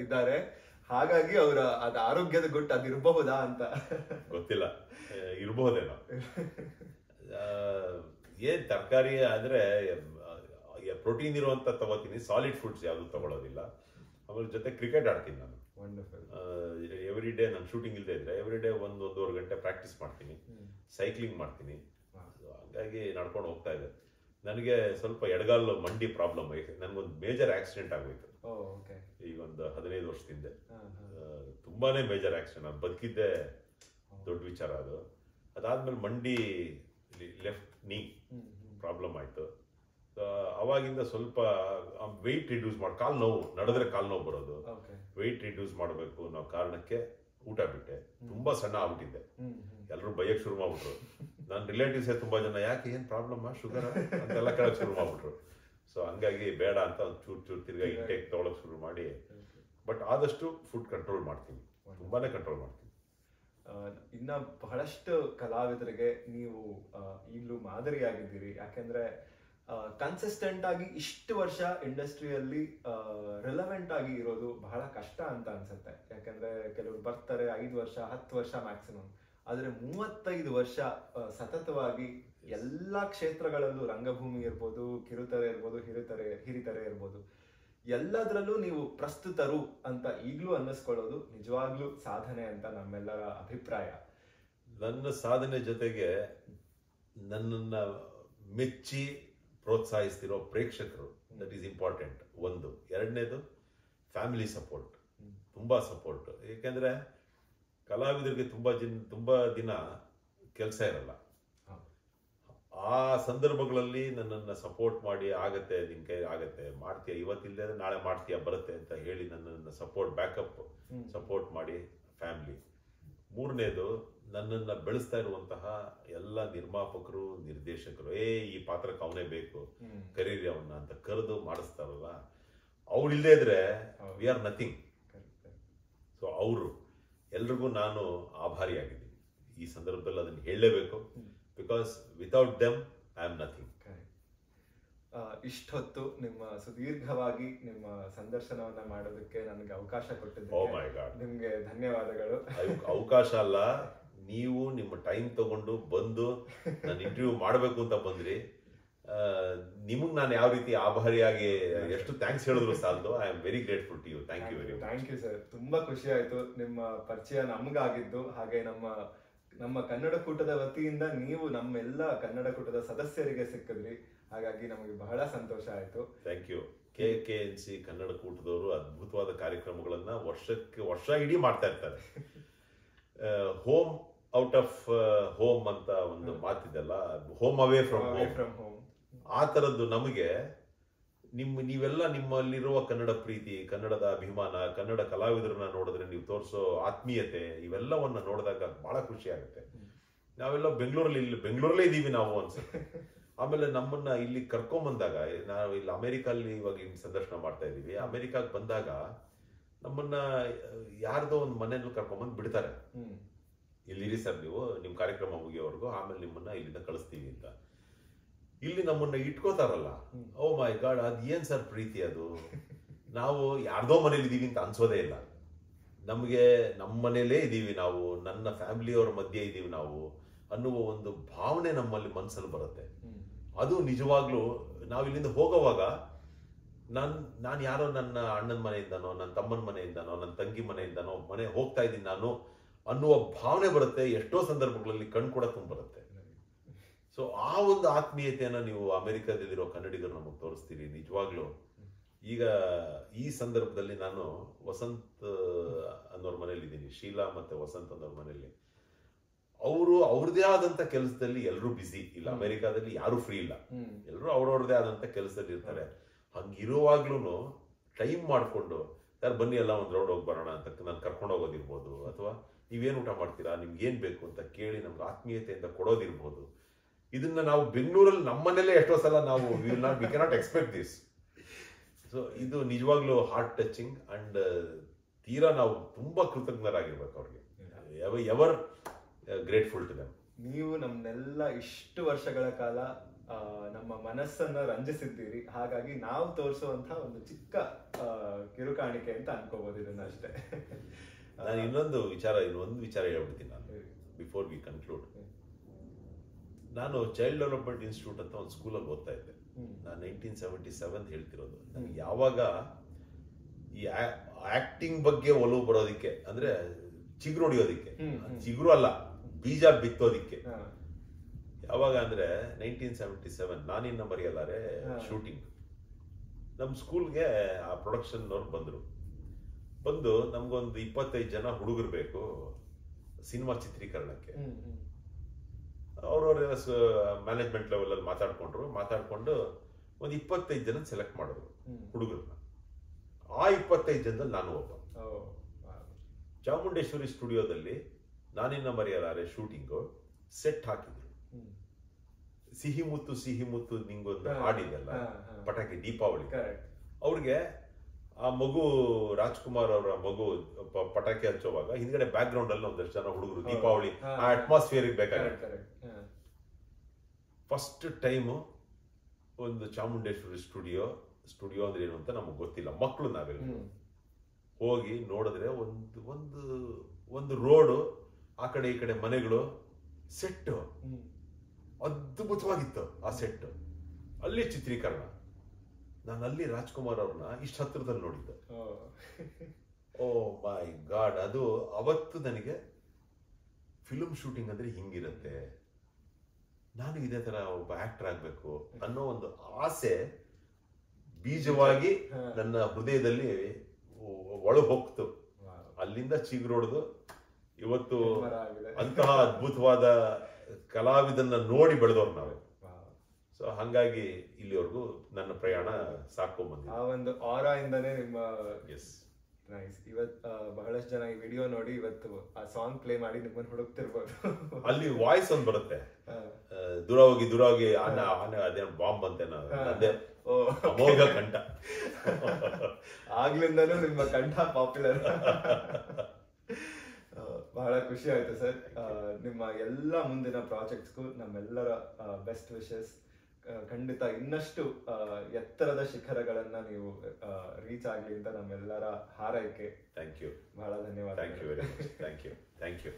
ಇದ್ದಾರೆ. ಹಾಗಾಗಿ ಅವರ ಅದ ಆರೋಗ್ಯದ ಗುಟ್ಟು ಅದಿರಬಹುದಾ ಅಂತ. ಗೊತ್ತಿಲ್ಲ. ಇರಬಹುದೇನೋ. ಏನ್ ತರಕಾರಿ ಆದ್ರೆ ಪ್ರೋಟೀನ್ ಇರುವಂತ ತಗೋತೀನಿ ಸಾಲಿಡ್ ಫುಡ್ಸ್ ಯಾವುದು ತಗೊಳ್ಳೋದಿಲ್ಲ ಆಮೇಲೆ ಜೊತೆ ಕ್ರಿಕೆಟ್ ಆಡ್ತೀನಿ ನಾನು. ಎವ್ರಿ ಡೇ ನಾನು ಶೂಟಿಂಗ್ ಇಲ್ಲದೆ ಇದ್ರೆ ಎವ್ರಿ ಡೇ ಒಂದು ಒಂದೂವರೆ ಗಂಟೆ ಪ್ರಾಕ್ಟೀಸ್ ಮಾಡ್ತೀನಿ. ಸೈಕ್ಲಿಂಗ್ ಮಾಡ್ತೀನಿ. ಹಾಗಾಗಿ ನಡ್ಕೊಂಡು ಹೋಗ್ತಾ ಇದೆ. ನನಗೆ ಸ್ವಲ್ಪ ಎಡಗಾಲು ಮಂಡಿ ಪ್ರಾಬ್ಲಮ್ ನನಗೊಂದು ಮೇಜರ್ ಆಕ್ಸಿಡೆಂಟ್ ಆಗೋಯ್ತು ಈಗ ಒಂದು ಹದಿನೈದು ವರ್ಷದಿಂದ. ತುಂಬಾನೇ ಮೇಜರ್ ಆಕ್ಸಿಡೆಂಟ್ ನಾನು ಬದುಕಿದ್ದೆ ದೊಡ್ಡ ವಿಚಾರ ಅದು. ಅದಾದ್ಮೇಲೆ ಮಂಡಿ ಲೆಫ್ಟ್ ನೀ ಪ್ರಾಬ್ಲಮ್ ಆಯ್ತು. ಅವಾಗಿಂದ ಸ್ವಲ್ಪ ವೆಯ್ಟ್ ರಿಡ್ಯೂಸ್ ಮಾಡಿ ಕಾಲು ನೋವು ನಡೆದ್ರೆ ಕಾಲು ನೋವು ಬರೋದು. ವೆಯ್ಟ್ ರಿಡ್ಯೂಸ್ ಮಾಡಬೇಕು ಅನ್ನೋ ಕಾರಣಕ್ಕೆ ಊಟ ಬಿಟ್ಟೆ. ತುಂಬಾ ಸಣ್ಣ ಆಗ್ಬಿಟ್ಟಿದ್ದೆ. ಎಲ್ಲರೂ ಬೈಯಕ್ ಶುರು ಮಾಡ್ಬಿಟ್ರು. ನನ್ನ ರಿಲೇಟಿವ್ಸ್ ತುಂಬಾ ಜನ ಯಾಕೆ ಏನ್ ಪ್ರಾಬ್ಲಮ್ ಶುಗರ್ ಅಂತೆಲ್ಲ ಕೇಳಕ್ ಶುರು ಮಾಡ್ಬಿಟ್ರು. ಸೊ ಹಂಗಾಗಿ ಬೇಡ ಅಂತ ಒಂದು ಚೂರ್ ಚೂರ್ ತಿರ್ಗಾ ಇಂಟೇಕ್ ತಗೊಳಕ್ ಶುರು ಮಾಡಿ. ಬಟ್ ಆದಷ್ಟು ಫುಡ್ ಕಂಟ್ರೋಲ್ ಮಾಡ್ತೀನಿ. ತುಂಬಾನೇ ಕಂಟ್ರೋಲ್ ಮಾಡ್ತೀನಿ. ಇನ್ನ ಬಹಳಷ್ಟು ಕಲಾವಿದರಿಗೆ ನೀವು ಈಗಲೂ ಮಾದರಿಯಾಗಿದ್ದೀರಿ. ಯಾಕೆಂದ್ರೆ ಕನ್ಸಿಸ್ಟೆಂಟ್ ಆಗಿ ಇಷ್ಟು ವರ್ಷ ಇಂಡಸ್ಟ್ರಿಯಲ್ಲಿ ರಿಲವೆಂಟ್ ಆಗಿ ಇರೋದು ಬಹಳ ಕಷ್ಟ ಅಂತ ಅನ್ಸುತ್ತೆ. ಯಾಕಂದ್ರೆ ಕೆಲವರು ಬರ್ತಾರೆ ಐದು ವರ್ಷ, ಹತ್ತು ವರ್ಷ ಮ್ಯಾಕ್ಸಿಮಮ್ ಆದ್ರೆ ಮೂವತ್ತೈದು ವರ್ಷ ಸತತವಾಗಿ ಎಲ್ಲಾ ಕ್ಷೇತ್ರಗಳಲ್ಲೂ ರಂಗಭೂಮಿ ಇರ್ಬೋದು, ಕಿರುತೆರೆ ಇರ್ಬೋದು, ಹಿರಿತೆರೆ, ಹಿರಿತರೆ ಇರ್ಬೋದು. ಎಲ್ಲದರಲ್ಲೂ ನೀವು ಪ್ರಸ್ತುತರು ಅಂತ ಈಗಲೂ ಅನ್ನಿಸ್ಕೊಳ್ಳೋದು ನಿಜವಾಗ್ಲೂ ಸಾಧನೆ ಅಂತ ನಮ್ಮೆಲ್ಲರ ಅಭಿಪ್ರಾಯ. ನನ್ನ ಸಾಧನೆ ಜೊತೆಗೆ ನನ್ನನ್ನ ಮೆಚ್ಚಿ ಪ್ರೋತ್ಸಾಹಿಸ್ತಿರೋ ಪ್ರೇಕ್ಷಕರು ದಟ್ ಈಸ್ ಇಂಪಾರ್ಟೆಂಟ್ ಒಂದು. ಎರಡನೇದು ಫ್ಯಾಮಿಲಿ ಸಪೋರ್ಟ್ ತುಂಬ ಸಪೋರ್ಟ್ ಏಕೆಂದರೆ, ಕಲಾವಿದರಿಗೆ ತುಂಬ ಜಿನ್ ತುಂಬ ದಿನ ಕೆಲಸ ಇರಲ್ಲ. ಆ ಸಂದರ್ಭಗಳಲ್ಲಿ ನನ್ನನ್ನು ಸಪೋರ್ಟ್ ಮಾಡಿ, ಆಗತ್ತೆ, ನಿನ್ ಕೈ ಆಗತ್ತೆ, ಮಾಡ್ತೀಯ ಇವತ್ತಿಲ್ಲದೆ ನಾಳೆ ಮಾಡ್ತೀಯ, ಬರುತ್ತೆ ಅಂತ ಹೇಳಿ ನನ್ನನ್ನು ಸಪೋರ್ಟ್ ಬ್ಯಾಕಪ್ ಸಪೋರ್ಟ್ ಮಾಡಿ ಫ್ಯಾಮಿಲಿ ಮೂರನೇದು ನನ್ನನ್ನ ಬೆಳೆಸ್ತಾ ಇರುವಂತಹ ಎಲ್ಲ ನಿರ್ಮಾಪಕರು ನಿರ್ದೇಶಕರು ಏ ಈ ಪಾತ್ರಕ್ಕೆ ಅವನೇ ಬೇಕು ಕರೀರಿ ಅವನ್ನ ಅಂತ ಕರೆದು ಮಾಡಿಸ್ತಾರಲ್ಲ ಅವ್ರು ಇಲ್ಲದೇ ಇದ್ರೆ. We are nothing. ಸೊ ಅವರು ಎಲ್ರಿಗೂ ನಾನು ಆಭಾರಿಯಾಗಿದ್ದೀನಿ. ಈ ಸಂದರ್ಭದಲ್ಲಿ ಅದನ್ನು ಹೇಳಲೇಬೇಕು. Because without them I am nothing. ಇಷ್ಟೊತ್ತು ನಿಮ್ಮ ಸುದೀರ್ಘವಾಗಿ ನಿಮ್ಮ ಸಂದರ್ಶನವನ್ನ ಮಾಡೋದಕ್ಕೆ ನನಗೆ ಅವಕಾಶ ಕೊಟ್ಟಿದ್ದೆ ಗಾಡ್ ನಿಮ್ಗೆ ಧನ್ಯವಾದಗಳು. ಅವಕಾಶ ಅಲ್ಲ. ನೀವು ನಿಮ್ಮ ಟೈಮ್ ತಗೊಂಡು ಬಂದು ನಾನು ಇಂಟರ್ವ್ಯೂ ಮಾಡಬೇಕು ಅಂತ ಬಂದ್ರಿ. ನಿಮಗೆ ನಾನು ಯಾವ ರೀತಿ ಆಭಾರಿಯಾಗಿ ಎಷ್ಟು ಥ್ಯಾಂಕ್ಸ್ ಹೇಳಿದ್ರು ಸಾಲದು? I am very grateful to you thank you very thank you sir ತುಂಬಾ ಖುಷಿ ಆಯ್ತು. ನಿಮ್ಮ ಪರಿಚಯ ನಮ್ಗಾಗಿದ್ದು. ಹಾಗೆ ನಮ್ಮ ನಮ್ಮ ಕನ್ನಡ ಕೂಟದ ವತಿಯಿಂದ ನೀವು ನಮ್ಮೆಲ್ಲ ಕನ್ನಡ ಕೂಟದ ಸದಸ್ಯರಿಗೆ ಸಿಕ್ಕಿದ್ರಿ. ಹಾಗಾಗಿ ನಮಗೆ ಬಹಳ ಸಂತೋಷ ಆಯ್ತು. Thank you K K N C Kannada ಕೂಟದವರು ಅದ್ಭುತವಾದ ಕಾರ್ಯಕ್ರಮಗಳನ್ನ ವರ್ಷಕ್ಕೆ ವರ್ಷ ಇಡೀ ಮಾಡ್ತಾ ಇರ್ತಾರೆ. ಹೋಮ್ ಔಟ್ ಆಫ್ ಹೋಮ್ ಅಂತ ಒಂದು ಮಾತಿದೆಲ್ಲ ಹೋಮ್ ಅವೇ ಫ್ರಮ್ ಹೋಮ್. ಆ ಥರದ್ದು ನಮಗೆ ನಿಮ್ಮ ನೀವೆಲ್ಲ ನಿಮ್ಮಲ್ಲಿರುವ ಕನ್ನಡ ಪ್ರೀತಿ ಕನ್ನಡದ ಅಭಿಮಾನ ಕನ್ನಡ ಕಲಾವಿದರನ್ನ ನೋಡಿದ್ರೆ ನೀವು ತೋರಿಸೋ ಆತ್ಮೀಯತೆ ಇವೆಲ್ಲವನ್ನ ನೋಡಿದಾಗ ಬಹಳ ಖುಷಿ ಆಗುತ್ತೆ. ನಾವೆಲ್ಲ ಬೆಂಗಳೂರಲ್ಲಿ ಇಲ್ಲಿ ಬೆಂಗಳೂರಲ್ಲೇ ಇದ್ದೀವಿ ನಾವು ಅನ್ಸುತ್ತೆ. ಆಮೇಲೆ ನಮ್ಮನ್ನ ಇಲ್ಲಿ ಕರ್ಕೊಂಬಂದಾಗ ನಾವು ಇಲ್ಲಿ ಅಮೆರಿಕಲ್ಲಿ ಇವಾಗ ಸಂದರ್ಶನ ಮಾಡ್ತಾ ಇದ್ದೀವಿ ಅಮೆರಿಕಾಗ್ ಬಂದಾಗ ನಮ್ಮನ್ನ ಯಾರ್ದೋ ಒಂದು ಮನೆಯಲ್ಲಿ ಕರ್ಕೊಂಬಂದು ಬಿಡ್ತಾರೆ. ಇಲ್ಲಿರಿ ಸರ್ ನೀವು ನಿಮ್ಮ ಕಾರ್ಯಕ್ರಮ ಮುಗಿಯೋವರೆಗೂ ಆಮೇಲೆ ನಿಮ್ಮನ್ನ ಇಲ್ಲಿಂದ ಕಳಿಸ್ತೀವಿ ಅಂತ. ಇಲ್ಲಿ ನಮ್ಮನ್ನ ಇಟ್ಕೋತಾರಲ್ಲ. ಓ ಮೈ ಗಾಡ್ ಅದ್ ಏನ್ ಸರ್ ಪ್ರೀತಿ ಅದು? ನಾವು ಯಾರ್ದೋ ಮನೇಲಿ ಇದೀವಿ ಅಂತ ಅನ್ಸೋದೇ ಇಲ್ಲ. ನಮಗೆ ನಮ್ಮ ಮನೇಲೇ ಇದೀವಿ ನಾವು ನನ್ನ ಫ್ಯಾಮಿಲಿಯವ್ರ ಮಧ್ಯೆ ಇದೀವಿ ನಾವು ಅನ್ನುವ ಒಂದು ಭಾವನೆ ನಮ್ಮಲ್ಲಿ ಮನಸ್ಸಲ್ಲಿ ಬರುತ್ತೆ. ಅದು ನಿಜವಾಗ್ಲೂ ನಾವು ಇಲ್ಲಿಂದ ಹೋಗೋವಾಗ ನಾನ್ ನಾನು ಯಾರೋ ನನ್ನ ಅಣ್ಣನ ಮನೆಯಿಂದನೋ ನನ್ನ ತಮ್ಮನ ಮನೆಯಿಂದನೋ ನನ್ನ ತಂಗಿ ಮನೆಯಿಂದನೋ ಮನೆ ಹೋಗ್ತಾ ಇದ್ದೀನಿ ನಾನು ಅನ್ನುವ ಭಾವನೆ ಬರುತ್ತೆ ಎಷ್ಟೋ ಸಂದರ್ಭಗಳಲ್ಲಿ ಕಣ್ ಕೂಡ ತುಂಬ ಬರುತ್ತೆ ಸೊ ಆ ಒಂದು ಆತ್ಮೀಯತೆಯನ್ನ ನೀವು ಅಮೆರಿಕದಲ್ಲಿರೋ ಕನ್ನಡಿಗರು ನಮಗೆ ತೋರಿಸ್ತೀರಿ ನಿಜವಾಗ್ಲೂ. ಈಗ ಈ ಸಂದರ್ಭದಲ್ಲಿ ನಾನು ವಸಂತ್ ಅನ್ನೋರ ಮನೇಲಿ ಇದ್ದೀನಿ ಶೀಲಾ ಮತ್ತೆ ವಸಂತ್ ಅನ್ನೋರ್ ಮನೇಲಿ ಅವರು ಅವ್ರದೇ ಆದಂತ ಕೆಲಸದಲ್ಲಿ ಎಲ್ಲರೂ ಬಿಸಿ ಇಲ್ಲ. ಅಮೆರಿಕಾದಲ್ಲಿ ಯಾರು ಫ್ರೀ ಇಲ್ಲ. ಎಲ್ಲರೂ ಅವ್ರವ್ರದೇ ಆದಂತ ಕೆಲಸದಲ್ಲಿ ಇರ್ತಾರೆ. ಹಂಗಿರುವಾಗ್ಲೂ ಟೈಮ್ ಮಾಡ್ಕೊಂಡು ಸರ್ ಬನ್ನಿ ಎಲ್ಲ ಒಂದು ರೌಂಡ್ ಹೋಗಿ ಬರೋಣ ಅಂತ ನಾನು ಕರ್ಕೊಂಡು ಹೋಗೋದಿರ್ಬೋದು ಅಥವಾ ನೀವೇನ್ ಊಟ ಮಾಡ್ತೀರಾ? ನಿಮ್ಗೆ ಏನ್ ಬೇಕು ಅಂತ ಕೇಳಿ ನಮ್ಗೆ ಆತ್ಮೀಯತೆಯಿಂದ ಕೊಡೋದಿರ್ಬೋದು. ಇದನ್ನ ನಾವು ಬೆಂಗಳೂರಲ್ಲಿ ನಮ್ಮನೇಲೆ ಎಷ್ಟೋ ಸಲ ನಾವು will not we cannot expect this so ಇದು ನಿಜವಾಗ್ಲೂ ಹಾರ್ಟ್ ಟಚಿಂಗ್ ಅಂಡ್ ತೀರಾ ನಾವು ತುಂಬಾ ಕೃತಜ್ಞರಾಗಿರ್ಬೇಕು ಅವ್ರಿಗೆ. ಎವರ್ ಗ್ರೇಟ್ಫುಲ್ ಟು ದಮ್ ನೀವು ನಮ್ಮನ್ನೆಲ್ಲ ಇಷ್ಟು ವರ್ಷಗಳ ಕಾಲ ನಮ್ಮ ಮನಸ್ಸನ್ನ ರಂಜಿಸಿದ್ದೀರಿ. ಹಾಗಾಗಿ ನಾವು ತೋರಿಸುವಂತಹ ಒಂದು ಚಿಕ್ಕ ಕಿರುಕಾಣಿಕೆ ಅಂತ ಅನ್ಕೋಬಹುದು ಇದನ್ನ ಅಷ್ಟೇ. ನಾನು ಇನ್ನೊಂದು ವಿಚಾರ ಇನ್ನೊಂದು ವಿಚಾರ ಹೇಳ್ಬಿಡ್ತೀನಿ ನಾನು ಬಿಫೋರ್ ವಿ ಕನ್ಕ್ಲೂಡ್ ನಾನು ಚೈಲ್ಡ್ ಡೆವಲಪ್ಮೆಂಟ್ ಇನ್ಸ್ಟಿಟ್ಯೂಟ್ ಅಂತ ಒಂದು ಸ್ಕೂಲಲ್ಲಿ ಓದ್ತಾ ಇದ್ದೆ. ನಾನು ನೈನ್ಟೀನ್ ಸೆವೆಂಟಿ ಸೆವೆನ್ ಹೇಳ್ತಿರೋದು. ನನಗೆ ಯಾವಾಗ ಈ ಆಕ್ಟಿಂಗ್ ಬಗ್ಗೆ ಒಲವು ಬರೋದಿಕ್ಕೆ ಅಂದ್ರೆ ಚಿಗುರು ಹೊಡಿಯೋದಿಕ್ಕೆ. ಚಿಗುರು ಅಲ್ಲ ಬೀಜ ಬಿತ್ತೋದಿಕ್ಕೆ. ಯಾವಾಗ ಅಂದ್ರೆ ನೈನ್ಟೀನ್ ಸೆವೆಂಟಿ ಸೆವೆನ್ ನಾನಿನ್ನ ಮರೆಯಲಾರೆ ಹಾ. ಶೂಟಿಂಗ್ ನಮ್ಮ ಸ್ಕೂಲ್ಗೆ ಆ ಪ್ರೊಡಕ್ಷನ್ ಅವ್ರು ಬಂದ್ರು. ಬಂದು ನಮ್ಗೊಂದು ಇಪ್ಪತ್ತೈದು ಜನ ಹುಡುಗರು ಬೇಕು ಸಿನಿಮಾ ಚಿತ್ರೀಕರಣಕ್ಕೆ. ಅವ್ರವ್ರ ಮ್ಯಾನೇಜ್ಮೆಂಟ್ ಲೆವೆಲ್ ಅಲ್ಲಿ ಮಾತಾಡ್ಕೊಂಡ್ರು ಮಾತಾಡ್ಕೊಂಡು ಒಂದು ಇಪ್ಪತ್ತೈದು ಜನ ಸೆಲೆಕ್ಟ್ ಮಾಡಿದ್ರು. ಹುಡುಗರನ್ನ ಆ ಇಪ್ಪತ್ತೈದು ಜನದಲ್ಲಿ ನಾನು ಒಬ್ಬ ಚಾಮುಂಡೇಶ್ವರಿ ಸ್ಟುಡಿಯೋದಲ್ಲಿ ನಾನಿನ್ನ ಮರೆಯಲಾರೆ ಶೂಟಿಂಗು ಸೆಟ್ ಹಾಕಿದ್ರು. ಸಿಹಿ ಮುತ್ತು ಸಿಹಿ ಮುತ್ತು ನಿಂಗೊಂದು ಹಾಡಿದೆಲ್ಲ. ಪಟಾಕಿ ದೀಪಾವಳಿ. ಅವ್ರಿಗೆ ಆ ಮಗು ರಾಜ್ಕುಮಾರ್ ಅವರ ಮಗು ಪಟಾಕಿ ಹಚ್ಚುವಾಗ ಹಿಂದ್ಗಡೆ ಬ್ಯಾಕ್ ಗ್ರೌಂಡ್ ಅಲ್ಲಿ ಒಂದಷ್ಟು ಜನ ಹುಡುಗರು. ದೀಪಾವಳಿ. ಆ. ಅಟ್ಮಾಸ್ಫಿಯರ್ ಬೇಕಾಗುತ್ತೆ ಫಸ್ಟ್ ಟೈಮ್ ಒಂದು ಚಾಮುಂಡೇಶ್ವರಿ ಸ್ಟುಡಿಯೋ ಸ್ಟುಡಿಯೋ ಅಂದ್ರೆ ಏನು ಅಂತ ನಮಗೆ ಗೊತ್ತಿಲ್ಲ. ಮಕ್ಕಳು ನಾವೆಲ್ಲ. ಹೋಗಿ ನೋಡಿದ್ರೆ ಒಂದು ಒಂದು ಒಂದು ರೋಡು ಆ ಕಡೆ ಈ ಕಡೆ ಮನೆಗಳು ಸೆಟ್ ಅದ್ಭುತವಾಗಿತ್ತು ಆ ಸೆಟ್ ಅಲ್ಲಿ ಚಿತ್ರೀಕರಣ. ನಾನು ಅಲ್ಲಿ ರಾಜ್ಕುಮಾರ್ ಅವ್ರನ್ನ ಇಷ್ಟು ಹತ್ರದಲ್ಲಿ ನೋಡಿದ್ದೆ. ಓ. ಮೈ ಗಾಡ್ ಅದು ಅವತ್ತು ನನಗೆ ಫಿಲ್ಮ್ ಶೂಟಿಂಗ್ ಅಂದ್ರೆ ಹಿಂಗಿರುತ್ತೆ. ನಾನು ಇದೇ ತರ ಒಬ್ಬ ಆಕ್ಟರ್ ಆಗ್ಬೇಕು ಅನ್ನೋ ಒಂದು ಆಸೆ ಬೀಜವಾಗಿ ನನ್ನ ಹೃದಯದಲ್ಲಿ ಒಳ ಹೋಗ್ತು. ಅಲ್ಲಿಂದ ಚಿಗುರೊಡೆದು ಇವತ್ತು ಅಂತಹ ಅದ್ಭುತವಾದ ಕಲಾವಿದನ್ನ ನೋಡಿ ಬೆಳೆದವ್ರು ನಾವು. ಸೊ ಹಂಗಾಗಿ ಇಲ್ಲಿವರೆಗೂ ನನ್ನ ಪ್ರಯಾಣ ಸಾಕೊಂಡ್ ಆ ಒಂದು ಆರಾ ಇಂದನೇ ನಿಮ್ಮ ಎಸ್ ನೈಸ್ ಇವತ್ತು ಬಹಳಷ್ಟು ಜನ ಈ ವಿಡಿಯೋ ನೋಡಿ ಇವತ್ತು ಆ ಸಾಂಗ್ ಪ್ಲೇ ಮಾಡಿ ನಿಮ್ಮನ್ನು ಹುಡುಕ್ತಿರ್ಬೋದು. ಅಲ್ಲಿ ವಾಯ್ಸ್ ಒಂದು ಬರುತ್ತೆ. ದೂರ ಹೋಗಿ ದೂರ ಹೋಗಿ ಆನೆ ಅನ್ನ ಅದೇನು ಬಾಂಬ್ ಅಂತೆ ನಾನು ಅದೇ ಅಮೋಘ ಕಂಠ. ಆಗ್ಲಿಂದನೂ ನಿಮ್ಮ ಕಂಠ ಪಾಪ್ಯುಲರ್ ಬಹಳ ಖುಷಿ ಆಯ್ತು ಸರ್. ನಿಮ್ಮ ಎಲ್ಲ ಮುಂದಿನ ಪ್ರಾಜೆಕ್ಟ್ಸ್ಗೂ ನಮ್ಮೆಲ್ಲರ ಬೆಸ್ಟ್ ವಿಶಸ್ ಖಂಡಿತ ಇನ್ನಷ್ಟು ಎತ್ತರದ ಶಿಖರಗಳನ್ನ ನೀವು ರೀಚ್ ಆಗ್ಲಿ ಅಂತ ನಮ್ಮೆಲ್ಲರ ಹಾರೈಕೆ. ಥ್ಯಾಂಕ್ ಯು ಬಹಳ ಧನ್ಯವಾದ thank you very much thank you thank you